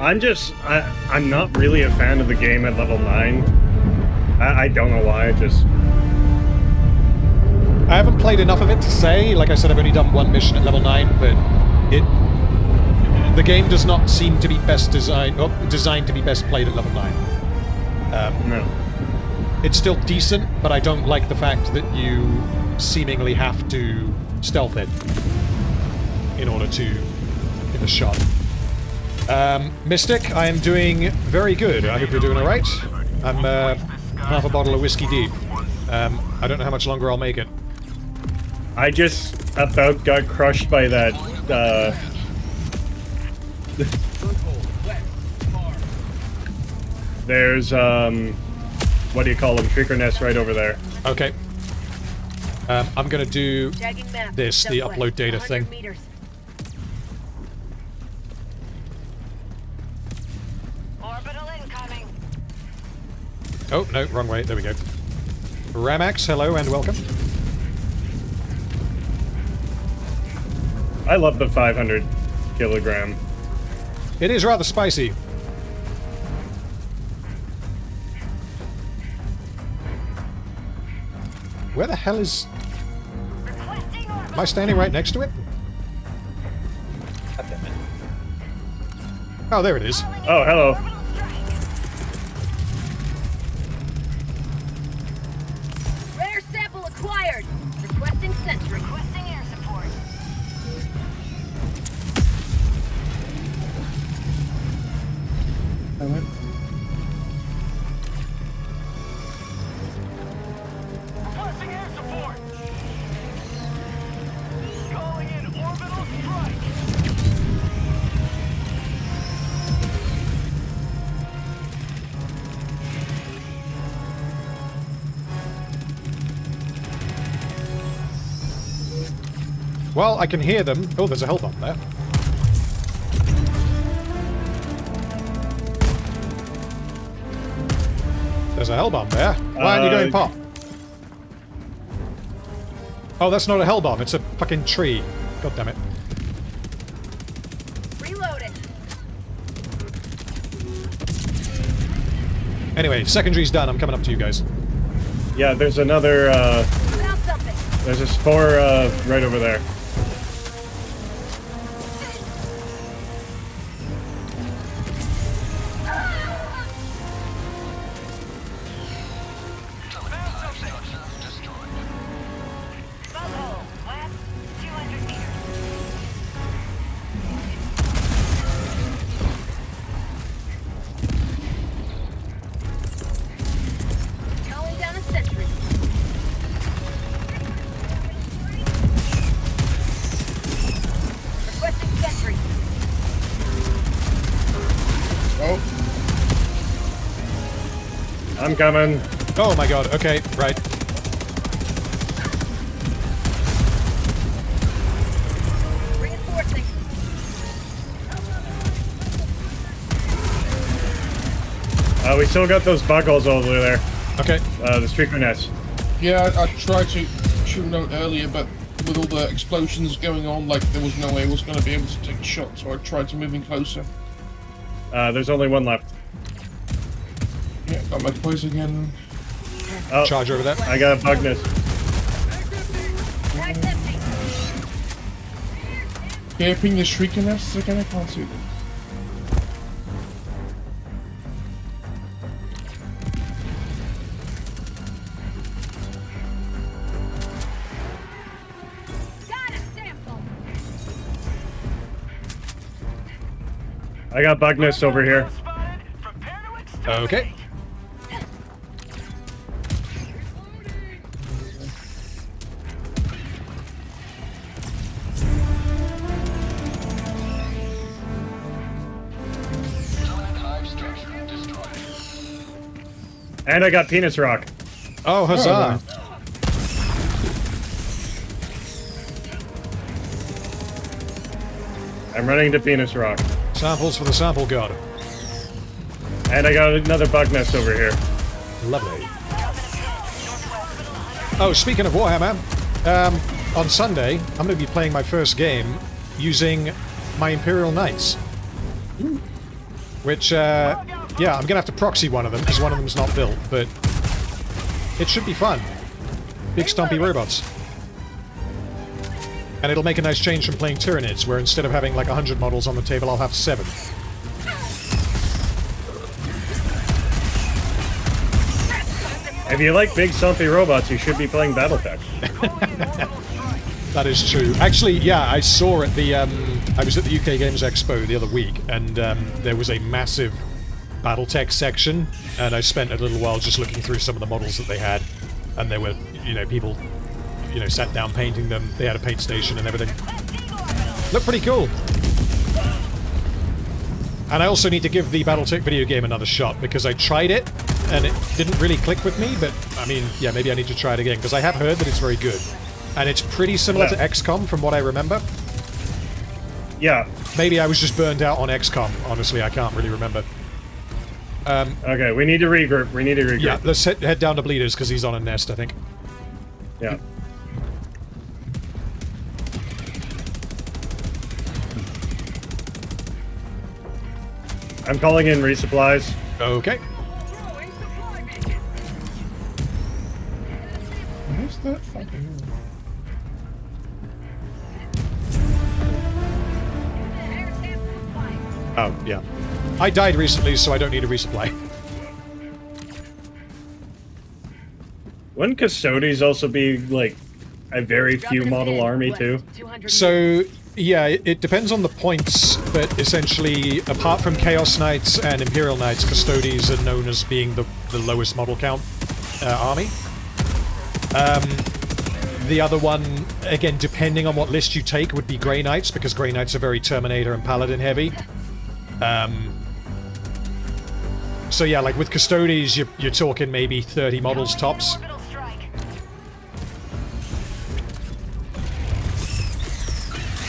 I'm just, I, I'm not really a fan of the game at level 9. I, I don't know why, I just, I haven't played enough of it to say. Like I said, I've only done one mission at level 9, but it the game does not seem to be best designed or designed to be best played at level 9. Um, no. it's still decent, but I don't like the fact that you seemingly have to stealth it in order to get a shot. Um, Mystic, I am doing very good. I hope you're doing alright. I'm uh, half a bottle of whiskey deep. Um, I don't know how much longer I'll make it. I just about got crushed by that, uh... There's, um... What do you call them? Shrieker nest right over there. Okay. Um, I'm gonna do this, the upload data 100 thing. Oh, no, wrong way. There we go. Ramax, hello and welcome. I love the 500 kilogram. It is rather spicy. Where the hell is... Am I standing right next to it? Oh, there it is. Oh, hello. Well, I can hear them. Oh, there's a hell bomb there. There's a hell bomb there. Why aren't you going Uh, pop? Oh, that's not a hell bomb. It's a fucking tree. God damn it. Reloading. Anyway, secondary's done. I'm coming up to you guys. Yeah, there's another, uh... There's a spore, uh, right over there. I'm coming. Oh my god, okay, right. Uh, we still got those bug holes all over there. Okay. Uh, the shrieker nest. Yeah, I, I tried to shoot them out earlier, but with all the explosions going on, like there was no way I was going to be able to take a shot, so I tried to move in closer. Uh, there's only one left. Yeah, got my poise again. Oh, Charge over there. I got a bug nest. Can you ping the shrieking nests again? I can't see them. Got a. I got bug nest over here. Spotted. Prepare to exterminate. Okay. And I got penis rock. Oh, huzzah. I'm running to penis rock. Samples for the sample god. And I got another bug nest over here. Lovely. Oh, speaking of Warhammer, um, on Sunday, I'm going to be playing my first game using my Imperial Knights. Which, uh, yeah, I'm going to have to proxy one of them because one of them's not built, but it should be fun. Big stumpy robots. And it'll make a nice change from playing Tyranids, where instead of having like 100 models on the table, I'll have 7. If you like big stumpy robots, you should be playing BattleTech. That is true. Actually, yeah, I saw at the um, I was at the UK Games Expo the other week, and um, there was a massive BattleTech section, and I spent a little while just looking through some of the models that they had, and there were, you know, people, you know, sat down painting them. They had a paint station and everything. Looked pretty cool. And I also need to give the BattleTech video game another shot because I tried it and it didn't really click with me. But I mean, yeah, maybe I need to try it again because I have heard that it's very good, and it's pretty similar to XCOM from what I remember. Yeah. Maybe I was just burned out on XCOM. Honestly, I can't really remember. Um, Okay, we need to regroup. We need to regroup. yeah, let's head, head down to Bleeders because he's on a nest, I think. Yeah. I'm calling in resupplies. Okay. Where's that fucking... Air sample required. Oh, yeah. I died recently, so I don't need a resupply. Wouldn't Custodes also be like a very few model army too? So, yeah, it, it depends on the points, but essentially, apart from Chaos Knights and Imperial Knights, Custodes are known as being the, the lowest model count uh, army. Um, the other one, again, depending on what list you take, would be Grey Knights, because Grey Knights are very Terminator and Paladin heavy. Um, so yeah, like with Custodes, you're, you're talking maybe 30 models tops. Orbital strike.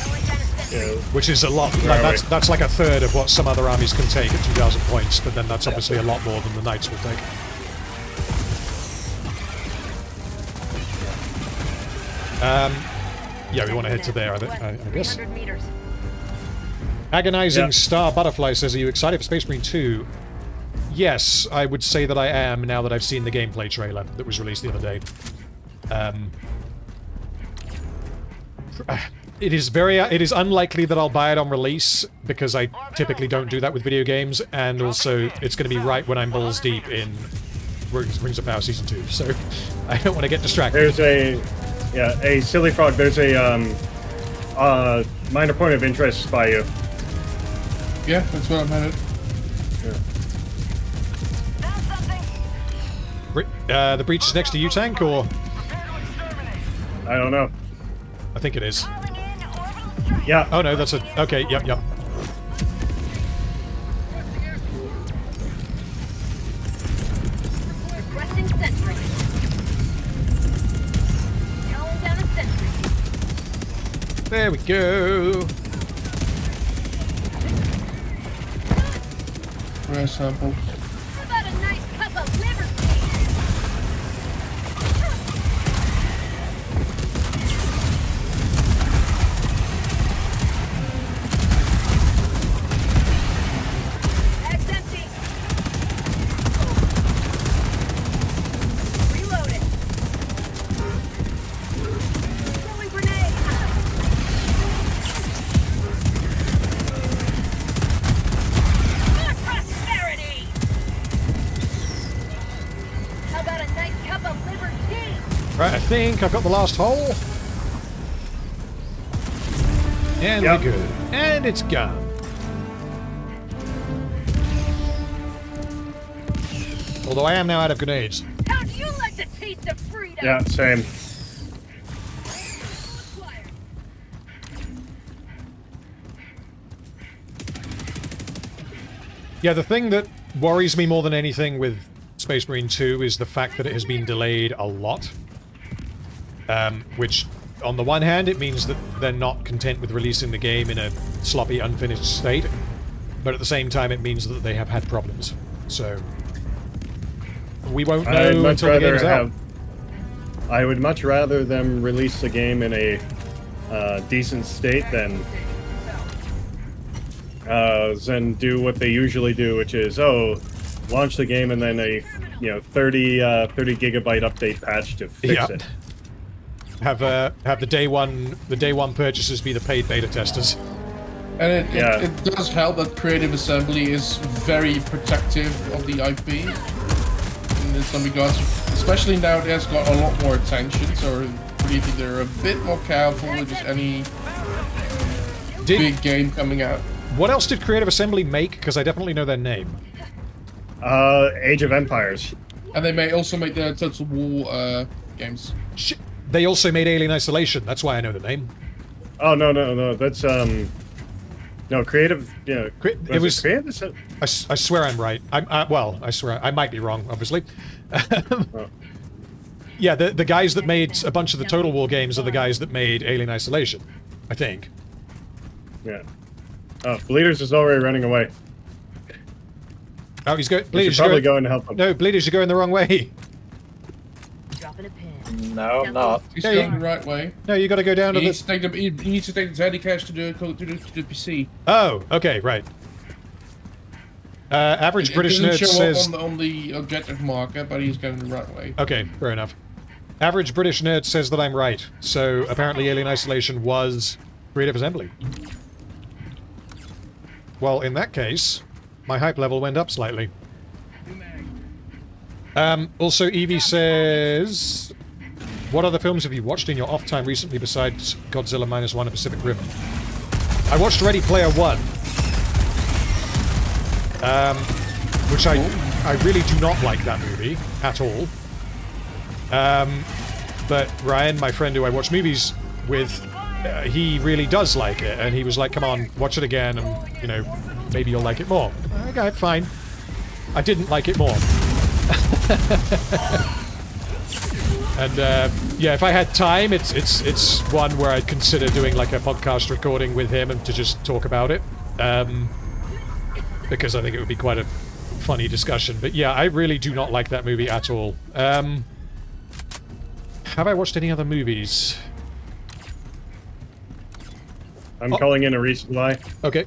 Calling down a sentry. Yeah. Which is a lot. Like, that's that's like a third of what some other armies can take at 2,000 points, but then that's obviously a lot more than the knights will take. Um, yeah, we want to head to there, I, I, I guess. Agonizing Yeah. Star Butterfly says, "Are you excited for Space Marine 2?" Yes, I would say that I am now that I've seen the gameplay trailer that was released the other day. Um, it is very, it is unlikely that I'll buy it on release because I typically don't do that with video games, and also it's going to be right when I'm balls deep in Rings, Rings of Power Season 2, so I don't want to get distracted. There's a yeah, a silly frog. There's a um uh minor point of interest by you. Yeah, that's what I'm headed. Uh, the breach is next to you, tank, or? I don't know. I think it is. Yeah. Oh no, that's a... Okay, yep, yep. There we go. Where's sample? Think I've got the last hole. And Yep. we're good. And it's gone. Although I am now out of grenades. How'd you like the taste of freedom? Yeah, same. Yeah, the thing that worries me more than anything with Space Marine 2 is the fact that it has been delayed a lot. Um, which, on the one hand, it means that they're not content with releasing the game in a sloppy, unfinished state. But at the same time, it means that they have had problems. So, we won't know until the game's out. have. I would much rather them release the game in a uh, decent state than uh, than do what they usually do, which is oh, launch the game and then a you know 30 uh, 30 gigabyte update patch to fix Yeah. it. Have uh, have the day one the day one purchasers be the paid beta testers. And it, Yeah. it, it does help that Creative Assembly is very protective of the IP in some regards, especially now it has got a lot more attention. So I really they're a bit more careful with just any Did, big game coming out. what else did Creative Assembly make? Because I definitely know their name. Uh, Age of Empires. And they may also make the Total War uh, games. Sh- They also made Alien Isolation. That's why I know the name. Oh no no no that's um no creative yeah Cre- it was, was- it creative I, I swear I'm right. I'm uh, well. I swear I might be wrong. Obviously. Oh. Yeah, the the guys that made a bunch of the Total War games are the guys that made Alien Isolation. I think. yeah. Oh, Bleeders is already running away. Oh, he's going. Bleeders, probably go and help him. No, Bleeders, you're going the wrong way. Dropping a pin. No, I'm not. He's Yeah, going yeah. the right way. No, you got to go down He to needs the. to take the he he needs to take the Teddy Cash to the to the, to the PC. Oh, okay, right. Uh, average It British doesn't nerd show says. up on the, on the objective marker, but he's going the right way. Okay, fair enough. Average British nerd says that I'm right. So apparently, Alien Isolation was Creative Assembly. Well, in that case, my hype level went up slightly. Um, also, Evie says, "What other films have you watched in your off time recently besides Godzilla minus one and Pacific Rim?" I watched Ready Player One, um, which I I really do not like that movie at all. Um, but Ryan, my friend who I watch movies with, uh, he really does like it, and he was like, "Come on, watch it again, and you know, maybe you'll like it more." Okay, fine. I didn't like it more. and uh, yeah, if I had time, it's it's it's one where I'd consider doing like a podcast recording with him and to just talk about it, um, because I think it would be quite a funny discussion. But yeah, I really do not like that movie at all. Um, have I watched any other movies? I'm Oh. calling in a resupply. Okay.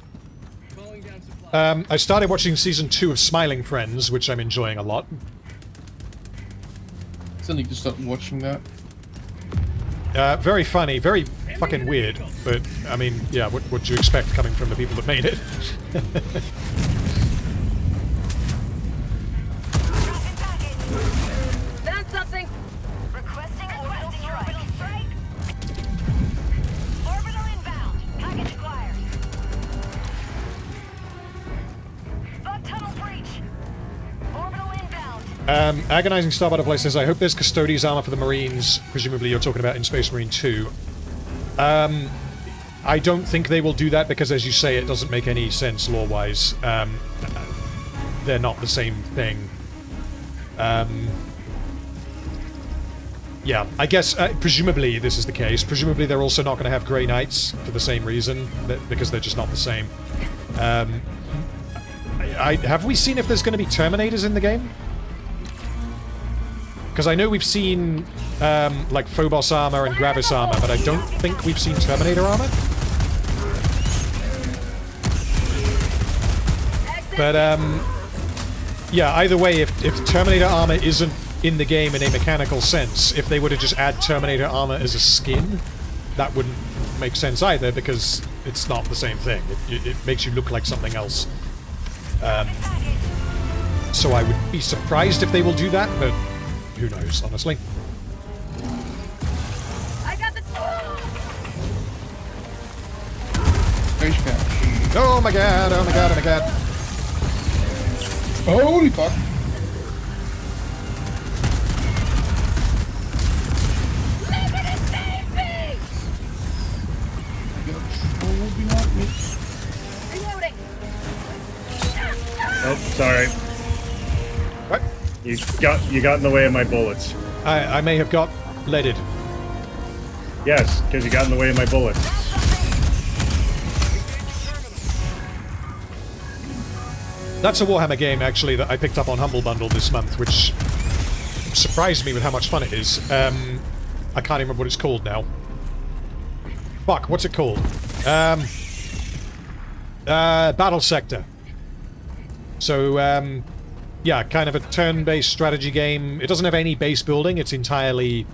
Um, I started watching season two of Smiling Friends, which I'm enjoying a lot. Still need to start watching that. Uh, very funny, very fucking weird, but I mean, yeah, what do you expect coming from the people that made it? Um, Agonizing Star Butterfly says, I hope there's Custodes armor for the Marines. Presumably you're talking about in Space Marine 2. Um, I don't think they will do that because, as you say, it doesn't make any sense lore-wise. Um, they're not the same thing. Um, Yeah, I guess uh, presumably this is the case. Presumably they're also not going to have Grey Knights for the same reason, because they're just not the same. Um, I, have we seen if there's going to be Terminators in the game? Because I know we've seen um, like Phobos armor and Gravis armor, but I don't think we've seen Terminator armor. But um, yeah, either way, if, if Terminator armor isn't in the game in a mechanical sense, if they were to just add Terminator armor as a skin, that wouldn't make sense either because it's not the same thing. It, it, it makes you look like something else. Um, so I would be surprised if they will do that, but who knows, honestly. I got the. Strange catch. Oh my god, oh my god, oh my god. Holy fuck. Got a troll behind me. Reloading. Oh, sorry. You got you got in the way of my bullets. I, I may have got leaded. Yes, because you got in the way of my bullets. That's a Warhammer game, actually, that I picked up on Humble Bundle this month, which surprised me with how much fun it is. Um, I can't remember what it's called now. Fuck, what's it called? Um, uh, Battle Sector. So, um, yeah, kind of a turn-based strategy game. It doesn't have any base building. It's entirely,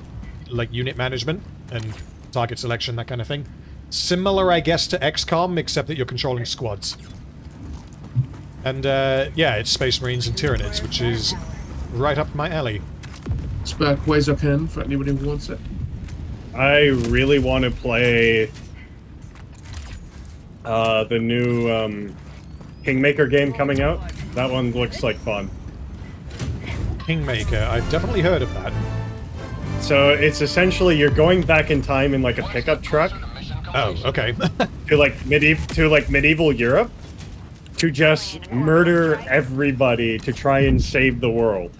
like, unit management and target selection, that kind of thing. Similar, I guess, to XCOM, except that you're controlling squads. And, uh, yeah, it's Space Marines and Tyranids, which is right up my alley. Spare Quasar Cannon for anybody who wants it. I really want to play uh, the new um, Kingmaker game coming out. That one looks like fun. Kingmaker, I've definitely heard of that. So it's essentially you're going back in time in like a pickup truck Oh, okay. to like medieval to like medieval Europe to just murder everybody to try and save the world.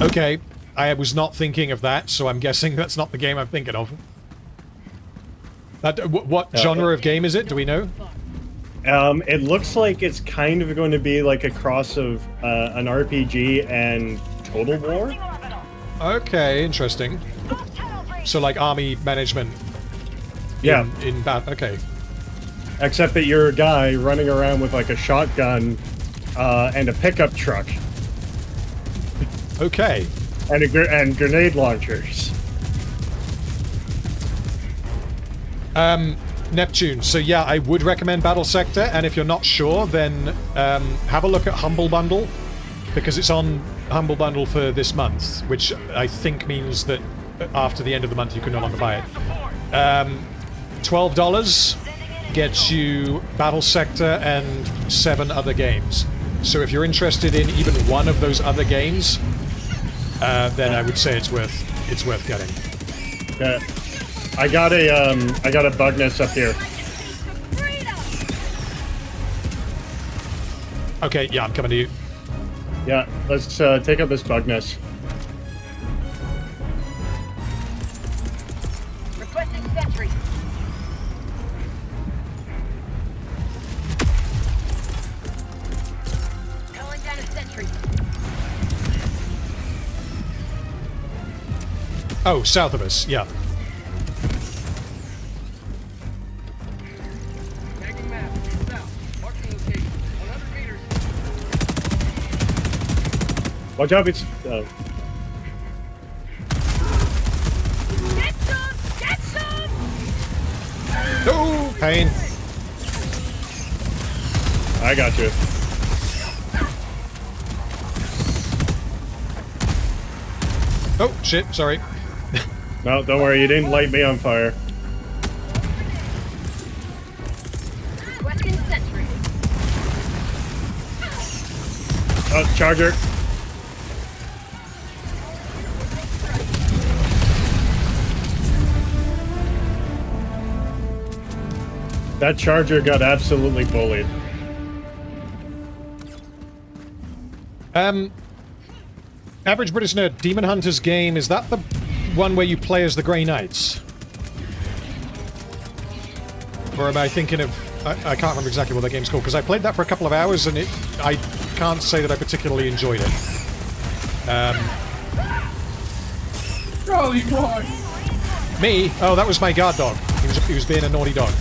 okay, I was not thinking of that, so I'm guessing that's not the game I'm thinking of. That, wh- what Uh, genre of game is it? Do we know? Um, it looks like it's kind of going to be like a cross of uh, an RPG and Total War. Okay, interesting. So like army management. Yeah. In, in bat. Okay. Except that you're a guy running around with like a shotgun uh, and a pickup truck Okay. and a gr- and grenade launchers. Um, Neptune. So yeah, I would recommend Battle Sector, and if you're not sure, then um, have a look at Humble Bundle because it's on Humble Bundle for this month, which I think means that after the end of the month you can no longer buy it. Um, Twelve dollars gets you Battle Sector and seven other games. So if you're interested in even one of those other games, uh, then I would say it's worth it's worth getting. Uh, I got a um, I got a bug nest up here. Okay, yeah, I'm coming to you. Yeah, let's uh, take out this bug nest. Requesting sentry. Calling down a sentry. Oh, south of us, yeah. Watch out! It's uh, Get some! Get some! Oh, pain. I got you. Oh, shit, sorry. No, don't worry. You didn't light me on fire. Requesting sentry. Oh, charger. That charger got absolutely bullied. Um, average British nerd, Daemonhunters game, is that the one where you play as the Grey Knights? Or am I thinking of... I, I can't remember exactly what that game's called, because I played that for a couple of hours, and it I can't say that I particularly enjoyed it. Um, Golly, why? me? Oh, that was my guard dog. He was, he was being a naughty dog.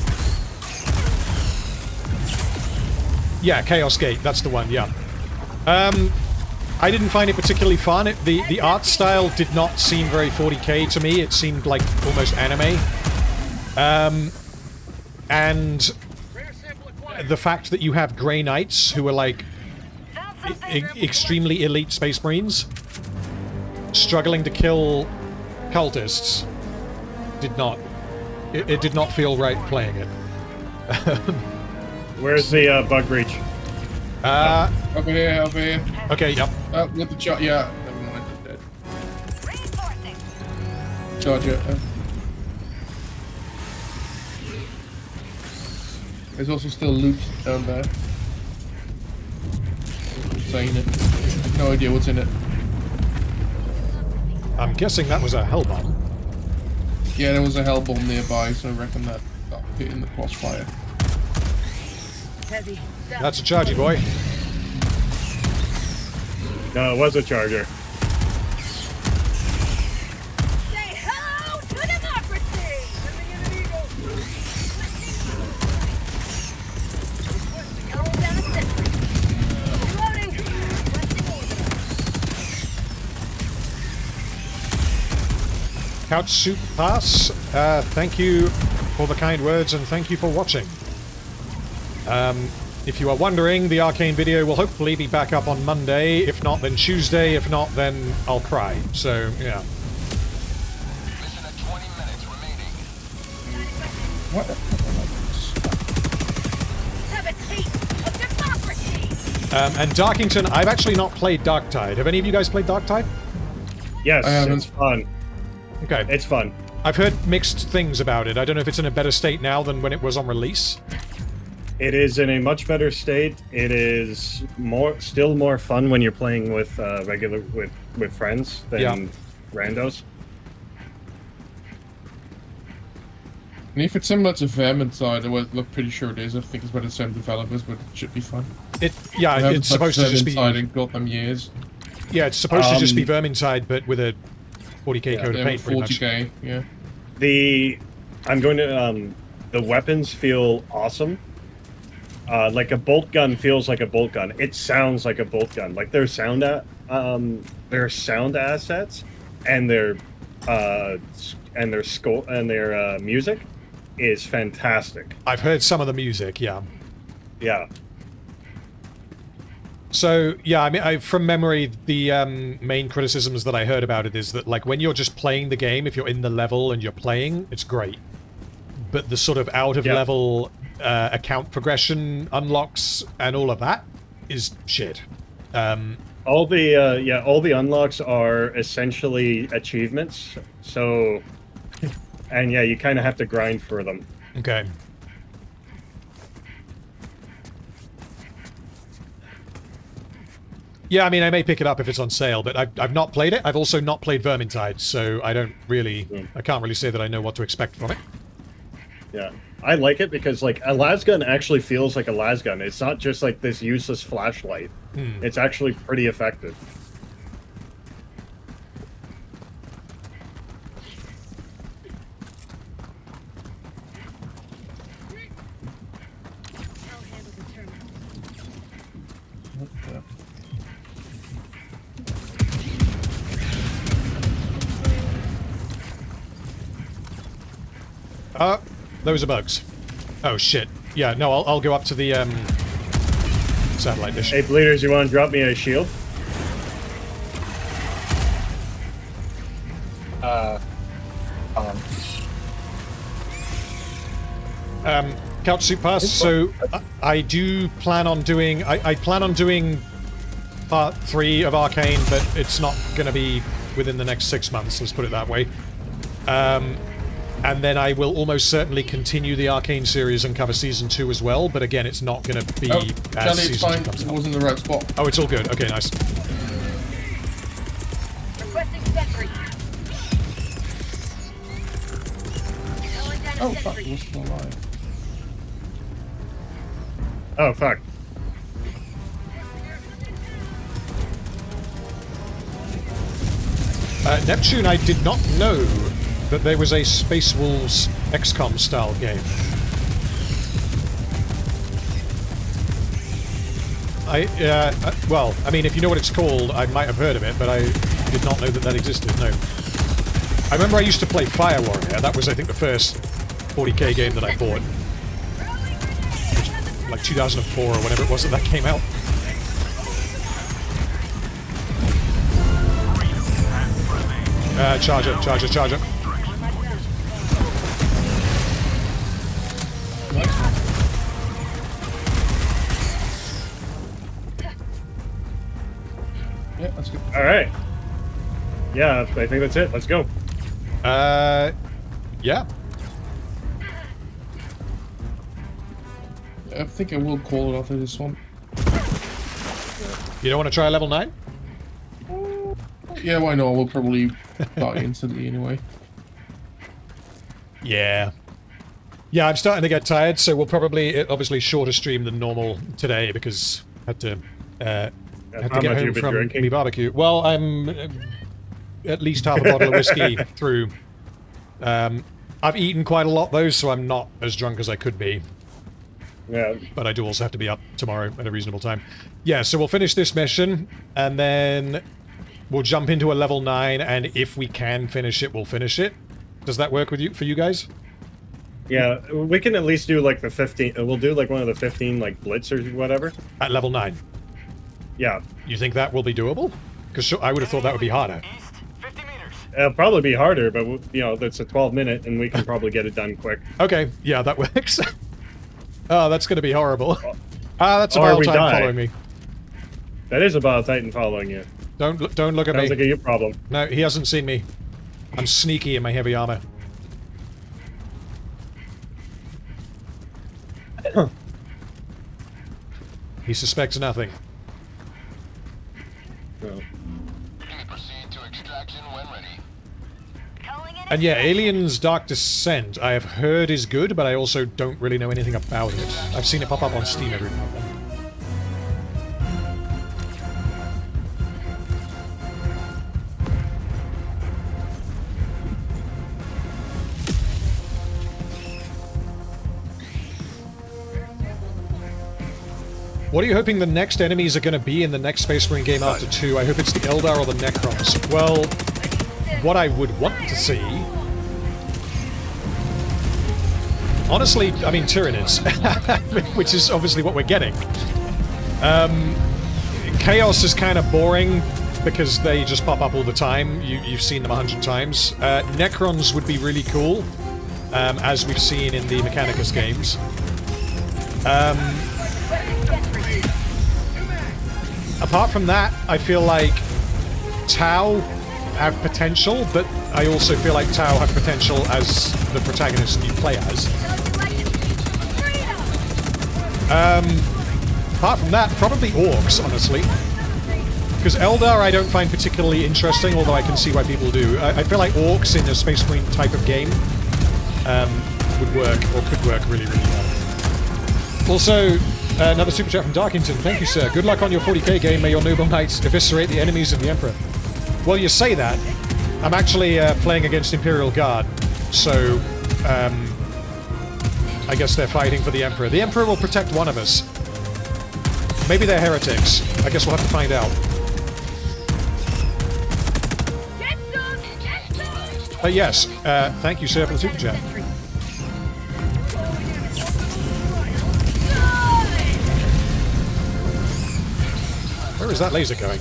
Yeah, Chaos Gate, that's the one, yeah. Um, I didn't find it particularly fun. It, the, the art style did not seem very 40k to me. It seemed like almost anime. Um, and the fact that you have Grey Knights who are like e- extremely elite Space Marines struggling to kill cultists did not. It, it did not feel right playing it. Where's the uh, bug breach? Uh, Over here, over here. okay, yep. Oh, with the charge. Yeah, never mind. It's dead. Reinforcing. Charger. Uh. There's also still loot down there. Saying it. No idea what's in it. I'm guessing that was a hell bomb. Yeah, there was a hell bomb nearby, so I reckon that got hit in the crossfire. Heavy. That's a chargy boy. No, it was a charger. Say hello to democracy! Calling down a sentry. Reloading. Requesting order. Couch Soup Pass, uh, thank you for the kind words and thank you for watching. Um, if you are wondering, the Arcane video will hopefully be back up on Monday. If not, then Tuesday. If not, then I'll cry. So, yeah. Mission at 20 minutes remaining. What? Have a taste of democracy! Um, and Darkington, I've actually not played Darktide. Have any of you guys played Darktide? Yes, I it's fun. Okay. It's fun. I've heard mixed things about it. I don't know if it's in a better state now than when it was on release. It is in a much better state. It is more, still more fun when you're playing with uh, regular with with friends than Yeah. randos. And if it's similar to Vermintide, I would look pretty sure it is. I think it's by the same developers, but it should be fun. It, yeah, I it's supposed to just be. Vermintide in goddamn years. Yeah, it's supposed to just be Um, Vermintide, but with a 40k coat of Yeah, paint, pretty much. 40k, yeah. The I'm going to um, the weapons feel awesome. Uh, like a bolt gun feels like a bolt gun. It sounds like a bolt gun. Like their sound a- um, their sound assets and their uh, and their score and their uh, music is fantastic. I've heard some of the music, yeah. Yeah. So yeah, I mean, I, from memory, the um, main criticisms that I heard about it is that like when you're just playing the game, if you're in the level and you're playing, it's great. But the sort of out of Yeah. level uh, account progression unlocks and all of that is shit. Um, All the uh, yeah, all the unlocks are essentially achievements. So, and yeah, you kind of have to grind for them. okay. Yeah, I mean, I may pick it up if it's on sale, but I've, I've not played it. I've also not played Vermintide, so I don't really, I can't really say that I know what to expect from it. Yeah, I like it because like a lasgun actually feels like a lasgun. It's not just like this useless flashlight. It's actually pretty effective. I'll handle the terminal. Uh, those are bugs. Oh shit. Yeah, no, I'll, I'll go up to the um, satellite dish. Hey, bleeders, you want to drop me a shield? Uh, um, Um, Couch Soup Pass. So I, I do plan on doing. I, I plan on doing part three of Arcane, but it's not going to be within the next six months. Let's put it that way. Um, and then I will almost certainly continue the Arcane series and cover season two as well. But again, it's not going to be Oh, as Johnny, season fine. two comes It was in the right spot. Oh, it's all good. Okay, nice. Oh fuck, we're still alive. Oh fuck. Uh, Neptune, I did not know that there was a Space Wolves XCOM style game. I, uh, uh, well, I mean, if you know what it's called, I might have heard of it, but I did not know that that existed, no. I remember I used to play Fire Warrior. That was, I think, the first 40k game that I bought. Like 2004 or whenever it was that that came out. Uh, charger, charger, that's good. All right. Yeah, I think that's it. Let's go. Uh, yeah. I think I will call it after this one. You don't want to try level 9? Yeah, why not? We'll probably die instantly anyway. Yeah. Yeah, I'm starting to get tired, so we'll probably, uh, obviously, shorter stream than normal today because I had to, uh, had to get home from drinking? me barbecue. Well, I'm uh, at least half a bottle of whiskey through. Um, I've eaten quite a lot, though, so I'm not as drunk as I could be. Yeah. but I do also have to be up tomorrow at a reasonable time. Yeah, so we'll finish this mission, and then we'll jump into a level 9, and if we can finish it, we'll finish it. Does that work with you for you guys? Yeah, we can at least do like the 15. uh, We'll do like one of the 15 like blitz or whatever. At level 9. Yeah. You think that will be doable? Because I would have thought that would be harder. East, 50 meters. It'll probably be harder, but you know, that's a 12 minute and we can probably get it done quick. Okay, yeah, that works. oh, that's going to be horrible. Ah, that's a Or time die. following me. That is a Bile Titan following you. Don't look- don't look at Sounds me. like a you problem. No, he hasn't seen me. I'm sneaky in my heavy armor. he suspects nothing. No. Proceed to extraction when ready. And yeah, Aliens Dark Descent, I have heard is good, but I also don't really know anything about it. I've seen it pop up on Steam every now and then. What are you hoping the next enemies are going to be in the next Space Marine game after 2? I hope it's the Eldar or the Necrons. Well, what I would want to see Honestly, I mean Tyranids, which is obviously what we're getting. Um, Chaos is kind of boring because they just pop up all the time. You, you've seen them a hundred times. Uh, Necrons would be really cool, um, as we've seen in the Mechanicus games. Um, apart from that, I feel like Tau have potential, but I also feel like Tau have potential as the protagonist you play as. Um, apart from that, probably Orcs, honestly. Because Eldar I don't find particularly interesting, although I can see why people do. I, I feel like Orcs in a Space Marine type of game um, would work, or could work really, really well. Also, uh, another super chat from Darkington. Thank you, sir. Good luck on your 40k game. May your noble knights eviscerate the enemies of the Emperor. Well, you say that. I'm actually uh, playing against Imperial Guard, so um, I guess they're fighting for the Emperor. The Emperor will protect one of us. Maybe they're heretics. I guess we'll have to find out. But yes, uh, thank you, sir, for the super chat. Where is that laser going?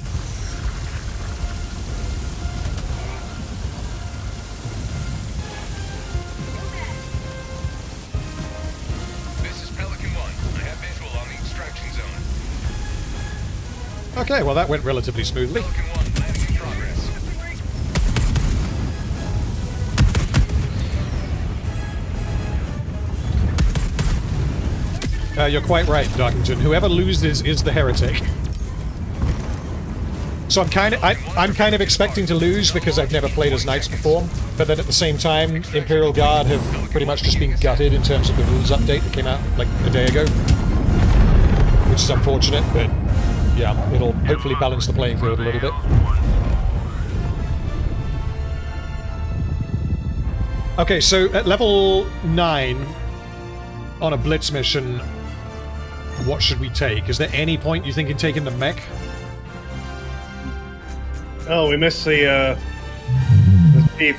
This is Pelican 1. I have visual on the extraction zone. Okay, well that went relatively smoothly. Pelican 1, landing in progress. Uh, you're quite right, Darkington. Whoever loses is the heretic. So I'm kind of I, I'm kind of expecting to lose because I've never played as knights before. But then at the same time, Imperial Guard have pretty much just been gutted in terms of the rules update that came out like a day ago, which is unfortunate. But yeah, it'll hopefully balance the playing field a little bit. Okay, so at level nine on a blitz mission, what should we take? Is there any point you think in taking the mech? Oh, we missed the uh, the thief.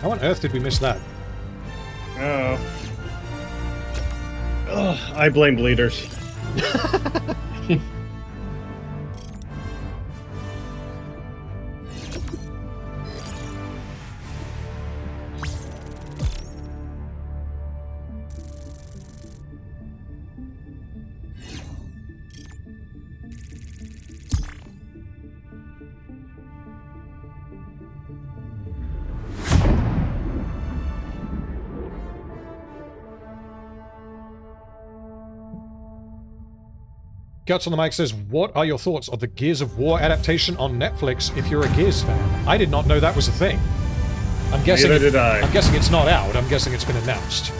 How on earth did we miss that? Oh. Ugh, I blame bleeders. Guts on the mic says, What are your thoughts on the Gears of War adaptation on Netflix if you're a Gears fan? I did not know that was a thing. I'm guessing Neither did I. I'm guessing it's not out. I'm guessing it's been announced.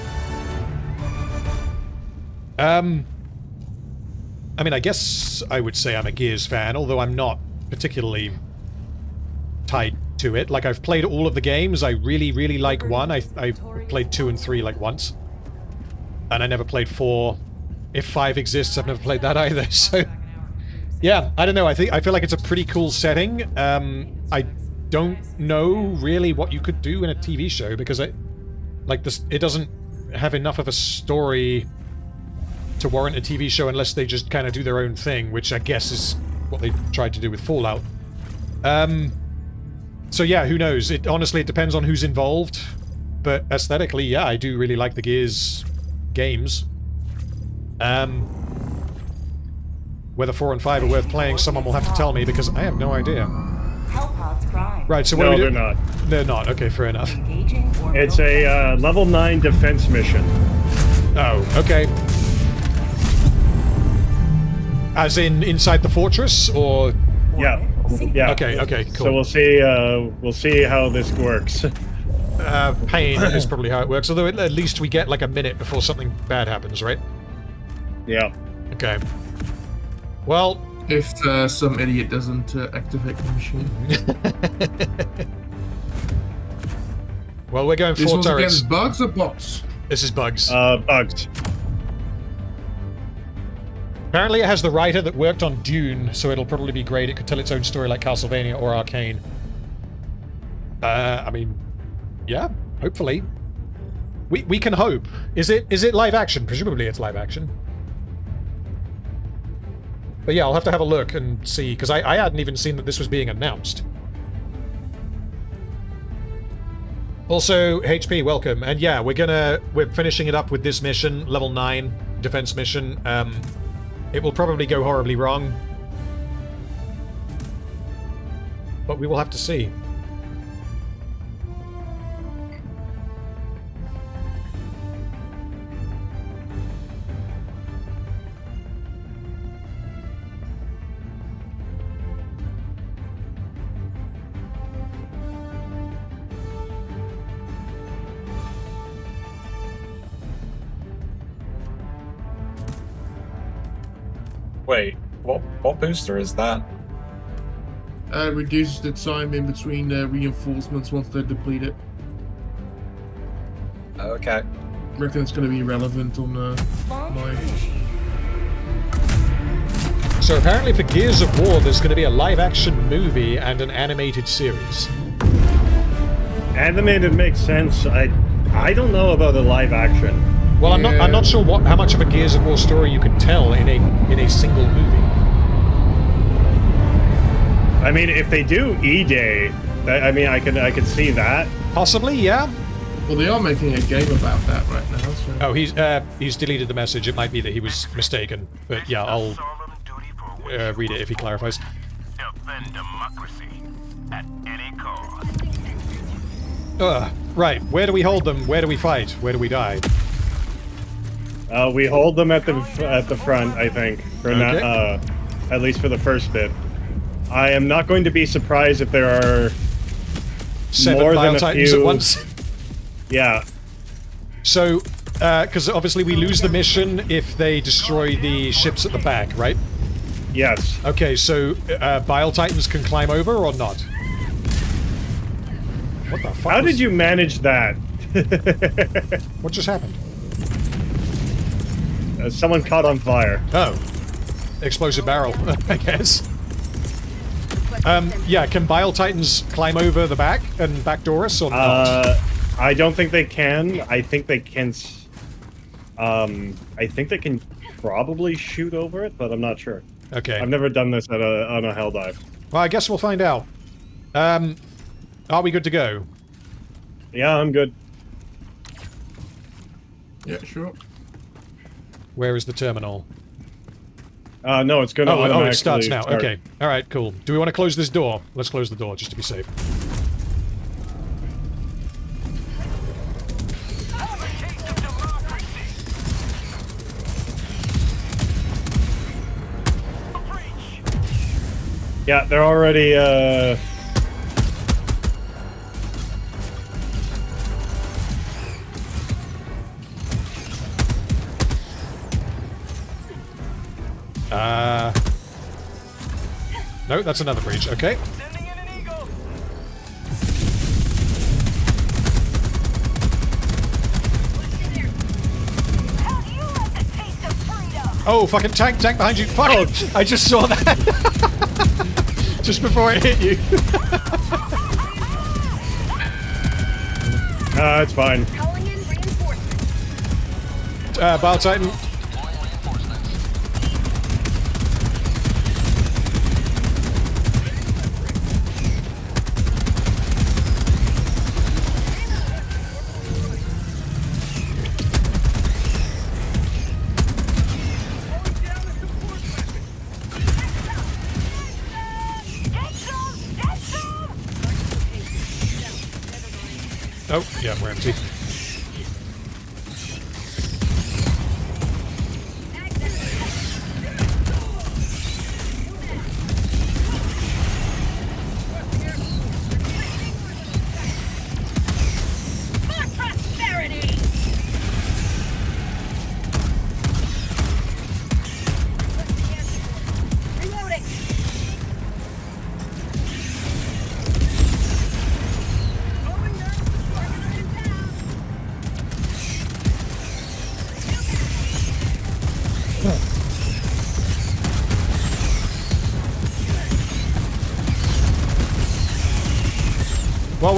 Um I mean, I guess I would say I'm a Gears fan, although I'm not particularly tied to it. Like I've played all of the games. I really, really like one. I I played two and three like once, and I never played four. If five exists, I've never played that either. So, yeah, I don't know. I think I feel like it's a pretty cool setting. Um, I don't know really what you could do in a TV show because it, like this, it doesn't have enough of a story to warrant a TV show unless they just kind of do their own thing, which I guess is what they tried to do with Fallout. Um, so yeah, who knows? It honestly it depends on who's involved, but aesthetically, yeah, I do really like the Gears games. Um, whether four and five are worth playing, someone will have to tell me because I have no idea. Right, so what No, do we they're not. They're not. Okay, fair enough. It's a uh, level nine defense mission. Oh, okay. As in inside the fortress, or Yeah, yeah. okay, okay, cool. So we'll see. Uh, we'll see how this works. uh, pain is probably how it works. Although at least we get like a minute before something bad happens, right? Yeah. Okay. Well, If uh, some idiot doesn't uh, activate the machine. well, we're going This four was turrets. against bugs or bots? This is bugs. Uh, bugs. Apparently, it has the writer that worked on Dune, so it'll probably be great. It could tell its own story like Castlevania or Arcane. Uh, I mean, yeah, hopefully. We we can hope. Is it is it live action? Presumably, it's live action. But yeah, I'll have to have a look and see because I I hadn't even seen that this was being announced. Also, HP, welcome. And yeah, we're gonna we're finishing it up with this mission, level nine defense mission. Um, it will probably go horribly wrong, but we will have to see. Wait, what what booster is that? Uh, reduces the time in between uh, reinforcements once they're depleted. Okay. I reckon it's going to be relevant on uh, my. So apparently, for Gears of War, there's going to be a live-action movie and an animated series. Animated makes sense. I I don't know about the live action. Well, I'm not. I'm not sure what how much of a Gears of War story you can tell in a in a single movie. I mean, if they do E Day, I I mean, I can I can see that. Possibly, yeah. Well, they are making a game about that right now. So. Oh, he's uh, he's deleted the message. It might be that he was mistaken, but yeah, I'll Solemn duty for which uh, read it if he clarifies. defend democracy at any cost. Ugh. Right, where do we hold them? Where do we fight? Where do we die? Uh, we hold them at the at the front, I think, for not, uh, at least for the first bit. I am not going to be surprised if there are. Seven More than a Titans at once. Yeah, So, because obviously we lose the mission if they destroy the ships at the back, right? yes. Okay, so uh, Bile Titans can climb over or not? What the fuck? How was- did you manage that? What just happened? Uh, someone caught on fire. Oh, explosive barrel, I guess. Um, yeah, can Bile Titans climb over the back and backdoor us or not? Uh, I don't think they can. I think they can. Um, I think they can probably shoot over it, but I'm not sure. okay. I've never done this at a on a hell dive. Well, I guess we'll find out. Um, are we good to go? Yeah, I'm good. Yeah, sure. Where is the terminal? Uh, no, it's gonna. Oh, oh, it starts now. start. Okay. All right, cool. Do we want to close this door? Let's close the door just to be safe. Yeah, they're already. Uh, Uh. No, that's another breach. Okay. Sending in an eagle. How do you like the taste of freedom? Oh, fucking tank, tank behind you. Fuck! Oh. I just saw that. just before it hit you. uh, it's fine. Calling in. Uh, Bile Titan. Oh, yeah, we're empty.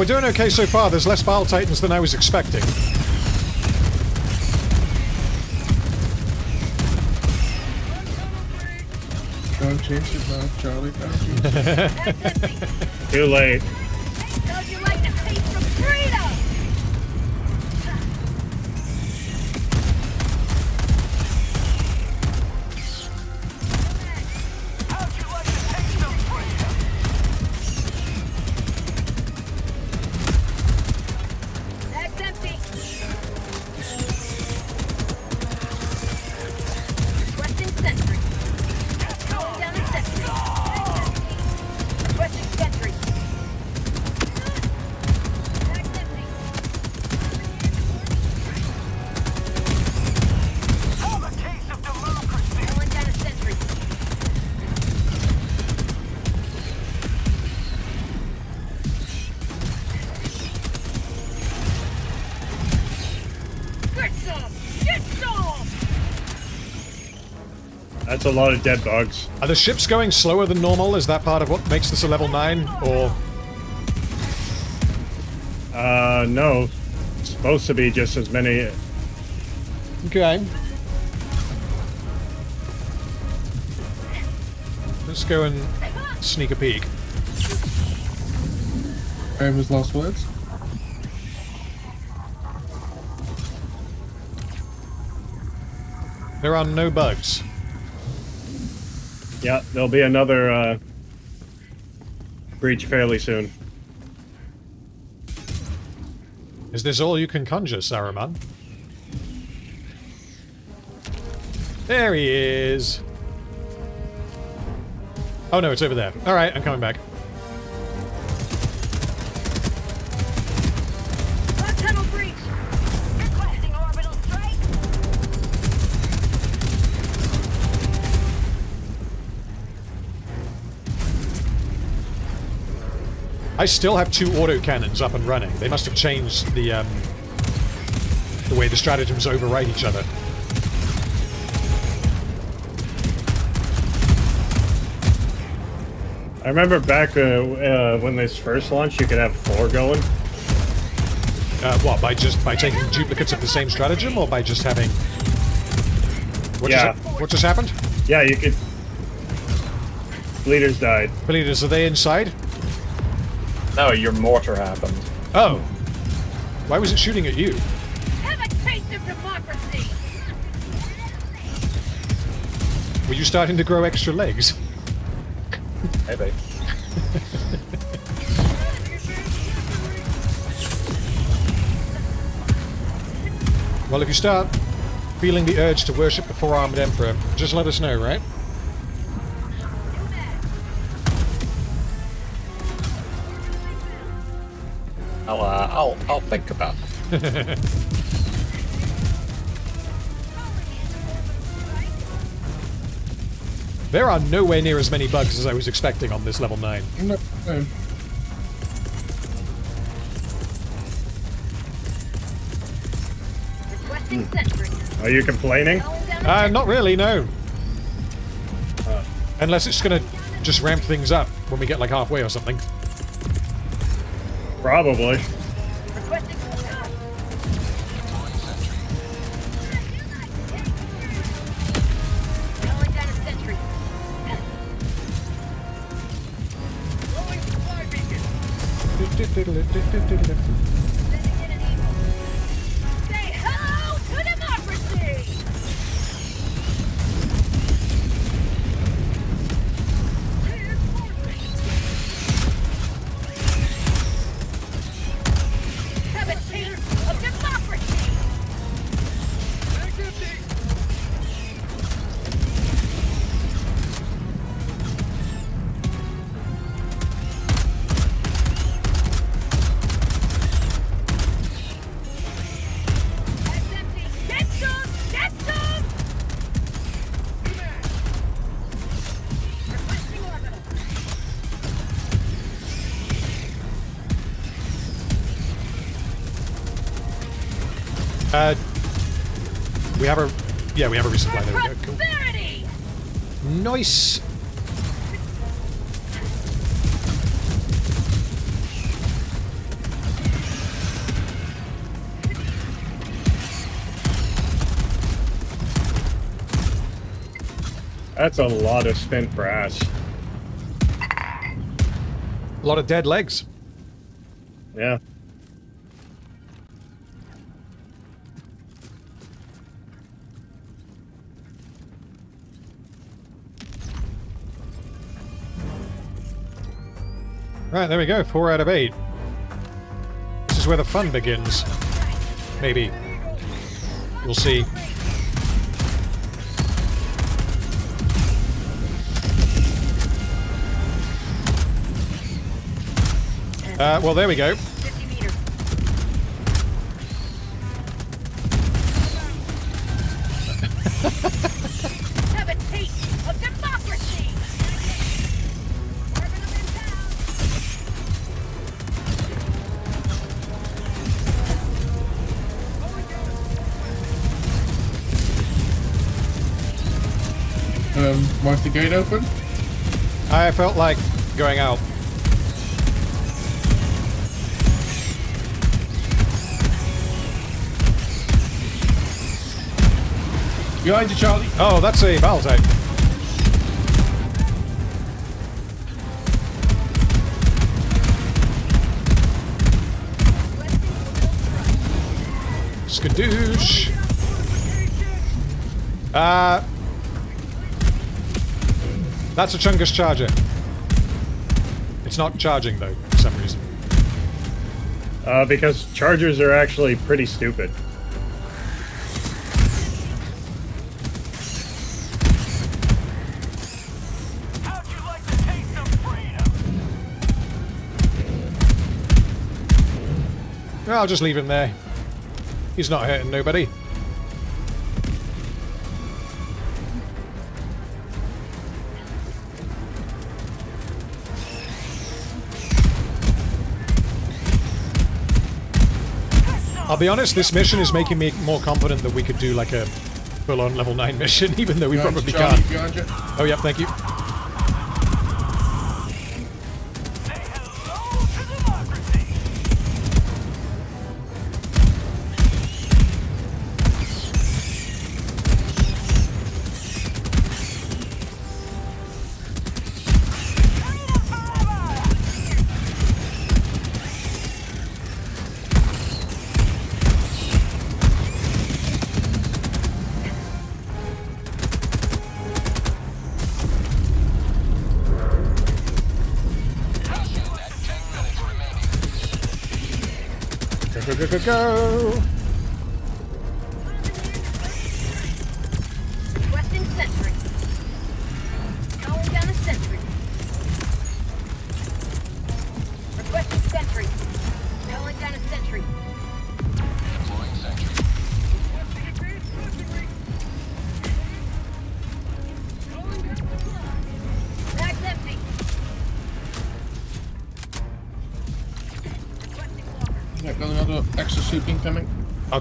We're doing okay so far. There's less Bile Titans than I was expecting. Don't change it now, Charlie. Too late. A lot of dead bugs. Are the ships going slower than normal? Is that part of what makes this a level 9? Or... Uh, no. It's supposed to be just as many. Okay. Let's go and sneak a peek. Famous last words. There are no bugs. Yeah, there'll be another uh, breach fairly soon. Is this all you can conjure, Saruman? There he is. Oh no, it's over there. All right, I'm coming back. I still have two auto cannons up and running. They must have changed the um, the way the stratagems override each other. I remember back uh, uh, when this first launched, you could have four going. Uh, what by just by taking duplicates of the same stratagem, or by just having? What Yeah. Just, what just happened? Yeah, you could. Leaders died. Leaders, are they inside? No, your mortar happened. Oh, why was it shooting at you? Have a taste of democracy. Were you starting to grow extra legs? Maybe. Well, if you start feeling the urge to worship the four-armed emperor, just let us know, right? Think about. There are nowhere near as many bugs as I was expecting on this level 9. No, no. Are you complaining? Calling Uh, not really, no. Unless it's gonna just ramp things up when we get like halfway or something. Probably. Uh, we have a... Yeah, we have a resupply. There we go. Cool. Nice. That's a lot of spent brass. A lot of dead legs. Yeah. Right, there we go. Four out of eight. This is where the fun begins. Maybe. We'll see. Uh, well, there we go. Gate open? I felt like going out. Behind you, Charlie. Oh, that's a battle tank. Skadoosh. Uh, that's a Chungus charger. It's not charging though, for some reason. Uh, because chargers are actually pretty stupid. I'll just leave him there. He's not hurting nobody. I'll be honest, this mission is making me more confident that we could do like a full-on level 9 mission, even though we probably can't. Oh, yeah, thank you.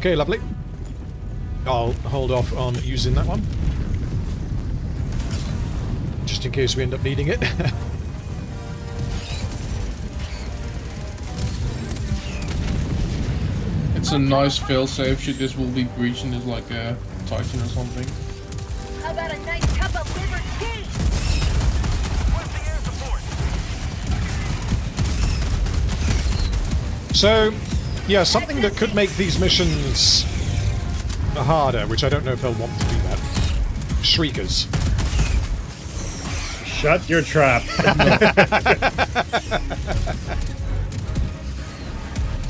Okay, lovely. I'll hold off on using that one. Just in case we end up needing it. It's a nice failsafe. Should this will be breached and there's like a Titan or something. How about a nice cup of liver tea? Requesting air support. so, yeah, something that could make these missions harder, which I don't know if they'll want to do that. Shriekers. Shut your trap.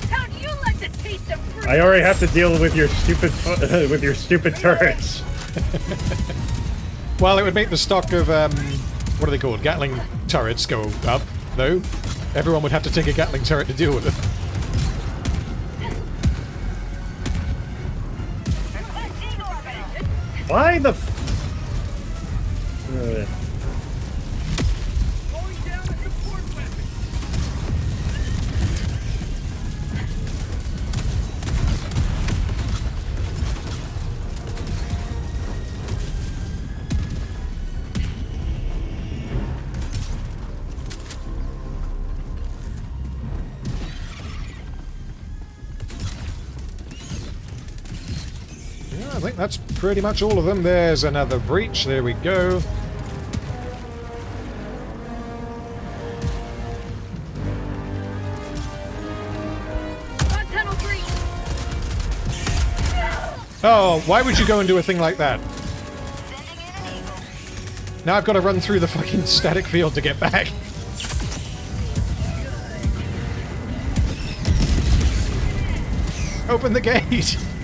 How do you like the taste of fruit? I already have to deal with your stupid fu- with your stupid turrets. Well, it would make the stock of, um, what are they called? Gatling turrets go up, though. Everyone would have to take a Gatling turret to deal with it. Think that's pretty much all of them. There's another breach. There we go. Oh, why would you go and do a thing like that? Now I've got to run through the fucking static field to get back. Open the gate!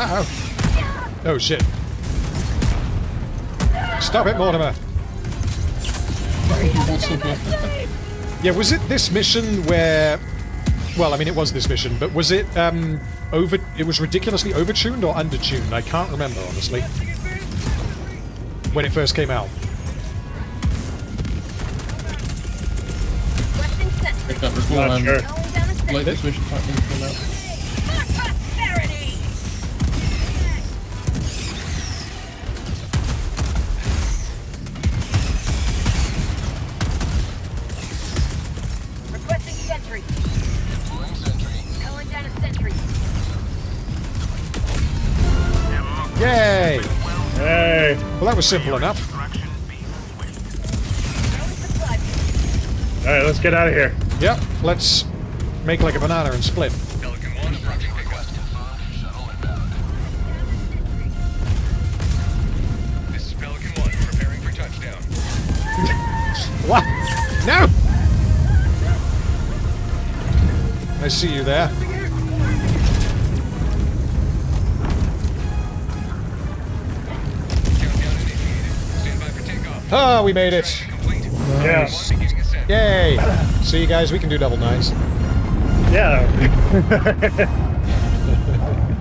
Somehow. Oh shit. Stop it, Mortimer. Yeah, was it this mission where... Well, I mean, it was this mission, but was it, um, over... It was ridiculously overtuned or undertuned? I can't remember, honestly. When it first came out. Requesting sentry. Pick up the not um, sure. Calling down a sentry. latest mission came out. Was simple enough. Destruction be swift. Throwing supply. all right, let's get out of here. Yep, let's make like a banana and split. Pelican 1 approaching pickup. This is Pelican 1 preparing for touchdown. What? No! I see you there. Oh, we made it. Yeah. Yay. See you guys, we can do double nines. Yeah.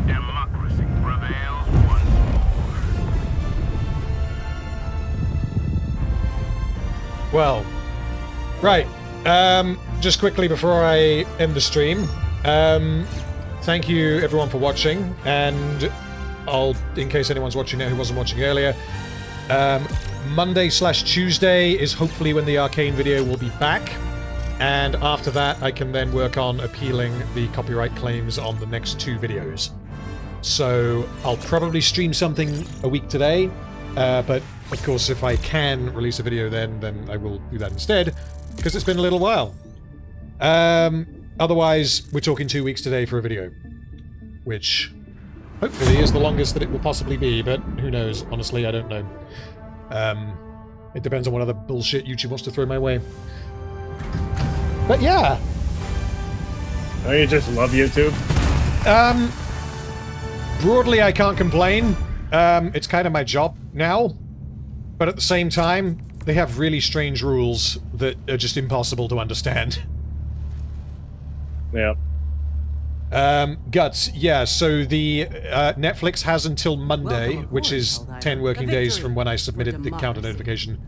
Democracy prevails once more. Well, right. Um, just quickly before I end the stream, um, thank you everyone for watching, and I'll, in case anyone's watching now who wasn't watching earlier, um, Monday slash Tuesday is hopefully when the Arcane video will be back, and after that I can then work on appealing the copyright claims on the next two videos. So I'll probably stream something a week today, uh, but of course if I can release a video then, then I will do that instead, because it's been a little while. Um, otherwise, we're talking two weeks today for a video, which hopefully is the longest that it will possibly be, but who knows? Honestly, I don't know. Um, it depends on what other bullshit YouTube wants to throw my way. But yeah, Don't you just love YouTube? Um, broadly, I can't complain. Um, it's kind of my job now. But at the same time, they have really strange rules that are just impossible to understand. Yeah. Um, Guts, yeah, so the uh, Netflix has until Monday, which is 10 working days from when I submitted the counter notification,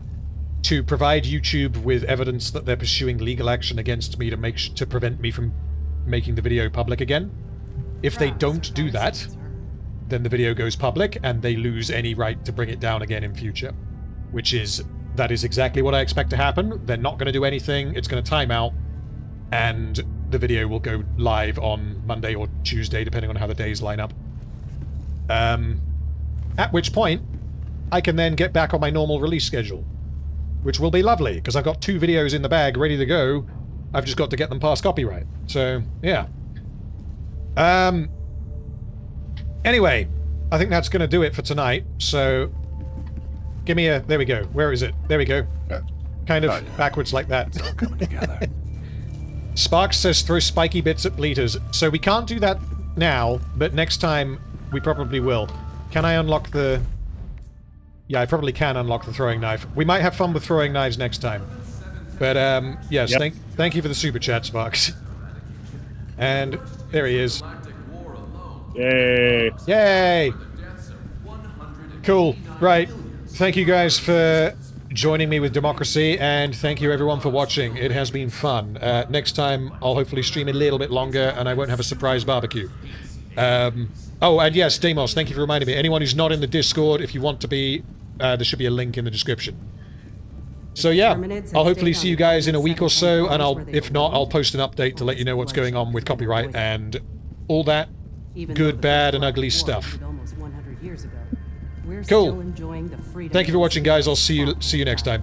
to provide YouTube with evidence that they're pursuing legal action against me to make sh- to prevent me from making the video public again. If they don't do that, then the video goes public and they lose any right to bring it down again in future. Which is that is exactly what I expect to happen. They're not going to do anything. It's going to time out and the video will go live on Monday or Tuesday depending on how the days line up. Um at which point I can then get back on my normal release schedule, which will be lovely because I've got two videos in the bag ready to go. I've just got to get them past copyright. So, yeah. Um Anyway, I think that's going to do it for tonight. So, give me a. There we go. Where is it? There we go. Kind of backwards like that. coming together. Sparks says throw spiky bits at bleaters. So we can't do that now, but next time we probably will. Can I unlock the... Yeah, I probably can unlock the throwing knife. We might have fun with throwing knives next time. But, um, yes, Yep. thank, thank you for the super chat, Sparks. And there he is. Yay. Yay! Cool. Right. Thank you guys for joining me with Democracy, and thank you everyone for watching. It has been fun. Uh, next time, I'll hopefully stream a little bit longer, and I won't have a surprise barbecue. Um, oh, and yes, Demos, thank you for reminding me. Anyone who's not in the Discord, if you want to be, uh, there should be a link in the description. So yeah, I'll hopefully see you guys in a week or so, and I'll, if not, I'll post an update to let you know what's going on with copyright and all that good, bad, and ugly stuff. We're Cool. still enjoying the freedom Thank you for watching, guys. I'll see you see you next time.